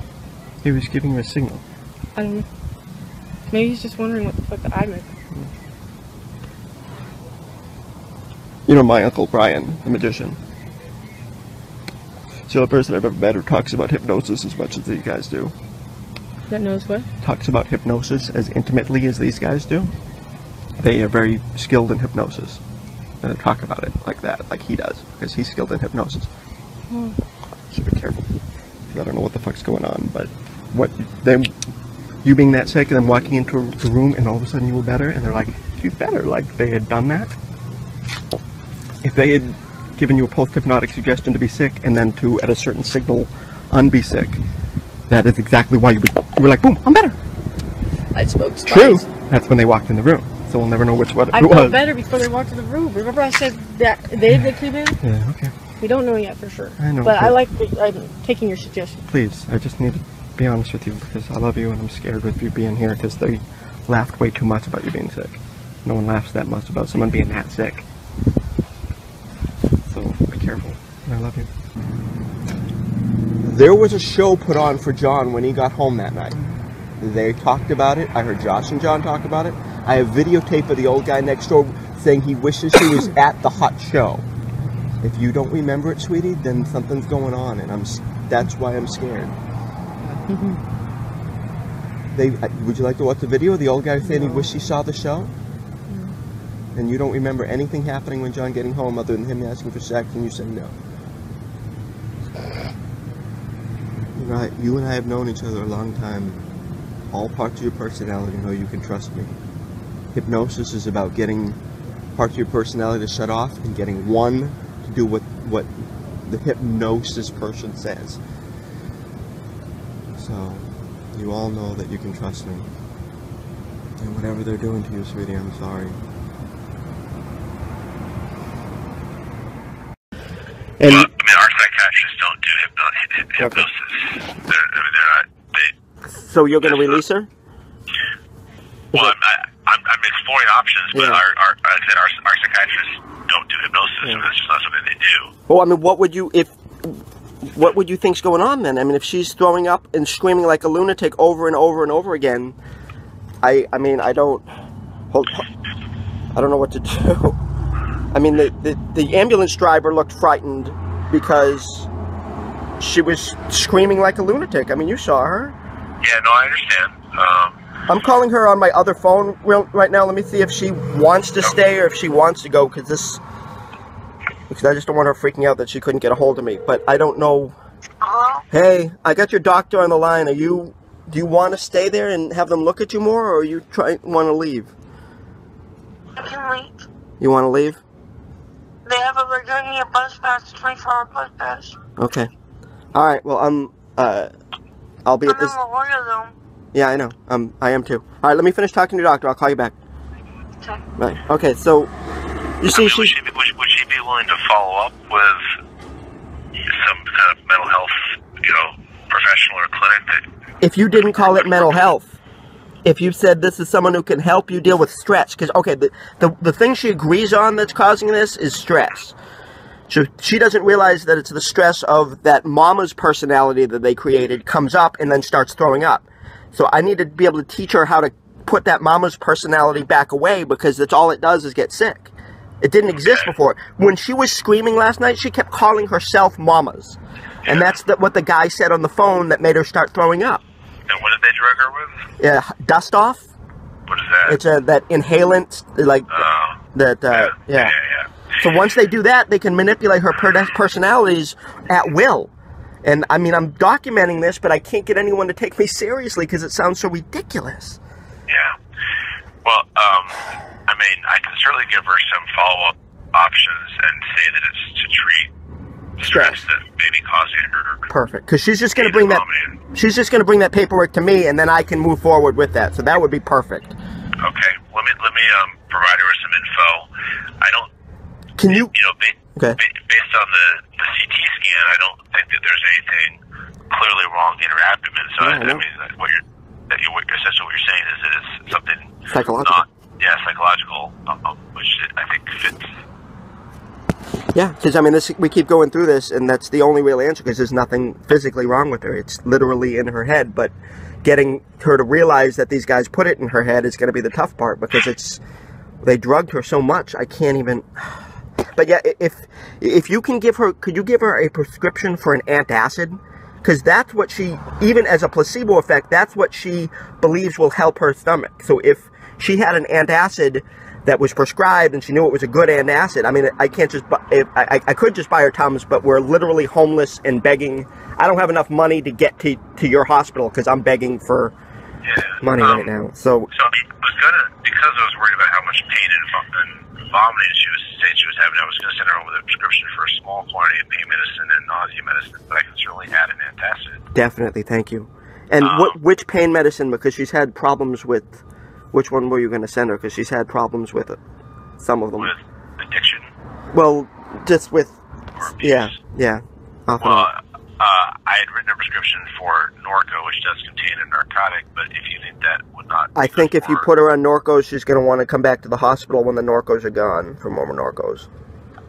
Speaker 1: He was giving you a signal.
Speaker 40: I don't know. Maybe he's just wondering what the fuck I meant.
Speaker 1: You know my uncle Brian, the magician. He's the only person I've ever met who talks about hypnosis as much as these guys do.
Speaker 40: That knows what?
Speaker 1: Talks about hypnosis as intimately as these guys do. They are very skilled in hypnosis. And they talk about it like that, like he does, because he's skilled in hypnosis.
Speaker 40: Oh.
Speaker 1: So be careful. I don't know what the fuck's going on, but what them you being that sick and then walking into the room and all of a sudden you were better and they're like, she's better, like they had done that. If they had given you a post hypnotic suggestion to be sick and then to at a certain signal unbe sick, that is exactly why you would you were like, boom, I'm better.
Speaker 40: I smoked
Speaker 1: True. That's when they walked in the room. So we'll never know which one
Speaker 40: I
Speaker 1: it
Speaker 40: felt
Speaker 1: was.
Speaker 40: better before they walked in the room. Remember I said that they they came in?
Speaker 1: Yeah, okay.
Speaker 40: We don't know yet for sure.
Speaker 1: I know,
Speaker 40: But I like the, I'm taking your suggestion.
Speaker 1: Please, I just need to be honest with you because I love you and I'm scared with you being here because they laughed way too much about you being sick. No one laughs that much about someone being that sick. So be careful. And I love you. There was a show put on for John when he got home that night. They talked about it. I heard Josh and John talk about it. I have videotape of the old guy next door saying he wishes he was at the hot show. If you don't remember it, sweetie, then something's going on, and I'm that's why I'm scared. They. uh, Would you like to watch the video? of The old guy saying he wished he saw the show. And you don't remember anything happening when John getting home other than him asking for sex and you saying no. Right, you and I have known each other a long time. All parts of your personality know you can trust me. Hypnosis is about getting parts of your personality to shut off and getting one to do what what the hypnosis person says. So, you all know that you can trust me. And whatever they're doing to you, sweetie, I'm sorry. And
Speaker 33: I mean, our psychiatrists don't do hypno- hyp- hypnosis. They're, I mean, they're not. They,
Speaker 1: so you're going to release her?
Speaker 33: well, I'm, I, I'm, I'm exploring options, but
Speaker 1: Yeah.
Speaker 33: our, our, I said our, our psychiatrists don't do hypnosis. So that's just not something they do.
Speaker 1: Well, I mean, what would you if what would you think's going on then? I mean, if she's throwing up and screaming like a lunatic over and over and over again, I I mean, I don't hold I don't know what to do. I mean, the the, the ambulance driver looked frightened because she was screaming like a lunatic. I mean, you saw her.
Speaker 33: Yeah, no, I understand. Um,
Speaker 1: I'm calling her on my other phone right now. Let me see if she wants to stay or if she wants to go because this. Because I just don't want her freaking out that she couldn't get a hold of me. But I don't know. Hello? Hey, I got your doctor on the line. Are you? Do you want to stay there and have them look at you more, or you try want to leave?
Speaker 41: I can leave.
Speaker 1: You want to leave?
Speaker 41: They have a, giving me a bus pass, 24 hour bus pass.
Speaker 1: Okay. All right. Well, I'm. Uh, I'll be
Speaker 41: I'm
Speaker 1: at this.
Speaker 41: in La Jolla though.
Speaker 1: Yeah, I know. Um, I am too. All right. Let me finish talking to your doctor. I'll call you back.
Speaker 41: Okay.
Speaker 1: Right. Okay. So, you see, she.
Speaker 33: would, she be, would, would she be willing to follow up with some kind of mental health, you know, professional or clinic that
Speaker 1: if you didn't call it mental health, if you said this is someone who can help you deal with stress, because okay, the, the the thing she agrees on that's causing this is stress. So she doesn't realize that it's the stress of that mama's personality that they created comes up and then starts throwing up. So I need to be able to teach her how to put that mama's personality back away because that's all it does is get sick. It didn't exist before. When she was screaming last night, she kept calling herself mamas. And that's the, what the guy said on the phone that made her start throwing up.
Speaker 33: and what did they drug her with?
Speaker 1: Yeah, dust off.
Speaker 33: What is that?
Speaker 1: It's a that inhalant, like that. Uh, yeah. So once they do that, they can manipulate her per- personalities at will. And I mean, I'm documenting this, but I can't get anyone to take me seriously because it sounds so ridiculous.
Speaker 33: Well, um, I mean, I can certainly give her some follow-up options and say that it's to treat stress that may be causing her.
Speaker 1: Perfect, because she's just going to bring that. She's just going to bring that paperwork to me, and then I can move forward with that. So that would be perfect.
Speaker 33: Okay. Let me let me um provide her with some info. I don't.
Speaker 1: Can you?
Speaker 33: You know, ba-
Speaker 1: Okay.
Speaker 33: ba- based on the, the CT scan, I don't think that there's anything clearly wrong in her abdomen. So
Speaker 1: Yeah,
Speaker 33: I,
Speaker 1: I
Speaker 33: I mean, that what you're that you essentially what you're saying is that it's something
Speaker 1: Psychological.
Speaker 33: not yeah psychological, um, which I think fits.
Speaker 1: Yeah, because I mean, this we keep going through this, and that's the only real answer. Because there's nothing physically wrong with her; it's literally in her head. But getting her to realize that these guys put it in her head is going to be the tough part because it's they drugged her so much. I can't even. But yeah, if if you can give her, could you give her a prescription for an antacid? Because that's what she, even as a placebo effect, that's what she believes will help her stomach. So if she had an antacid that was prescribed and she knew it was a good antacid, I mean, I can't just, buy, if- I, I could just buy her Tums, but we're literally homeless and begging. I don't have enough money to get to, to your hospital because I'm begging for money um, right now. So
Speaker 33: So I was gonna because I was worried about how much pain and, and vomiting she was saying she was having. I was gonna send her home with a prescription for a small quantity of pain medicine and nausea medicine, but I can certainly add an antacid.
Speaker 1: Definitely, thank you. And um, what which pain medicine? Because she's had problems with. Which one were you going to send her? Because she's had problems with it. Some of them.
Speaker 33: With addiction.
Speaker 1: Well, just with. Yeah, yeah. Off
Speaker 33: Well. Uh, I had written a prescription for Norco, which does contain a narcotic, but if you think that would not,
Speaker 1: I think if you put her on Norco, she's going to want to come back to the hospital when the Norcos are gone for more Norcos.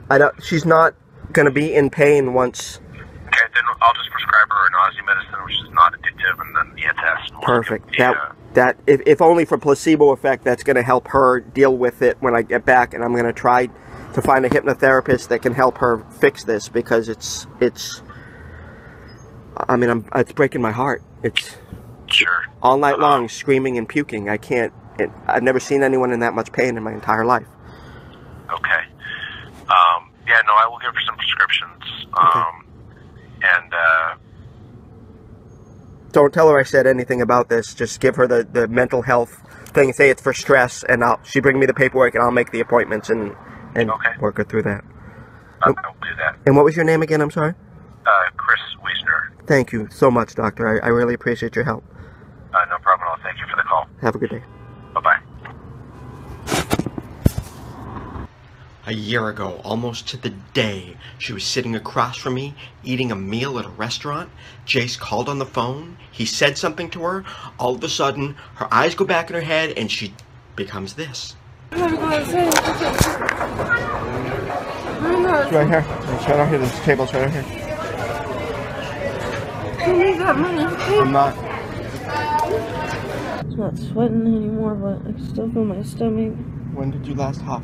Speaker 1: I don't. She's not going to be in pain once.
Speaker 33: okay, then I'll just prescribe her a nausea medicine, which is not addictive, and then the antacid.
Speaker 1: Perfect.
Speaker 33: be, uh,
Speaker 1: That that if, if only for placebo effect, that's going to help her deal with it when I get back, and I'm going to try to find a hypnotherapist that can help her fix this because it's it's. I mean, I'm it's breaking my heart. It's
Speaker 33: sure
Speaker 1: all night long screaming and puking. I can't. It, I've never seen anyone in that much pain in my entire life.
Speaker 33: Okay. Um, yeah, no, I will give her some prescriptions. Um, and uh,
Speaker 1: Don't tell her I said anything about this. Just give her the, the mental health thing. Say it's for stress, and I'll she bring me the paperwork, and I'll make the appointments and and work her through that.
Speaker 33: I, I'll do that.
Speaker 1: And what was your name again? I'm sorry.
Speaker 33: Uh, Chris Wiesner.
Speaker 1: Thank you so much, doctor. I, I really appreciate your help.
Speaker 33: Uh, no problem at all. Thank you for the call.
Speaker 1: Have a good day.
Speaker 33: Bye bye.
Speaker 1: A year ago, almost to the day, she was sitting across from me, eating a meal at a restaurant. Jace called on the phone. He said something to her. All of a sudden, her eyes go back in her head, and she becomes this.
Speaker 40: I'm gonna go outside. I'm not.
Speaker 1: It's right here. It's right out here. This table's right out here.
Speaker 40: That money.
Speaker 1: I'm not.
Speaker 40: It's not sweating anymore, but I still feel my stomach.
Speaker 1: When did you last huff?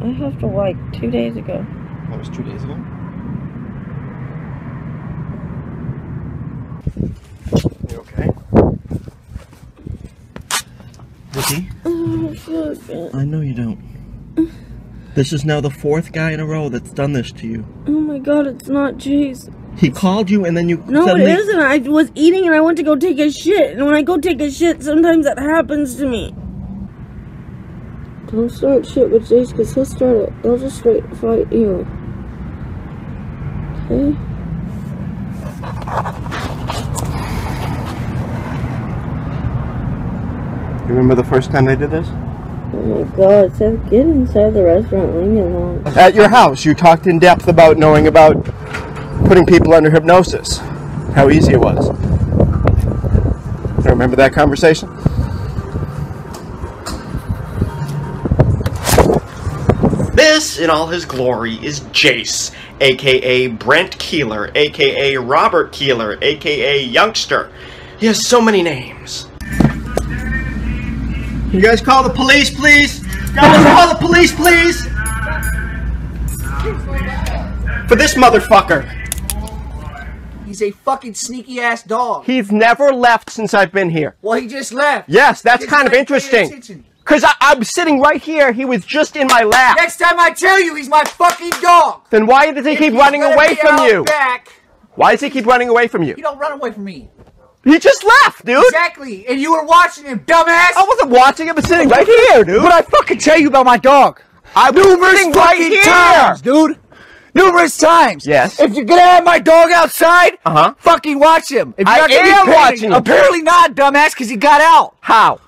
Speaker 40: I huffed like two days ago.
Speaker 1: That was two days ago. You okay? Vicky?
Speaker 40: Oh, I feel good.
Speaker 1: I know you don't. This is now the fourth guy in a row that's done this to you.
Speaker 40: Oh my god, it's not Jace.
Speaker 1: He called you and then you
Speaker 40: No,
Speaker 1: suddenly...
Speaker 40: it isn't. I was eating and I went to go take a shit. And when I go take a shit, sometimes that happens to me. Don't start shit with Jace because he'll start it. They'll just straight fight you. Okay?
Speaker 1: You remember the first time they did this?
Speaker 40: Oh my god, Seth, get inside the restaurant. Leave me alone.
Speaker 1: At your house, you talked in depth about knowing about putting people under hypnosis. How easy it was. Remember that conversation? This, in all his glory, is Jace, aka Brent Keeler, aka Robert Keeler, aka Youngster. He has so many names. You guys call the police, please? Guys, call the police, please! For this motherfucker.
Speaker 38: He's a fucking sneaky ass dog.
Speaker 1: He's never left since I've been here.
Speaker 38: Well, he just left.
Speaker 1: Yes, that's kind of interesting. Because I'm sitting right here. He was just in my lap.
Speaker 38: Next time I tell you, he's my fucking dog.
Speaker 1: Then why does he keep running away from you?
Speaker 38: Back,
Speaker 1: Why does he keep running away from you?
Speaker 38: He don't run away from me.
Speaker 1: He just left, dude.
Speaker 38: Exactly, and you were watching him, dumbass.
Speaker 1: I wasn't watching him. I was sitting right here, dude.
Speaker 38: What I fucking tell you about my dog?
Speaker 1: I was
Speaker 38: Numerous
Speaker 1: sitting right
Speaker 38: fucking
Speaker 1: here.
Speaker 38: times, dude. Numerous times.
Speaker 1: Yes.
Speaker 38: If you're gonna have my dog outside,
Speaker 1: Uh-huh.
Speaker 38: fucking watch him. If you're
Speaker 1: I
Speaker 38: not
Speaker 1: am watching him.
Speaker 38: Apparently not, dumbass, because he got out.
Speaker 1: How?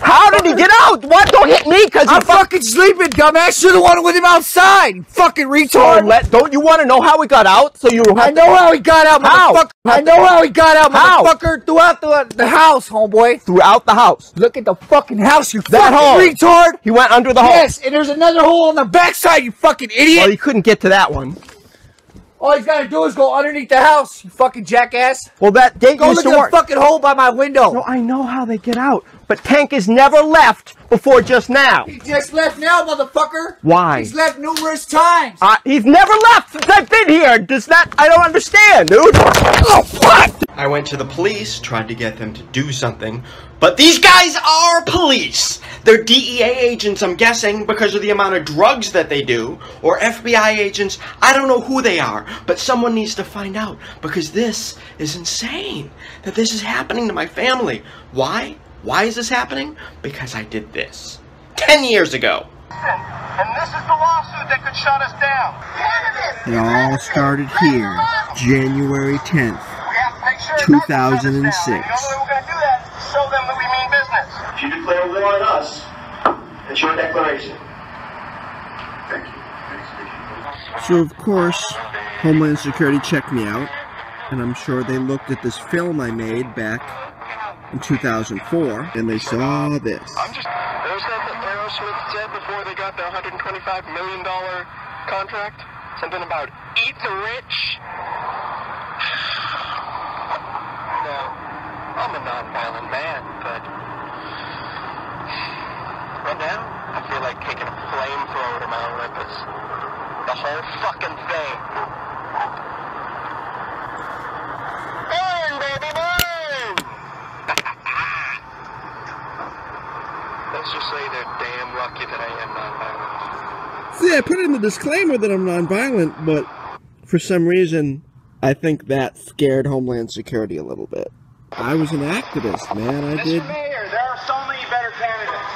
Speaker 1: How did he get out? What? Don't hit me, cause
Speaker 38: I'm fucking sleeping, dumbass. You're the one with him outside. You fucking retard.
Speaker 1: Don't let. Don't you want to know how he got out? So you. Have
Speaker 38: I know how he got out,
Speaker 1: How?
Speaker 38: motherfucker. I know how he got out,
Speaker 1: How?
Speaker 38: motherfucker. Throughout the, the house, homeboy.
Speaker 1: throughout the house.
Speaker 38: Look at the fucking house, you
Speaker 1: That
Speaker 38: fucking
Speaker 1: hole.
Speaker 38: retard.
Speaker 1: He went under the hole.
Speaker 38: Yes, and there's another hole on the backside, you fucking idiot.
Speaker 1: Well, he couldn't get to that one.
Speaker 38: All he's gotta do is go underneath the house, you fucking jackass.
Speaker 1: Well, that gate
Speaker 38: Go
Speaker 1: used
Speaker 38: look
Speaker 1: to
Speaker 38: at
Speaker 1: work.
Speaker 38: the fucking hole by my window.
Speaker 1: No, I know how they get out. But Tank has never left before just now.
Speaker 38: He just left now, motherfucker.
Speaker 1: Why?
Speaker 38: He's left numerous times.
Speaker 1: Uh, he's never left since I've been here. Does that? I don't understand, dude. Oh, what? I went to the police, tried to get them to do something, but these guys are police. They're DEA agents, I'm guessing, because of the amount of drugs that they do, or FBI agents. I don't know who they are, but someone needs to find out because this is insane that this is happening to my family. Why? Why is this happening? Because I did this 10 years ago.
Speaker 42: And this is the lawsuit that could shut us down.
Speaker 43: It all started here, January 10th, 2006.
Speaker 42: Show them that we mean business.
Speaker 1: If you declare war on us, it's your declaration.
Speaker 43: So, of course, Homeland Security checked me out, and I'm sure they looked at this film I made back in 2004, and they saw this.
Speaker 44: I'm just. There's that that Aerosmith said before they got the 125 million dollar contract. Something about eat the rich. No, I'm a non-violent man, but right now I feel like taking a flamethrower to Mount Olympus. The whole fucking thing. Let's just say they're damn lucky that I am non-violent.
Speaker 43: See, I put in the disclaimer that I'm nonviolent, but for some reason, I think that scared Homeland Security a little bit. I was an activist, man. I did. Mr.
Speaker 42: Mayor, there are so many better candidates.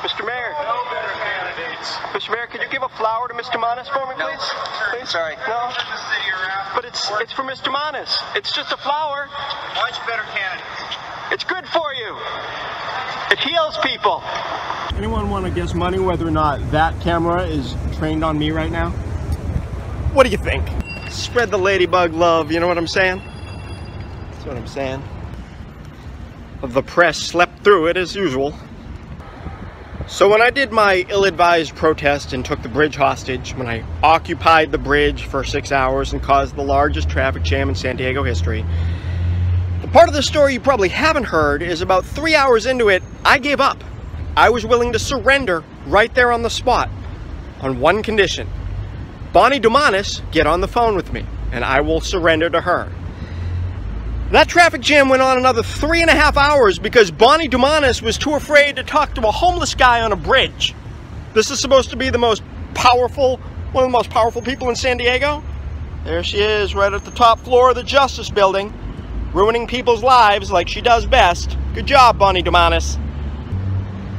Speaker 44: Mr. Mayor.
Speaker 42: No better candidates.
Speaker 44: Mr. Mayor, could you give a flower to Mr. Manis for me, please? Please? Sorry. No. But it's it's for Mr. Manis. It's just a flower.
Speaker 42: Much better candidates.
Speaker 44: It's good for you. It heals people.
Speaker 43: Anyone want to guess money whether or not that camera is trained on me right now?
Speaker 1: What do you think? Spread the ladybug love, you know what I'm saying? That's what I'm saying. The press slept through it as usual. So when I did my ill-advised protest and took the bridge hostage, when I occupied the bridge for six hours and caused the largest traffic jam in San Diego history, the part of the story you probably haven't heard is about three hours into it, I gave up. I was willing to surrender right there on the spot on one condition. Bonnie Dumanis get on the phone with me and I will surrender to her. That traffic jam went on another three and a half hours because Bonnie Dumanis was too afraid to talk to a homeless guy on a bridge. This is supposed to be the most powerful, one of the most powerful people in San Diego. There she is, right at the top floor of the Justice Building, ruining people's lives like she does best. Good job, Bonnie Dumanis.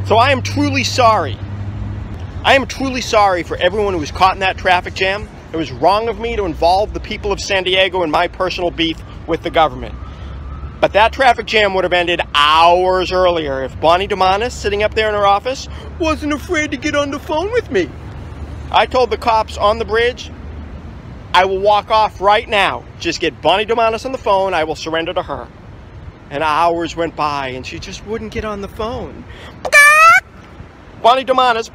Speaker 1: So I am truly sorry. I am truly sorry for everyone who was caught in that traffic jam. It was wrong of me to involve the people of San Diego in my personal beef with the government. But that traffic jam would have ended hours earlier if Bonnie Dumanis, sitting up there in her office, wasn't afraid to get on the phone with me. I told the cops on the bridge, I will walk off right now. Just get Bonnie Dumanis on the phone, I will surrender to her. And hours went by and she just wouldn't get on the phone. Bonnie Dumanis,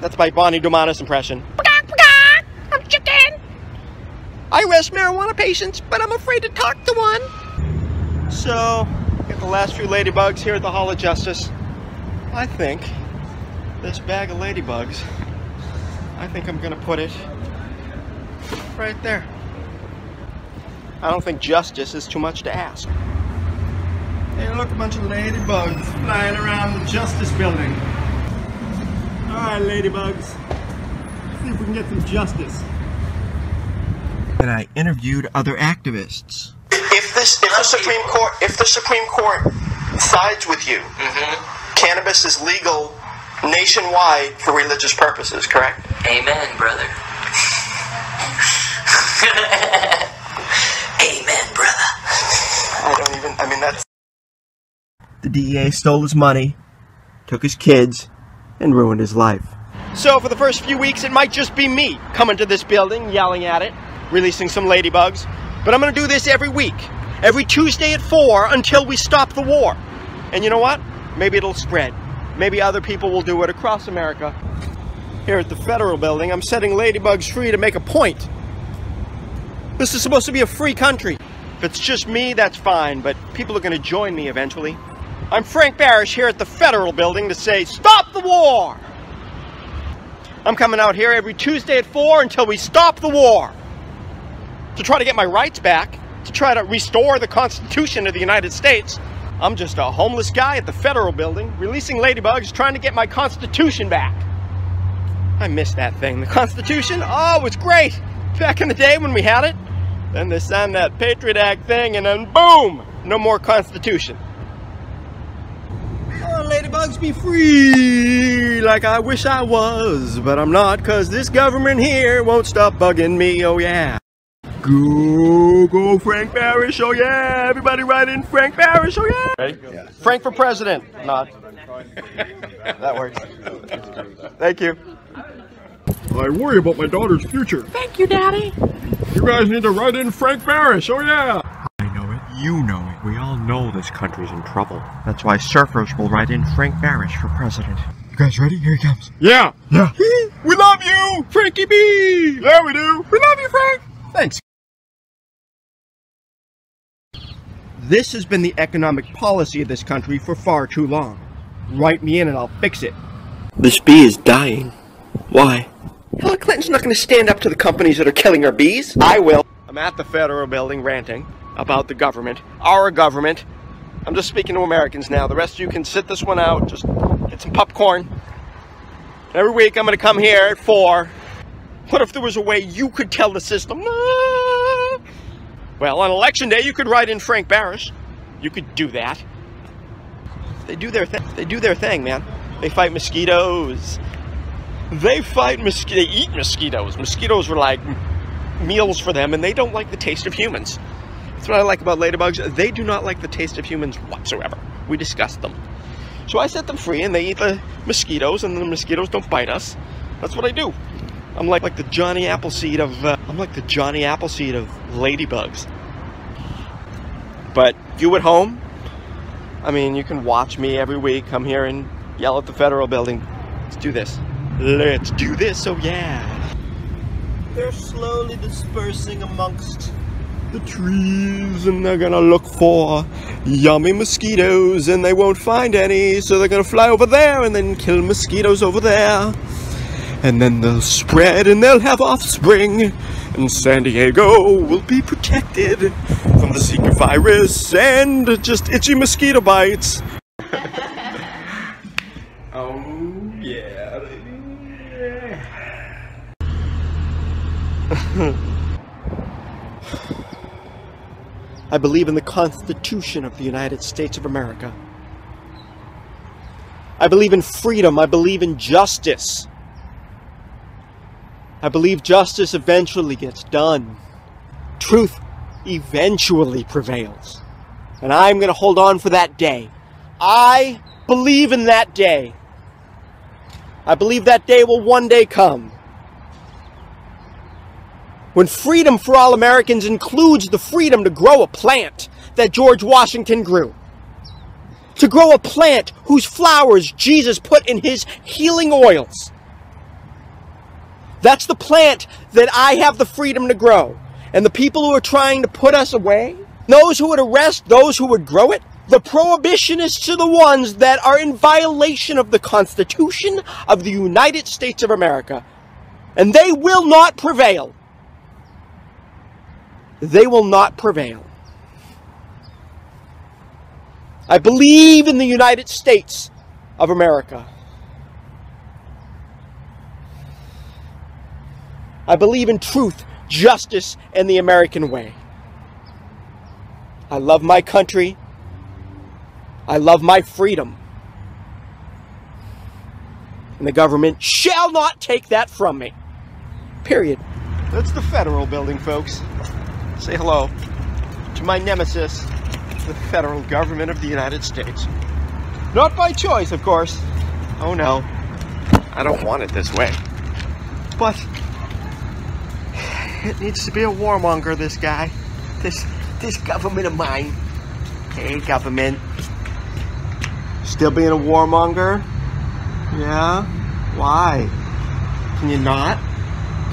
Speaker 1: that's my Bonnie Dumanis impression. I'm chicken. I arrest marijuana patients, but I'm afraid to talk to one. So, get the last few ladybugs here at the Hall of Justice. I think this bag of ladybugs, I think I'm gonna put it right there. I don't think justice is too much to ask. Hey, look, a bunch of ladybugs flying around the Justice Building. All right, ladybugs. See if we can get some justice. And I interviewed other activists. If this, if the Supreme Court, if the Supreme Court sides with you, mm-hmm. cannabis is legal nationwide for religious purposes, correct?
Speaker 45: Amen, brother. Amen, brother.
Speaker 1: I don't even. I mean, that's.
Speaker 43: The DEA stole his money, took his kids, and ruined his life.
Speaker 1: So for the first few weeks, it might just be me coming to this building, yelling at it, releasing some ladybugs. But I'm going to do this every week, every Tuesday at 4 until we stop the war. And you know what? Maybe it'll spread. Maybe other people will do it across America. Here at the Federal Building, I'm setting ladybugs free to make a point. This is supposed to be a free country. If it's just me, that's fine, but people are going to join me eventually. I'm Frank Barish here at the Federal Building to say, stop the war! I'm coming out here every Tuesday at 4 until we stop the war. To try to get my rights back, to try to restore the Constitution of the United States. I'm just a homeless guy at the Federal Building, releasing ladybugs, trying to get my Constitution back. I miss that thing. The Constitution, oh, it was great. Back in the day when we had it. Then they signed that Patriot Act thing, and then boom, no more Constitution. Ladybugs be free like I wish I was, but I'm not because this government here won't stop bugging me, oh yeah. Go, go Frank Barish, oh yeah, everybody write in Frank Barish, oh yeah. Ready? Yeah. Frank for president, not. that works. Thank you.
Speaker 26: I worry about my daughter's future.
Speaker 1: Thank you, Daddy.
Speaker 26: You guys need to write in Frank Barish, oh yeah!
Speaker 1: I know it. You know it. We all know this country's in trouble. That's why surfers will write in Frank Barish for president.
Speaker 26: You guys ready? Here he comes.
Speaker 1: Yeah.
Speaker 26: Yeah.
Speaker 1: we love you, Frankie B.
Speaker 26: Yeah, we do.
Speaker 1: We love you, Frank. Thanks. This has been the economic policy of this country for far too long. Write me in and I'll fix it. This bee is dying. Why? Hillary Clinton's not going to stand up to the companies that are killing our bees. I will. I'm at the federal building ranting about the government, our government. I'm just speaking to Americans now. The rest of you can sit this one out. Just get some popcorn. Every week I'm going to come here at 4. What if there was a way you could tell the system? Well, on election day, you could write in Frank Barish. You could do that. They do their thing. They do their thing, man. They fight mosquitoes. They fight mosquitoes. They eat mosquitoes. Mosquitoes are like meals for them, and they don't like the taste of humans. That's what I like about ladybugs. They do not like the taste of humans whatsoever. We discuss them. So I set them free, and they eat the mosquitoes, and the mosquitoes don't bite us. That's what I do. I'm like like the Johnny Appleseed of uh, I'm like the Johnny Appleseed of ladybugs. But you at home, I mean, you can watch me every week come here and yell at the federal building. Let's do this. Let's do this. Oh yeah. They're slowly dispersing amongst the trees and they're gonna look for yummy mosquitoes and they won't find any so they're gonna fly over there and then kill mosquitoes over there and then they'll spread and they'll have offspring and San Diego will be protected from the Zika virus and just itchy mosquito bites. oh yeah. I believe in the Constitution of the United States of America. I believe in freedom. I believe in justice. I believe justice eventually gets done. Truth eventually prevails. And I'm going to hold on for that day. I believe in that day. I believe that day will one day come. When freedom for all Americans includes the freedom to grow a plant that George Washington grew. To grow a plant whose flowers Jesus put in his healing oils. That's the plant that I have the freedom to grow. And the people who are trying to put us away, those who would arrest those who would grow it, the prohibitionists are the ones that are in violation of the Constitution of the United States of America. And they will not prevail. They will not prevail. I believe in the United States of America. I believe in truth, justice, and the American way. I love my country. I love my freedom. And the government shall not take that from me. Period. That's the federal building, folks. Say hello to my nemesis, the federal government of the United States. Not by choice, of course. Oh no. I don't want it this way. But it needs to be a warmonger, this guy. This this government of mine. Hey, government. Still being a warmonger? Yeah? Why? Can you not?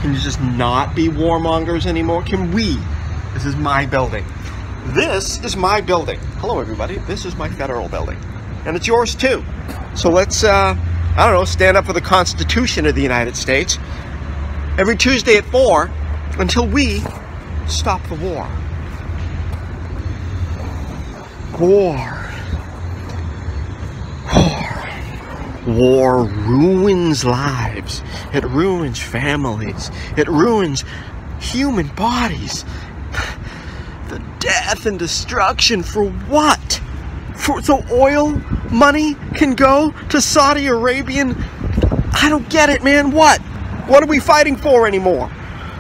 Speaker 1: Can you just not be warmongers anymore? Can we? This is my building. This is my building. Hello, everybody. This is my federal building. and it's yours too. So let's, uh, I don't know, stand up for the Constitution of the United States every Tuesday at 4 until we stop the war. War. War War ruins lives. It ruins families. It ruins human bodies. Death and destruction for what? For, so oil money can go to Saudi Arabian. I don't get it, man. What? What are we fighting for anymore?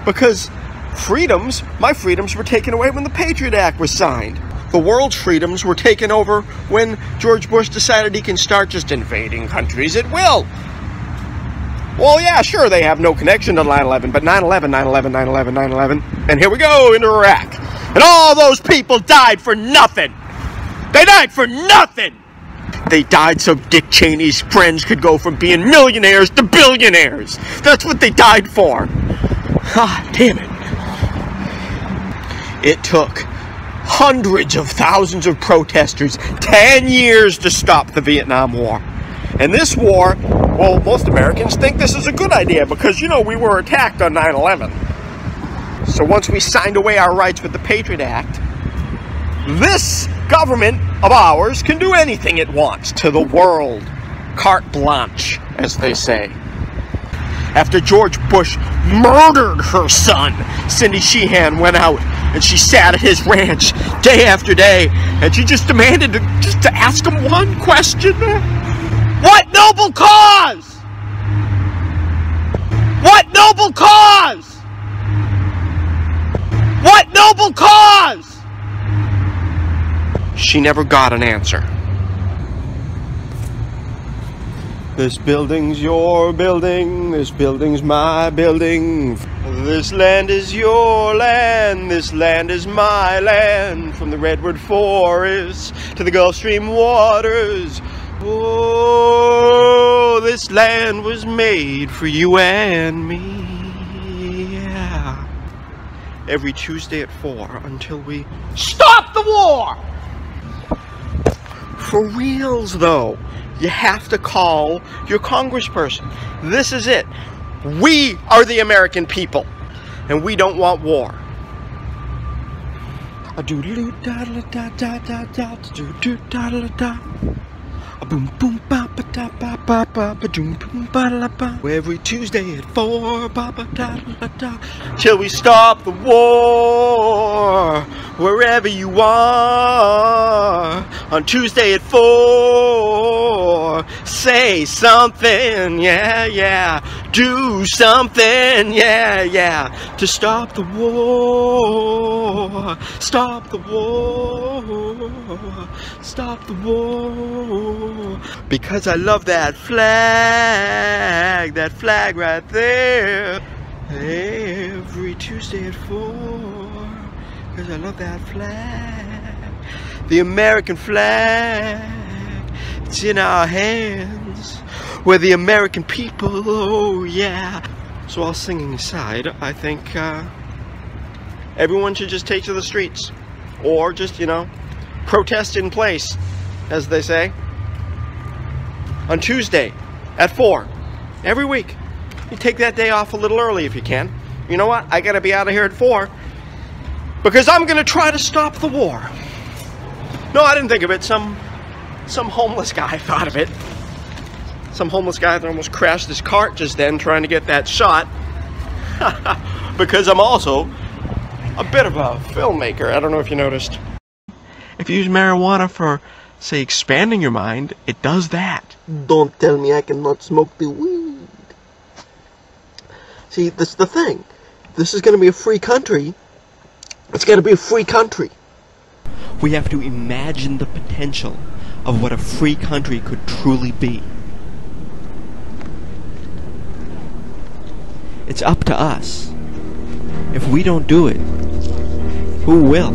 Speaker 1: Because freedoms, my freedoms were taken away when the Patriot Act was signed. The world's freedoms were taken over when George Bush decided he can start just invading countries at will. Well, yeah, sure, they have no connection to 9 11, but 9 11, 9 11, 9 11, 9 11. And here we go into Iraq. And all those people died for nothing. They died for nothing. They died so Dick Cheney's friends could go from being millionaires to billionaires. That's what they died for. Ah, damn it. It took hundreds of thousands of protesters 10 years to stop the Vietnam War. And this war, well, most Americans think this is a good idea because, you know, we were attacked on 9 11. So once we signed away our rights with the Patriot Act, this government of ours can do anything it wants to the world. Carte blanche, as they say. After George Bush murdered her son, Cindy Sheehan went out and she sat at his ranch day after day and she just demanded to, just to ask him one question. What noble cause? What noble cause? What noble cause? She never got an answer. This building's your building, this building's my building. This land is your land, this land is my land. From the redwood forest to the Gulf Stream waters. Oh, this land was made for you and me. Every Tuesday at 4 until we stop the war! For reals, though, you have to call your congressperson. This is it. We are the American people, and we don't want war. A doodle da da da da da da da da da da a boom boom ba ba da Every Tuesday at four ba ba da da da till we stop the war wherever you are on Tuesday at four. Say something, yeah, yeah. Do something, yeah, yeah, to stop the war. Stop the war. Stop the war. Because I love that flag, that flag right there. Every Tuesday at four. Because I love that flag. The American flag. It's in our hands. We're the American people, oh yeah. So all singing aside, I think uh, everyone should just take to the streets. Or just, you know, protest in place, as they say. On Tuesday at 4, every week. You take that day off a little early if you can. You know what? I gotta be out of here at 4 because I'm gonna try to stop the war. No, I didn't think of it. Some some homeless guy thought of it. Some homeless guy that almost crashed his cart just then trying to get that shot. because I'm also a bit of a filmmaker. I don't know if you noticed. If you use marijuana for, say, expanding your mind, it does that. Don't tell me I cannot smoke the weed. See, that's the thing. This is going to be a free country. It's going to be a free country. We have to imagine the potential of what a free country could truly be. It's up to us. If we don't do it, who will?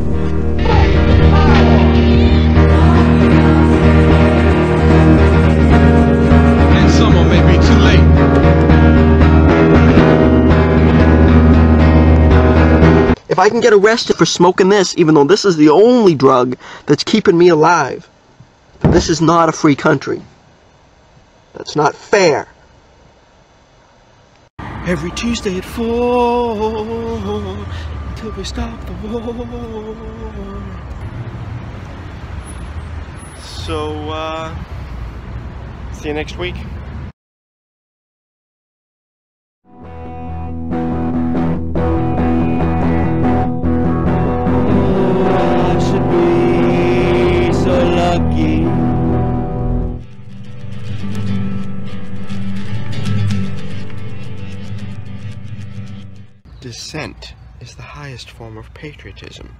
Speaker 1: If I can get arrested for smoking this, even though this is the only drug that's keeping me alive, This is not a free country. That's not fair. Every Tuesday at 4 until we stop the war. So, uh, see you next week. Dissent is the highest form of patriotism.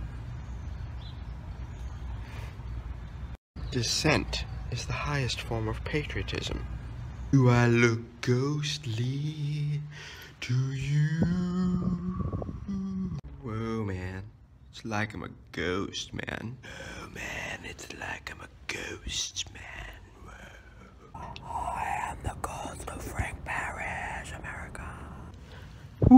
Speaker 1: Dissent is the highest form of patriotism. Do I look ghostly to you? Whoa, man. It's like I'm a ghost, man. Oh, man, it's like I'm a ghost, man. Whoa. I am the ghost of Frank Barish, America. I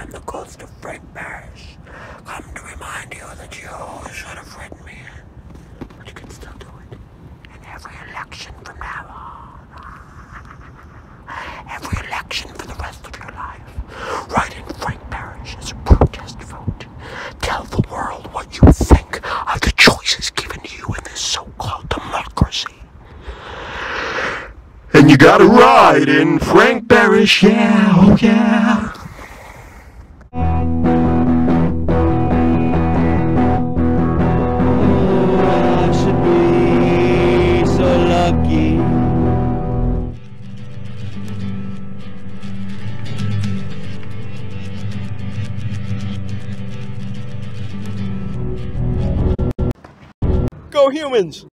Speaker 1: am the ghost of Frank Barish. Come to remind you that you should have written me. But you can still do it. In every election from now on. Every election for the rest of your life. Write in Frank Barish as a protest vote. Tell the world what you think of the choices given to you in this so-called democracy. And you gotta ride in Frank Barish, yeah, oh yeah. I should be so lucky. Go humans!